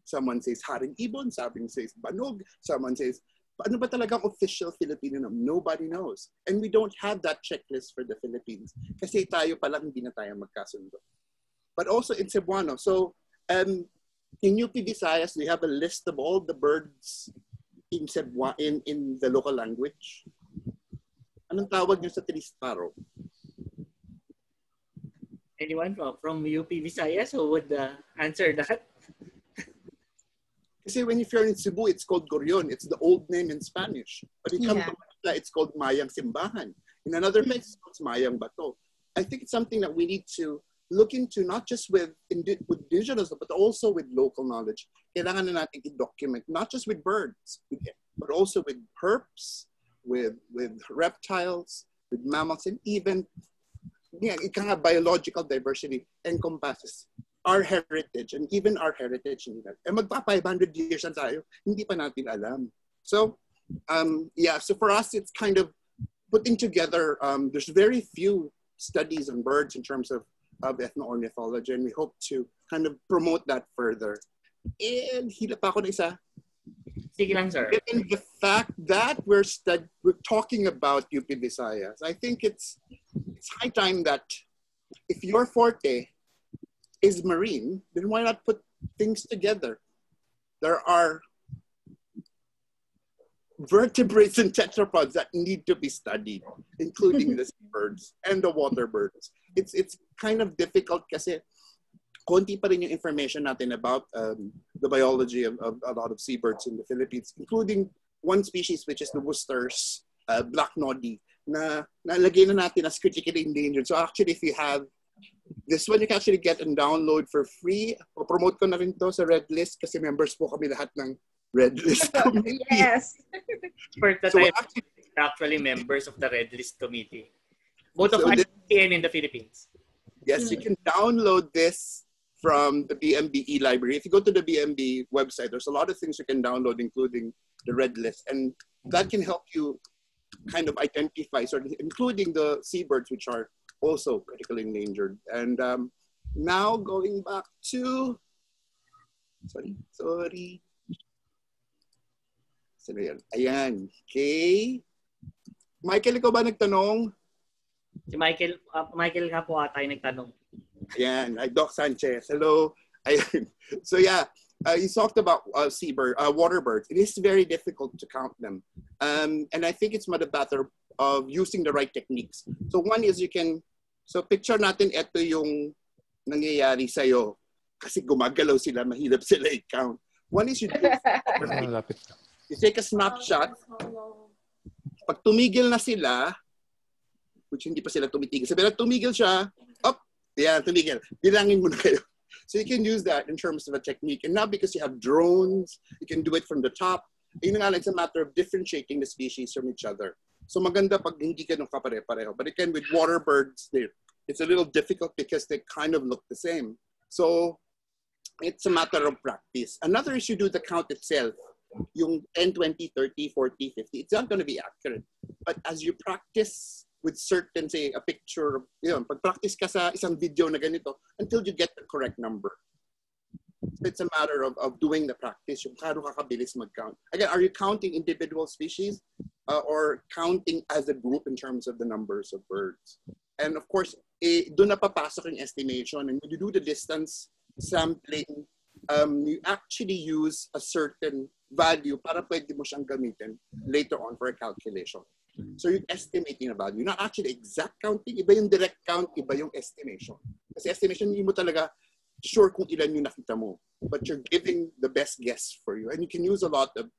Someone says Haring Ibon, someone says Banog, someone says, ano ba talagang official Filipino name? Nobody knows. And we don't have that checklist for the Philippines. Kasi tayo pa lang hindi na tayo magkasundo but also in Cebuano. So um, in UP Visayas, we have a list of all the birds in Cebuano, in, in the local language. Anong tawag niyo sa tree sparrow? Anyone from UP Visayas who would uh, answer that? Kasi when if you're in Cebu, it's called Gorion. It's the old name in Spanish. But it comes yeah. to Manila, it's called Mayang Simbahan. In another place, it's called Mayang Bato. I think it's something that we need to look into not just with, indi- with indigenous, but also with local knowledge. Kailangan na natin i-document, not just with birds, but also with herps, with, with reptiles, with mammals, and even yeah, nga biological diversity encompasses our heritage and even our heritage nila. Eh magpa 500 years na tayo, hindi pa natin alam. So, um, yeah, so for us, it's kind of putting together, um, there's very few studies on birds in terms of of ethnoornithology and we hope to kind of promote that further. And hila pa ako ng isa. Sige lang, sir. given the fact that we're stud- we're talking about UP Visayas, I think it's it's high time that if your forte is marine, then why not put things together? There are vertebrates and tetrapods that need to be studied, including the birds and the water birds. It's it's kind of difficult kasi konti pa rin yung information natin about um, the biology of, of a lot of seabirds in the Philippines, including one species which is the Worcester's uh, black noddy na nalagay na natin as critically endangered. So actually, if you have this one, you can actually get and download for free. O promote ko na rin to sa Red List kasi members po kami lahat ng Red List Committee. Yes. For the So time, actually, we're actually members of the Red List Committee. Both of So us this- and in the Philippines. Yes, you can download this from the BMBE library. If you go to the BMB website, there's a lot of things you can download, including the red list. And that can help you kind of identify, sort of, including the seabirds, which are also critically endangered. And um, now going back to, sorry, sorry. Sino yan? Ayan. Okay. Michael, ikaw ba nagtanong? Si Michael, uh, Michael nga po ata yung nagtanong. Ayan, ay Doc Sanchez. Hello. Ayan. So yeah, uh, you talked about uh, seabird, uh, water birds. It is very difficult to count them, um, and I think it's a matter of using the right techniques. So one is you can, so picture natin ito yung nangyayari sa'yo kasi gumagalaw sila, mahirap sila i-count. One is you, do, you take a snapshot. Pag tumigil na sila, which hindi pa sila tumitigil. Sabi na tumigil siya, up, yeah, tumigil. Bilangin mo na kayo. So you can use that in terms of a technique. And now because you have drones, you can do it from the top. Yun nga it's a matter of differentiating the species from each other. So maganda pag hindi ganun kapare-pareho. But again, with water birds, it's a little difficult because they kind of look the same. So it's a matter of practice. Another is you do the count itself. Yung 10, 20, 30, 40, 50, it's not going to be accurate. But as you practice with certain, say, a picture, you know, pag-practice ka sa isang video na ganito until you get the correct number. So it's a matter of, of doing the practice, yung kano ka kabilis mag-count. Again, are you counting individual species uh, or counting as a group in terms of the numbers of birds? And of course, eh, doon na papasok yung estimation. And when you do the distance sampling, um, you actually use a certain value para pwede mo siyang gamitin later on for a calculation. Mm. So you're estimating a value. Not actually exact counting. Iba yung direct count, iba yung estimation. Kasi estimation, hindi mo talaga sure kung ilan yung nakita mo. But you're giving the best guess for you. And you can use a lot of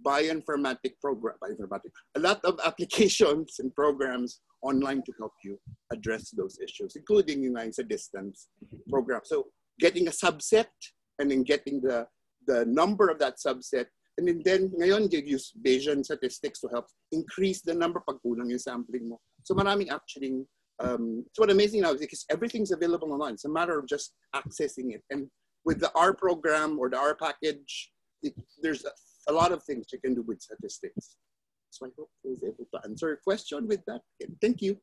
bioinformatic program, bioinformatic, a lot of applications and programs online to help you address those issues, including yung nga sa distance program. So getting a subset and then getting the, the number of that subset And then, then ngayon, you use Bayesian statistics to help increase the number pag kulang yung sampling mo. So maraming actually, um, what amazing now is because everything's available online. It's a matter of just accessing it. And with the R program or the R package, it, there's a, a lot of things you can do with statistics. So I hope I was able to answer your question with that. Thank you.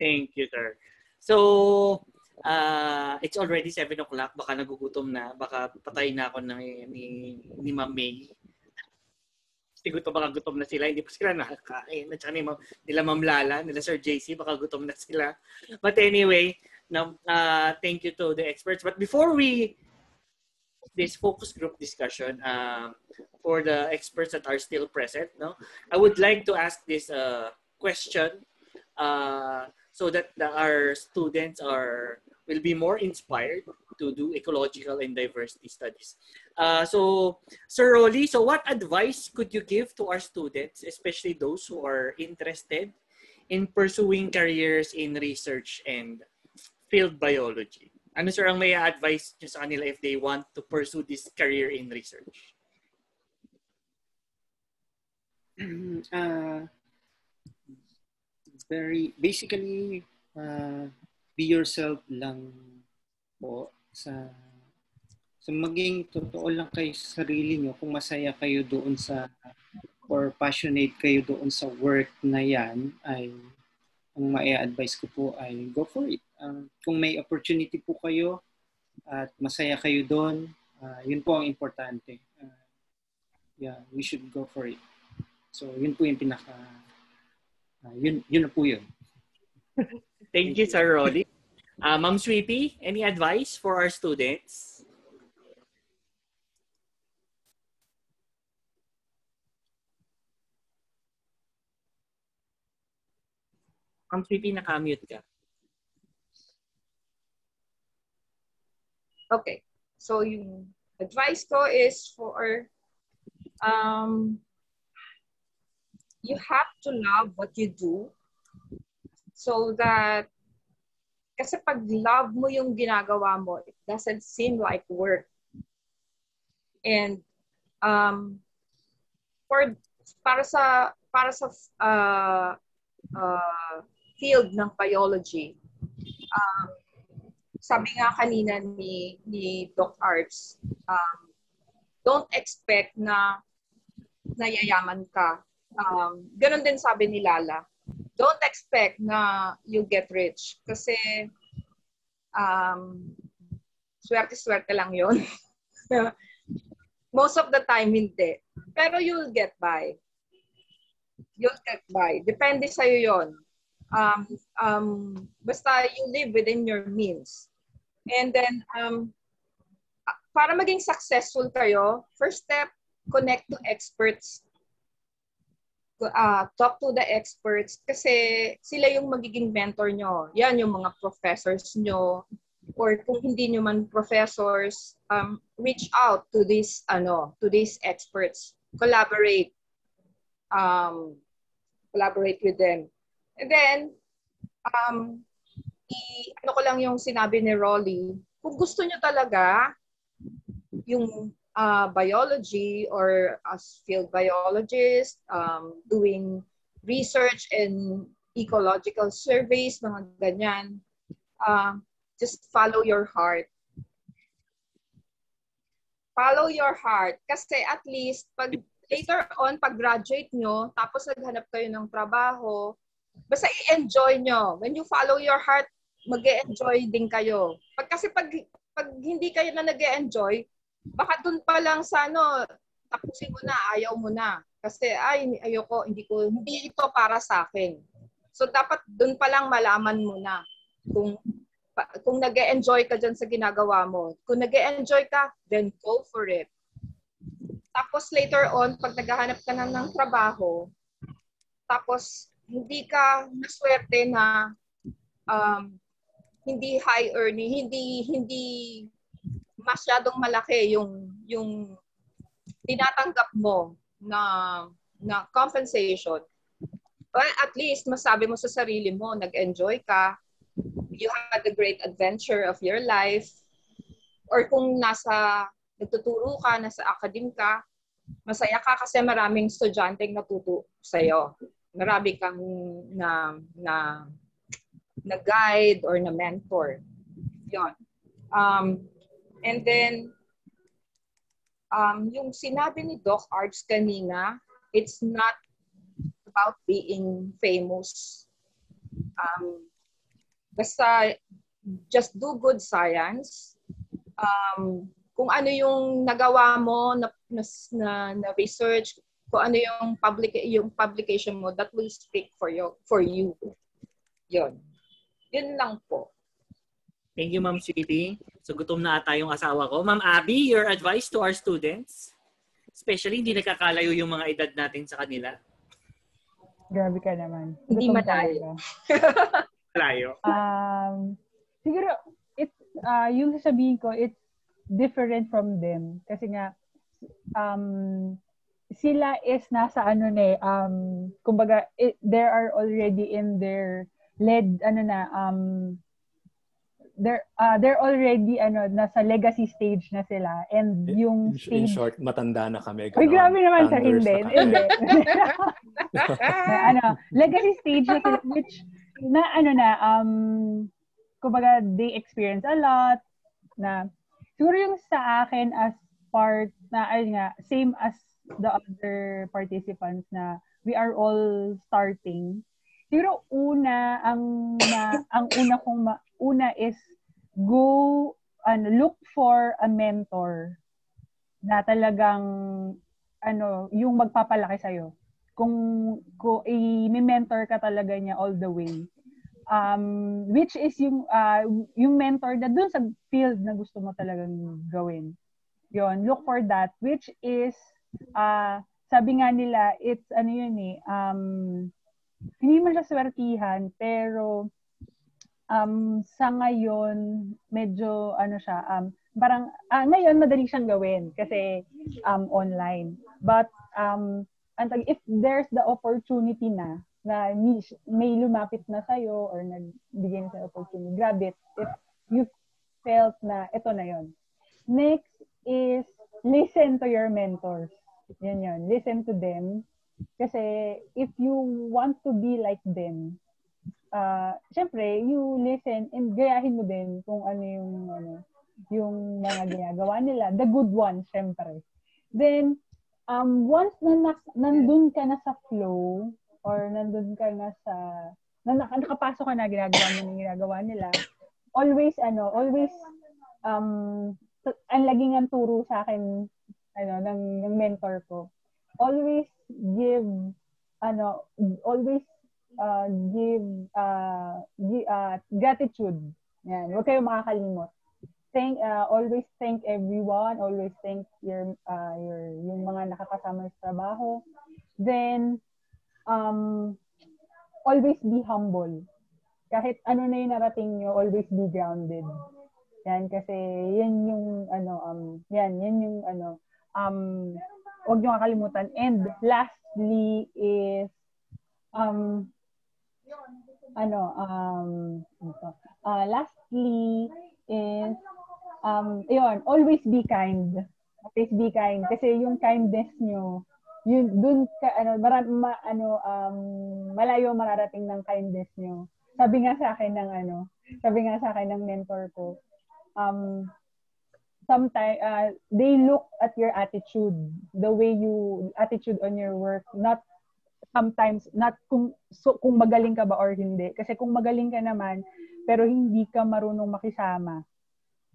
Thank you, sir. So, uh, it's already 7 o'clock. Baka nagugutom na. Baka patay na ako ni, ni, ni Ma'am May. Siguro baka gutom na sila. Hindi pa sila nakakain. At saka ni Ma'am, nila Ma'am Lala, nila Sir JC, baka gutom na sila. But anyway, no, uh, thank you to the experts. But before we this focus group discussion um, for the experts that are still present, no, I would like to ask this uh, question uh, so that the, our students are will be more inspired to do ecological and diversity studies. Uh, so, Sir Rolly, so what advice could you give to our students, especially those who are interested in pursuing careers in research and field biology? Ano sir ang may advice nyo sa kanila if they want to pursue this career in research? uh, very basically uh, be yourself lang po sa sa maging totoo lang kayo sa sarili nyo kung masaya kayo doon sa or passionate kayo doon sa work na yan ay ang mai-advise ko po ay go for it. Um, kung may opportunity po kayo at masaya kayo doon, uh, yun po ang importante. Uh, yeah, we should go for it. So, yun po yung pinaka, uh, yun, yun na po yun. Thank you, Sir Roddy. Uh, Ma'am Sweetie, any advice for our students? Ma'am Sweetie, naka-mute ka. Okay. So yung advice ko is for um you have to love what you do so that kasi pag love mo yung ginagawa mo, it doesn't seem like work. And um for para sa para sa uh, uh, field ng biology, um, sabi nga kanina ni, ni Doc Arts, um, don't expect na nayayaman ka. Um, ganun din sabi ni Lala. Don't expect na you get rich. Kasi um, swerte-swerte lang yon Most of the time, hindi. Pero you'll get by. You'll get by. Depende sa'yo yon um, um, basta you live within your means. And then, um, para maging successful kayo, first step, connect to experts. Uh, talk to the experts kasi sila yung magiging mentor nyo. Yan yung mga professors nyo. Or kung hindi nyo man professors, um, reach out to these ano, to these experts. Collaborate. Um, collaborate with them. And then, um, i, ano ko lang yung sinabi ni Rolly, kung gusto nyo talaga yung uh, biology or as field biologist, um, doing research and ecological surveys, mga ganyan, uh, just follow your heart. Follow your heart. Kasi at least, pag later on, pag graduate nyo, tapos naghanap kayo ng trabaho, basta i-enjoy nyo. When you follow your heart, mag enjoy din kayo. Pag kasi pag, pag hindi kayo na nag enjoy baka dun pa lang sa ano, tapusin mo na, ayaw mo na. Kasi ay ayoko, hindi ko hindi ito para sa akin. So dapat dun pa lang malaman mo na kung kung nag enjoy ka diyan sa ginagawa mo. Kung nag enjoy ka, then go for it. Tapos later on, pag naghahanap ka na ng trabaho, tapos hindi ka naswerte na um, hindi high earning, hindi hindi masyadong malaki yung yung tinatanggap mo na na compensation. Well, at least masabi mo sa sarili mo, nag-enjoy ka, you had a great adventure of your life, or kung nasa nagtuturo ka, nasa academe ka, masaya ka kasi maraming estudyante natuto sa'yo. Marami kang na, na na guide or na mentor. Yon. Um, and then, um, yung sinabi ni Doc Arts kanina, it's not about being famous. Um, basta just do good science. Um, kung ano yung nagawa mo na, na, na research, kung ano yung public yung publication mo that will speak for you for you. Yon. Yun lang po. Thank you, Ma'am Sweetie. So gutom na ata yung asawa ko. Ma'am Abby, your advice to our students? Especially, hindi nakakalayo yung mga edad natin sa kanila. Grabe ka naman. Hindi malayo. Malayo. um, siguro, it's, uh, yung sasabihin ko, it's different from them. Kasi nga, um, sila is nasa ano na eh, um, kumbaga, it, there are already in their led ano na um they're uh, they're already ano nasa legacy stage na sila and yung in, stage in short matanda na kami Uy, grabe naman sa hindi. hindi. Ano legacy stage na sila which na ano na um kumbaga they experience a lot na siguro yung sa akin as part na ayun nga same as the other participants na we are all starting. Siguro una ang na, ang una kong ma, una is go ano look for a mentor na talagang ano, yung magpapalaki sa'yo. Kung, kung i-mentor ka talaga niya all the way. Um, which is yung, uh, yung mentor na dun sa field na gusto mo talagang gawin. Yon, look for that, which is, uh, sabi nga nila, it's ano yun eh, um, hindi man siya swertihan, pero um, sa ngayon, medyo ano siya, um, parang uh, ngayon madali siyang gawin kasi um online. But um if there's the opportunity na na may lumapit na sa'yo or nagbigay na sa opportunity, grab it. If you felt na ito na yon. Next is listen to your mentors. Yan yun. Listen to them. Kasi if you want to be like them, uh, syempre, you listen and gayahin mo din kung ano yung ano, yung mga ginagawa nila. The good ones, syempre. Then, um, once na, na nandun ka na sa flow, or nandun ka na sa, na, nakapasok ka na, ginagawa mo ginagawa nila, always, ano, always, um, ang laging ang turo sa akin, ano, ng, ng mentor ko, always give, ano, always uh, give, uh, give uh, gratitude. Yan, huwag kayong makakalimot thank uh, always thank everyone, always thank your uh, your yung mga nakakasama sa trabaho. Then um always be humble. Kahit ano na yung narating nyo, always be grounded. Yan kasi yan yung ano um yan yan yung ano um wag niyo kakalimutan. And lastly is um ano um uh, lastly is um, yun, always be kind. Always be kind. Kasi yung kindness nyo, yun, dun ka, ano, mara, ma, ano, um, malayo mararating ng kindness nyo. Sabi nga sa akin ng, ano, sabi nga sa akin ng mentor ko, um, sometimes, uh, they look at your attitude, the way you, attitude on your work, not sometimes not kung so, kung magaling ka ba or hindi kasi kung magaling ka naman pero hindi ka marunong makisama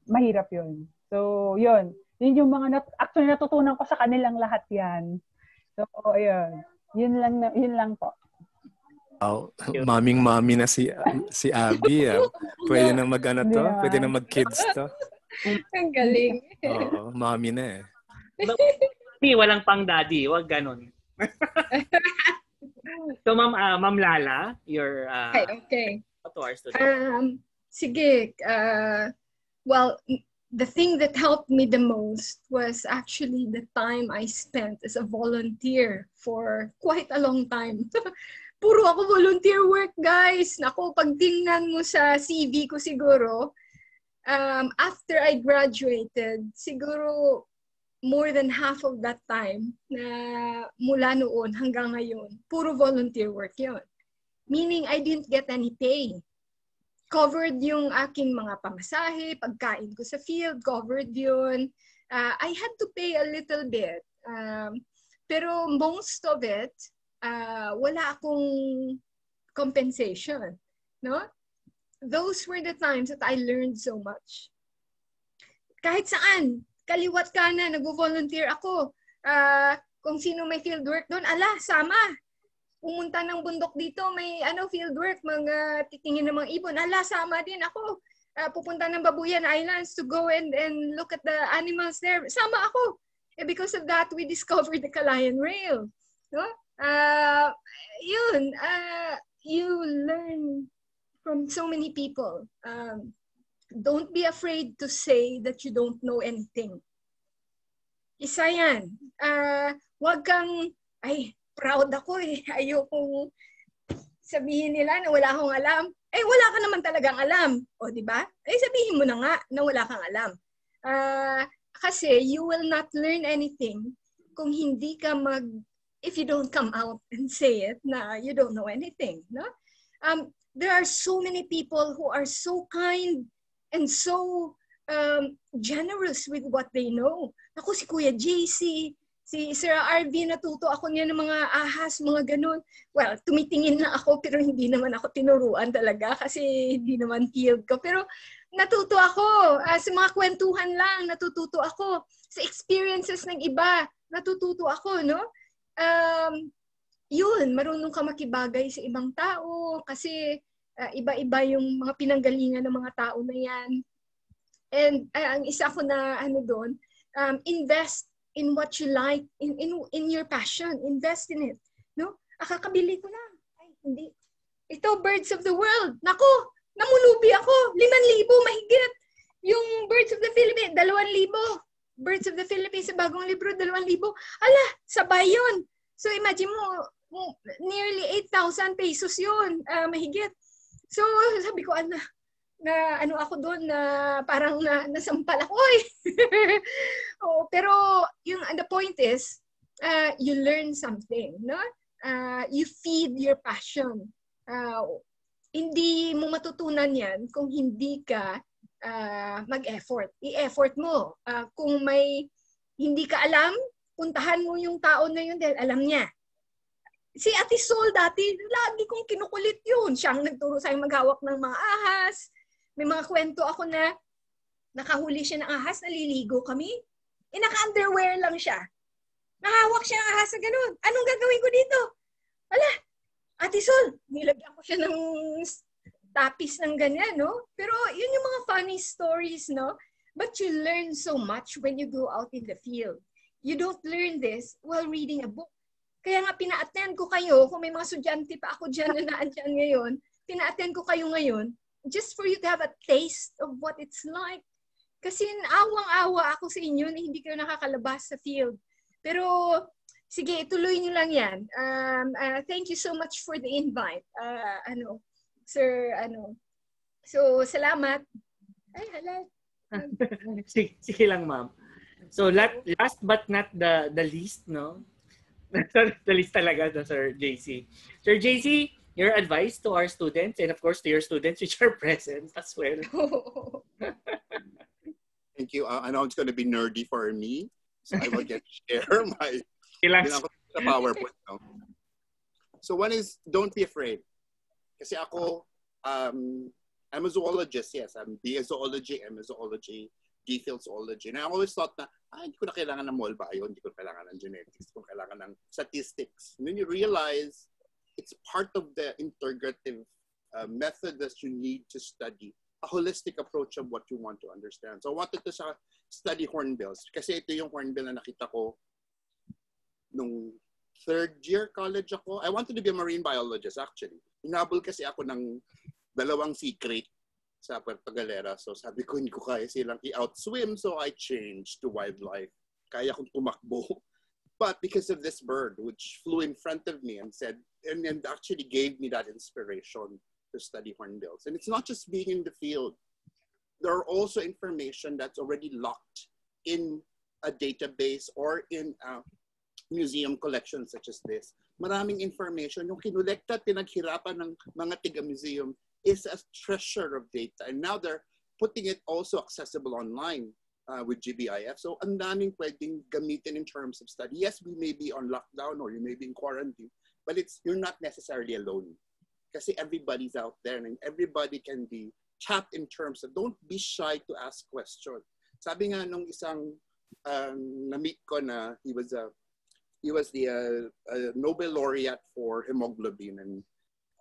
mahirap yun. So, yun. Yun yung mga, nat- actually natutunan ko sa kanilang lahat yan. So, ayun. Yun lang, na, yun lang po. Oh, maming mami na si si Abby. Ah. Pwede na mag ano to? Pwede na mag kids to. Ang galing. Oo, mami na eh. Mami, walang pang daddy. Wag ganun. so, Ma'am, uh, Ma'am Lala, your... Uh, okay, okay. To our students. Um, sige, uh, well, the thing that helped me the most was actually the time I spent as a volunteer for quite a long time. Puro ako volunteer work, guys. Nako, pag tingnan mo sa CV ko siguro, um, after I graduated, siguro more than half of that time na mula noon hanggang ngayon, puro volunteer work yon. Meaning, I didn't get any pay covered yung aking mga pamasahe, pagkain ko sa field, covered yun. Uh, I had to pay a little bit. Um, pero most of it, uh, wala akong compensation. No? Those were the times that I learned so much. Kahit saan, kaliwat ka na, nag-volunteer ako. Uh, kung sino may field work doon, ala, sama pumunta ng bundok dito, may ano field work, mga titingin ng mga ibon. Ala, sama din ako. Uh, pupunta ng Babuyan Islands to go and, and look at the animals there. Sama ako. And because of that, we discovered the Kalayan Rail. No? Uh, yun, uh, you learn from so many people. Um, don't be afraid to say that you don't know anything. Isa yan. Uh, wag kang, ay, proud ako eh. Ayoko sabihin nila na wala akong alam. Eh, wala ka naman talagang alam. O, di ba? Eh, sabihin mo na nga na wala kang alam. Uh, kasi you will not learn anything kung hindi ka mag, if you don't come out and say it na you don't know anything. No? Um, there are so many people who are so kind and so um, generous with what they know. Ako si Kuya JC, si Sir RV natuto ako niya ng mga ahas, mga ganun. Well, tumitingin na ako pero hindi naman ako tinuruan talaga kasi hindi naman field ko. Pero natuto ako. Uh, sa mga kwentuhan lang, natututo ako. Sa experiences ng iba, natututo ako, no? Um, yun, marunong ka makibagay sa ibang tao kasi uh, iba-iba yung mga pinanggalingan ng mga tao na yan. And uh, ang isa ko na ano doon, um, invest in what you like, in, in, in your passion, invest in it. No? Akakabili ko na. Ay, hindi. Ito, Birds of the World. Nako, namulubi ako. Liman libo, mahigit. Yung Birds of the Philippines, dalawan libo. Birds of the Philippines sa bagong libro, dalawang libo. Ala, sabay yun. So imagine mo, nearly 8,000 pesos yun, uh, mahigit. So sabi ko, ano, na ano ako doon na parang na nasampal ako eh. oh, pero yung the point is uh, you learn something, no? Uh, you feed your passion. Uh, hindi mo matutunan 'yan kung hindi ka uh, mag-effort. I-effort mo. Uh, kung may hindi ka alam, puntahan mo yung tao na yun dahil alam niya si Ate Sol dati, lagi kong kinukulit yun. Siya ang nagturo sa maghawak ng mga ahas. May mga kwento ako na nakahuli siya ng ahas, naliligo kami. Eh, naka-underwear lang siya. Nahawak siya ng ahas na ganun. Anong gagawin ko dito? Wala. Ate Sol, nilagyan ko siya ng tapis ng ganyan, no? Pero yun yung mga funny stories, no? But you learn so much when you go out in the field. You don't learn this while reading a book kaya nga pina-attend ko kayo, kung may mga estudyante pa ako dyan na naandyan ngayon, pina-attend ko kayo ngayon just for you to have a taste of what it's like. Kasi awang-awa ako sa inyo na hindi kayo nakakalabas sa field. Pero sige, ituloy niyo lang yan. Um, uh, thank you so much for the invite. Uh, ano, sir, ano. So, salamat. Ay, halal. sige, sige lang, ma'am. So, last but not the the least, no? the list talaga no, Sir JC. Sir JC, your advice to our students and of course to your students which are present as well. Thank you. Uh, I know it's going to be nerdy for me, so I will get to share my the PowerPoint. No? So one is don't be afraid. Kasi ako, um, I'm a zoologist, yes. I'm BA zoology, I'm a zoology detailed zoology. And I always thought na, ah, hindi ko na kailangan ng mall bio, hindi ko kailangan ng genetics, hindi ko kailangan ng statistics. And then you realize it's part of the integrative uh, method that you need to study, a holistic approach of what you want to understand. So I wanted to sa study hornbills kasi ito yung hornbill na nakita ko nung third year college ako. I wanted to be a marine biologist actually. Hinabol kasi ako ng dalawang secret sa Puerto Galera. So sabi ko, hindi ko kaya silang i-outswim. So I changed to wildlife. Kaya kong tumakbo. But because of this bird, which flew in front of me and said, and, and actually gave me that inspiration to study hornbills. And it's not just being in the field. There are also information that's already locked in a database or in a museum collection such as this. Maraming information yung kinolekta at pinaghirapan ng mga tiga-museum is a treasure of data. And now they're putting it also accessible online uh, with GBIF. So ang daming pwedeng gamitin in terms of study. Yes, we may be on lockdown or you may be in quarantine, but it's you're not necessarily alone. Kasi everybody's out there and everybody can be tapped in terms of don't be shy to ask questions. Sabi nga nung isang um, na-meet ko na he was a he was the uh, uh, Nobel laureate for hemoglobin and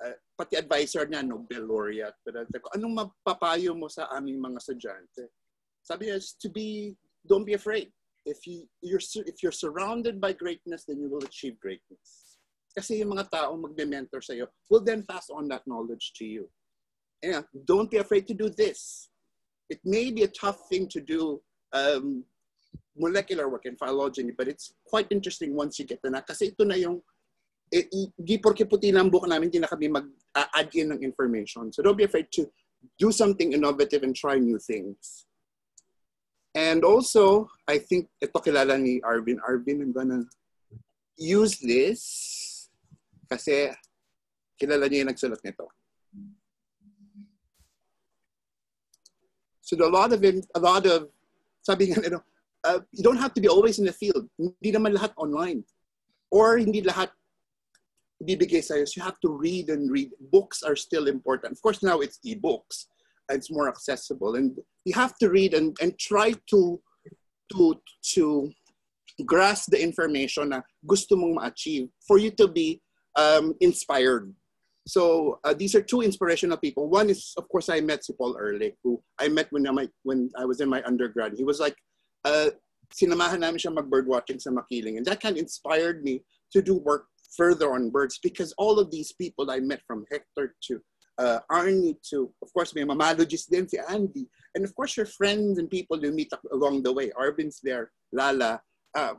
uh, pati advisor niya, Nobel laureate. Pero anong mapapayo mo sa aming mga estudyante? Sabi niya, to be, don't be afraid. If, you, you're, if you're surrounded by greatness, then you will achieve greatness. Kasi yung mga taong magme-mentor sa'yo will then pass on that knowledge to you. And don't be afraid to do this. It may be a tough thing to do um, molecular work in phylogeny, but it's quite interesting once you get to that. Kasi ito na yung eh, di porke puti na ang book namin, hindi na kami mag-add in ng information. So don't be afraid to do something innovative and try new things. And also, I think ito kilala ni Arvin. Arvin, I'm gonna use this kasi kilala niya yung nagsulat nito. So a lot of it, a lot of sabi nga, you know, uh, you don't have to be always in the field. Hindi naman lahat online. Or hindi lahat ibibigay sa'yo. You have to read and read. Books are still important. Of course, now it's e-books. it's more accessible. And you have to read and, and try to, to, to grasp the information na gusto mong ma-achieve for you to be um, inspired. So uh, these are two inspirational people. One is, of course, I met si Paul Ehrlich, who I met when I, when I was in my undergrad. He was like, uh, sinamahan namin siya mag-bird watching sa Makiling. And that kind of inspired me to do work further on birds because all of these people I met from Hector to uh, Arnie to, of course, may mamalogist din si Andy. And of course, your friends and people you meet along the way. Arvin's there, Lala, uh,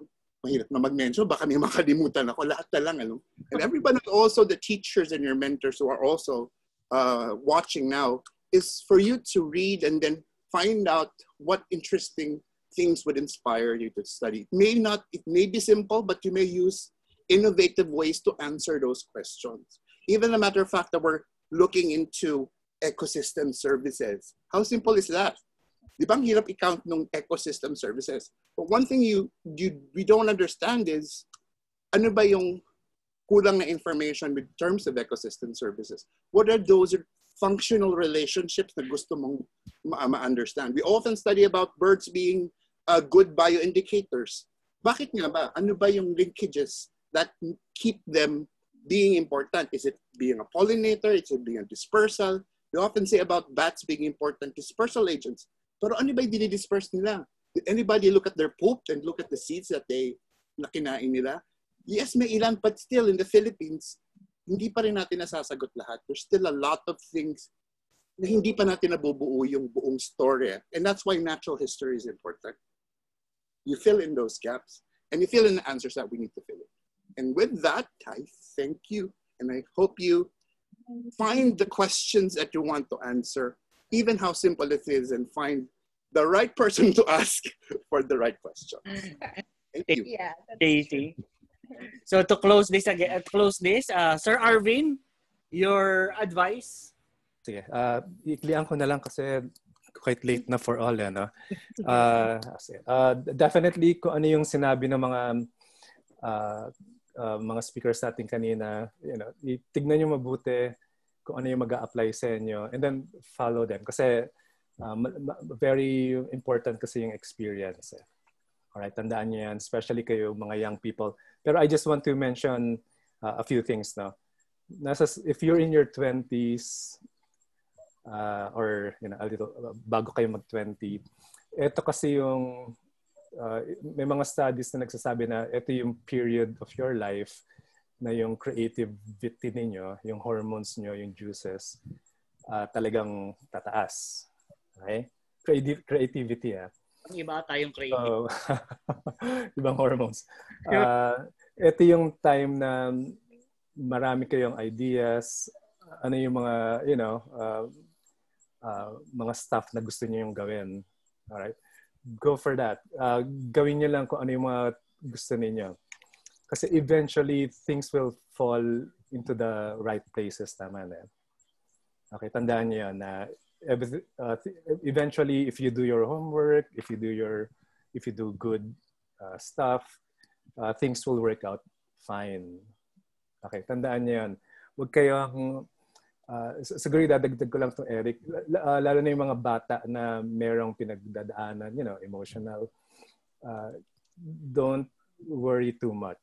mahirap na mag-mention, baka may makalimutan ako, lahat na lang. Ano? And everybody, also the teachers and your mentors who are also uh, watching now, is for you to read and then find out what interesting things would inspire you to study. It may not, it may be simple, but you may use innovative ways to answer those questions. Even a matter of fact that we're looking into ecosystem services. How simple is that? Di ba ang hirap i-count ng ecosystem services? But one thing you, you we don't understand is, ano ba yung kulang na information with terms of ecosystem services? What are those functional relationships na gusto mong ma-understand? We often study about birds being uh, good bioindicators. Bakit nga ba? Ano ba yung linkages that keep them being important? Is it being a pollinator? Is it being a dispersal? We often say about bats being important dispersal agents. Pero ano ba yung dinidisperse nila? Did anybody look at their poop and look at the seeds that they nakinain nila? Yes, may ilan, but still in the Philippines, hindi pa rin natin nasasagot lahat. There's still a lot of things na hindi pa natin nabubuo yung buong story. And that's why natural history is important. You fill in those gaps and you fill in the answers that we need to fill in. And with that, I thank you. And I hope you find the questions that you want to answer even how simple it is and find the right person to ask for the right question. Thank you. Yeah. Katie. So to close this again, uh, close this, uh, Sir Arvin, your advice? Sige, uh, iklian ko na lang kasi quite late na for all, eh, no? Uh, uh, definitely, kung ano yung sinabi ng mga uh, uh, mga speakers natin kanina, you know, tignan nyo mabuti kung ano yung mag apply sa inyo and then follow them kasi uh, very important kasi yung experience. Eh. Alright, tandaan niyo yan, especially kayo mga young people. Pero I just want to mention uh, a few things no. Nasa, if you're in your 20s uh, or you know, a little bago kayo mag-20, ito kasi yung uh, may mga studies na nagsasabi na ito yung period of your life na yung creativity ninyo, yung hormones nyo, yung juices, uh, talagang tataas. Okay? Creative, creativity, ah. Ang iba tayong creative. So, ibang hormones. Uh, ito yung time na marami kayong ideas, ano yung mga, you know, uh, uh, mga stuff na gusto niyo yung gawin. Alright? Go for that. Uh, gawin niyo lang kung ano yung mga gusto niyo kasi eventually things will fall into the right places naman eh. Okay, tandaan niyo yan na uh, eventually if you do your homework, if you do your if you do good uh, stuff, uh, things will work out fine. Okay, tandaan niyo yan. Huwag kayong uh, siguro dadagdag ko lang to Eric, uh, lalo na yung mga bata na merong pinagdadaanan, you know, emotional. Uh, don't worry too much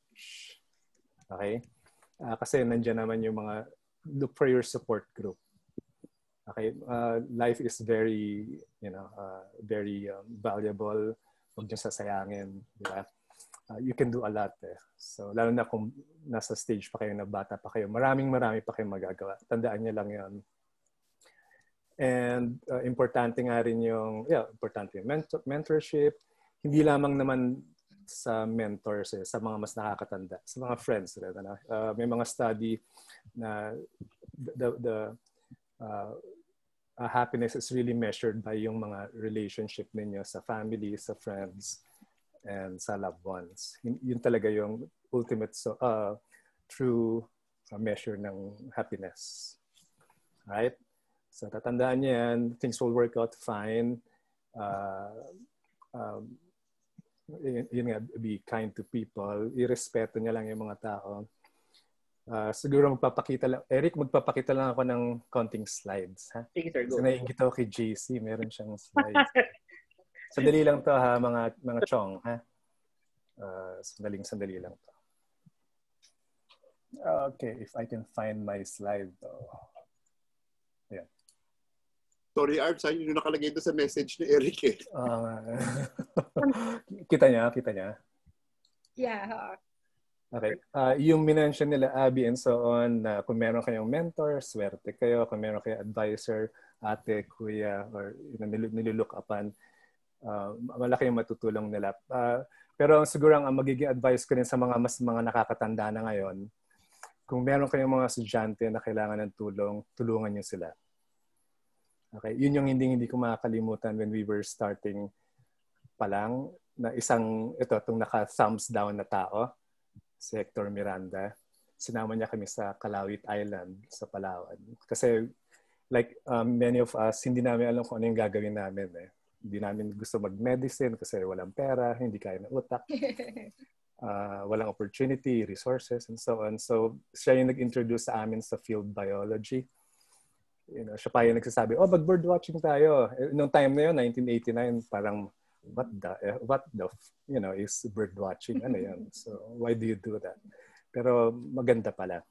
Okay? Uh, kasi nandiyan naman yung mga, look for your support group. Okay? Uh, life is very, you know, uh, very um, valuable. Huwag niyo sasayangin. Di ba? Uh, you can do a lot eh. So, lalo na kung nasa stage pa kayo na bata pa kayo, maraming marami pa kayong magagawa. Tandaan niyo lang yon And uh, importante nga rin yung, yeah, importante yung mentor, mentorship. Hindi lamang naman sa mentors, eh, sa mga mas nakakatanda, sa mga friends. Rin, ano? uh, may mga study na the, the uh, uh, happiness is really measured by yung mga relationship ninyo sa family, sa friends, and sa loved ones. Yun, yun talaga yung ultimate so, uh, true uh, measure ng happiness. Right? So tatandaan niyo yan, things will work out fine. Uh, um, yun, nga, be kind to people, irespeto niya lang yung mga tao. Uh, siguro magpapakita lang. Eric, magpapakita lang ako ng counting slides. Ha? Sige, sir. Go. So, naiingit ako kay JC. Meron siyang slides. sandali lang to ha, mga, mga chong. Ha? Uh, sandaling sandali lang to. Okay, if I can find my slide. Oh. Yeah. Sorry, Arts, yun yung nakalagay doon sa message ni Eric eh. Uh, kita niya, kita niya. Yeah. Okay. Uh, yung minention nila, Abby and so on, na kung meron kayong mentor, swerte kayo. Kung meron kayong advisor, ate, kuya, or you know, nil- nilulook upan, uh, malaki yung matutulong nila. Uh, pero siguro ang magiging advice ko rin sa mga mas mga nakakatanda na ngayon, kung meron kayong mga estudyante na kailangan ng tulong, tulungan nyo sila. Okay, yun yung hindi hindi ko makakalimutan when we were starting pa lang na isang ito itong naka thumbs down na tao si Hector Miranda. Sinama niya kami sa Calawit Island sa Palawan. Kasi like um, many of us, hindi namin alam kung ano yung gagawin namin. Eh. Hindi namin gusto mag-medicine kasi walang pera, hindi kaya ng utak. Uh, walang opportunity, resources, and so on. So, siya yung nag-introduce sa amin sa field biology. You know, siya pa yung nagsasabi, oh, mag-bird watching tayo. Eh, Noong time na yun, 1989, parang what the eh, what the you know is bird watching ano yan so why do you do that pero maganda pala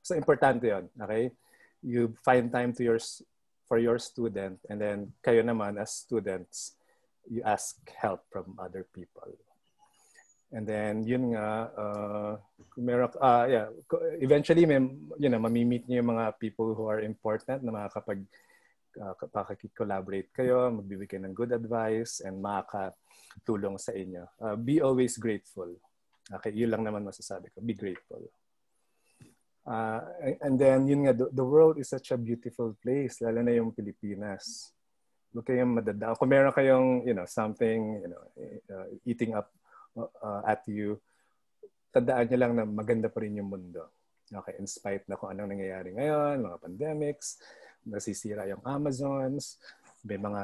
so importante yon okay you find time to your for your student and then kayo naman as students you ask help from other people and then yun nga uh, meron uh, yeah eventually may you know mamimit niyo yung mga people who are important na makakapag uh, pakikikollaborate kayo, magbibigay ng good advice, and makakatulong sa inyo. Uh, be always grateful. Okay, yun lang naman masasabi ko. Be grateful. Uh, and then, yun nga, the, the world is such a beautiful place, lalo na yung Pilipinas. Huwag kayong madadaan. Kung meron kayong, you know, something, you know, uh, eating up uh, at you, tandaan nyo lang na maganda pa rin yung mundo. Okay, in spite na kung anong nangyayari ngayon, mga pandemics, nasisira yung Amazons, may mga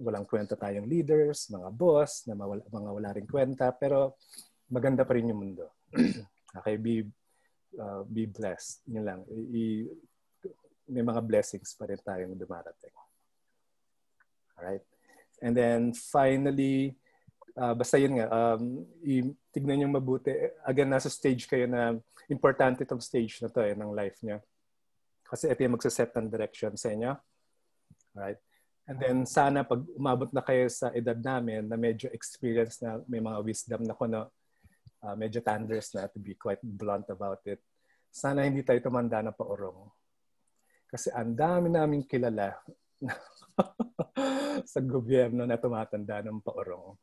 walang kwenta tayong leaders, mga boss, na mawala, mga wala rin kwenta, pero maganda pa rin yung mundo. okay, be, uh, be blessed. Yun lang. I, may mga blessings pa rin tayong dumarating. Alright? And then finally, uh, basta yun nga, um, i- tignan nyo mabuti. Again, nasa stage kayo na importante itong stage na to eh, ng life niya. Kasi ito yung magsaset ng direction sa inyo. Alright? And then sana pag umabot na kayo sa edad namin na medyo experience na may mga wisdom na kuno, uh, medyo thunders na to be quite blunt about it. Sana hindi tayo tumanda na paurong. Kasi ang dami naming kilala sa gobyerno na tumatanda ng paurong.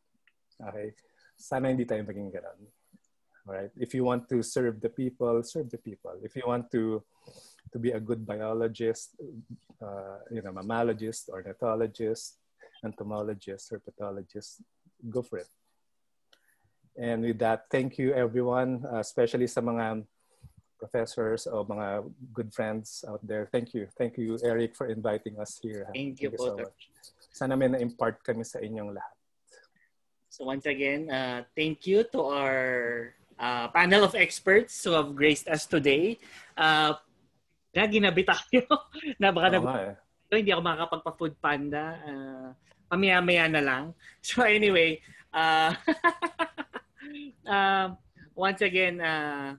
Okay? Sana hindi tayo maging ganun. Alright? If you want to serve the people, serve the people. If you want to to be a good biologist, uh, you know, mammalogist, ornithologist, entomologist, herpetologist, go for it. And with that, thank you everyone, uh, especially sa mga professors o mga good friends out there. Thank you. Thank you, Eric, for inviting us here. Thank you, thank you so much. Sana may na-impart kami sa inyong lahat. So once again, uh, thank you to our uh, panel of experts who have graced us today. Uh, na ginabi tayo na baka nga eh. hindi ako makakapagpa-food panda. Uh, pamaya-maya na lang. So anyway, uh, uh, once again, uh,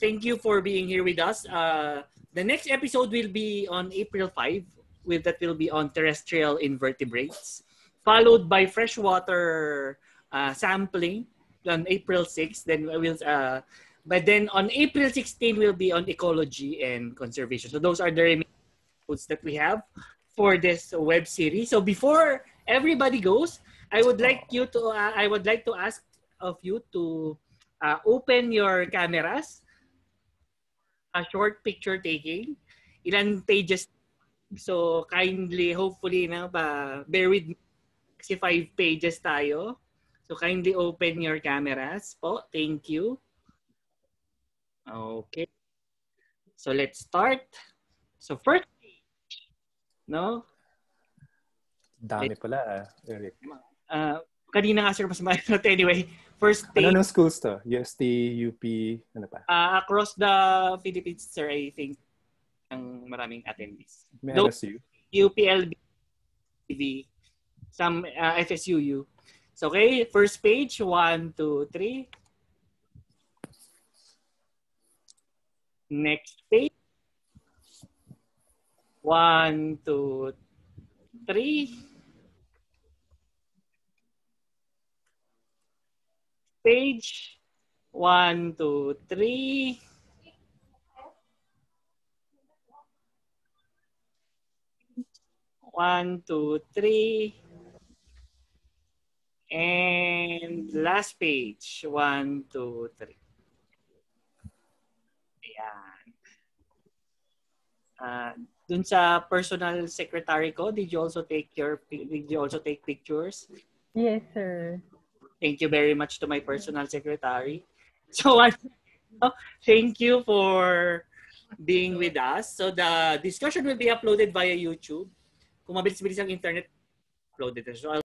thank you for being here with us. Uh, the next episode will be on April 5. With that will be on terrestrial invertebrates, followed by freshwater uh, sampling on April 6. Then we will uh, but then on April 16 will be on ecology and conservation. So those are the episodes that we have for this web series. So before everybody goes, I would like you to uh, I would like to ask of you to uh, open your cameras. A short picture taking. Ilan pages So kindly hopefully na pa bear with me kasi five pages tayo. So kindly open your cameras po. Thank you. Okay. So let's start. So first page, no? Dami pala, ah, Eric. Uh, kanina nga sir mas mahirap. Anyway, first Ano page ng schools to? UST, UP, ano pa? uh, across the Philippines, sir, I think ang maraming attendees. May Though- LSU? UPLB, some uh, FSUU. So, okay, first page, one, two, three. Next page. One, two, three. Page. One, two, three. One, two, three. And last page. One, two, three. Ayan. Uh, dun sa personal secretary ko, did you also take your did you also take pictures? Yes, sir. Thank you very much to my personal secretary. So, uh, thank you for being with us. So, the discussion will be uploaded via YouTube. Kung mabilis-bilis ang internet, uploaded. So,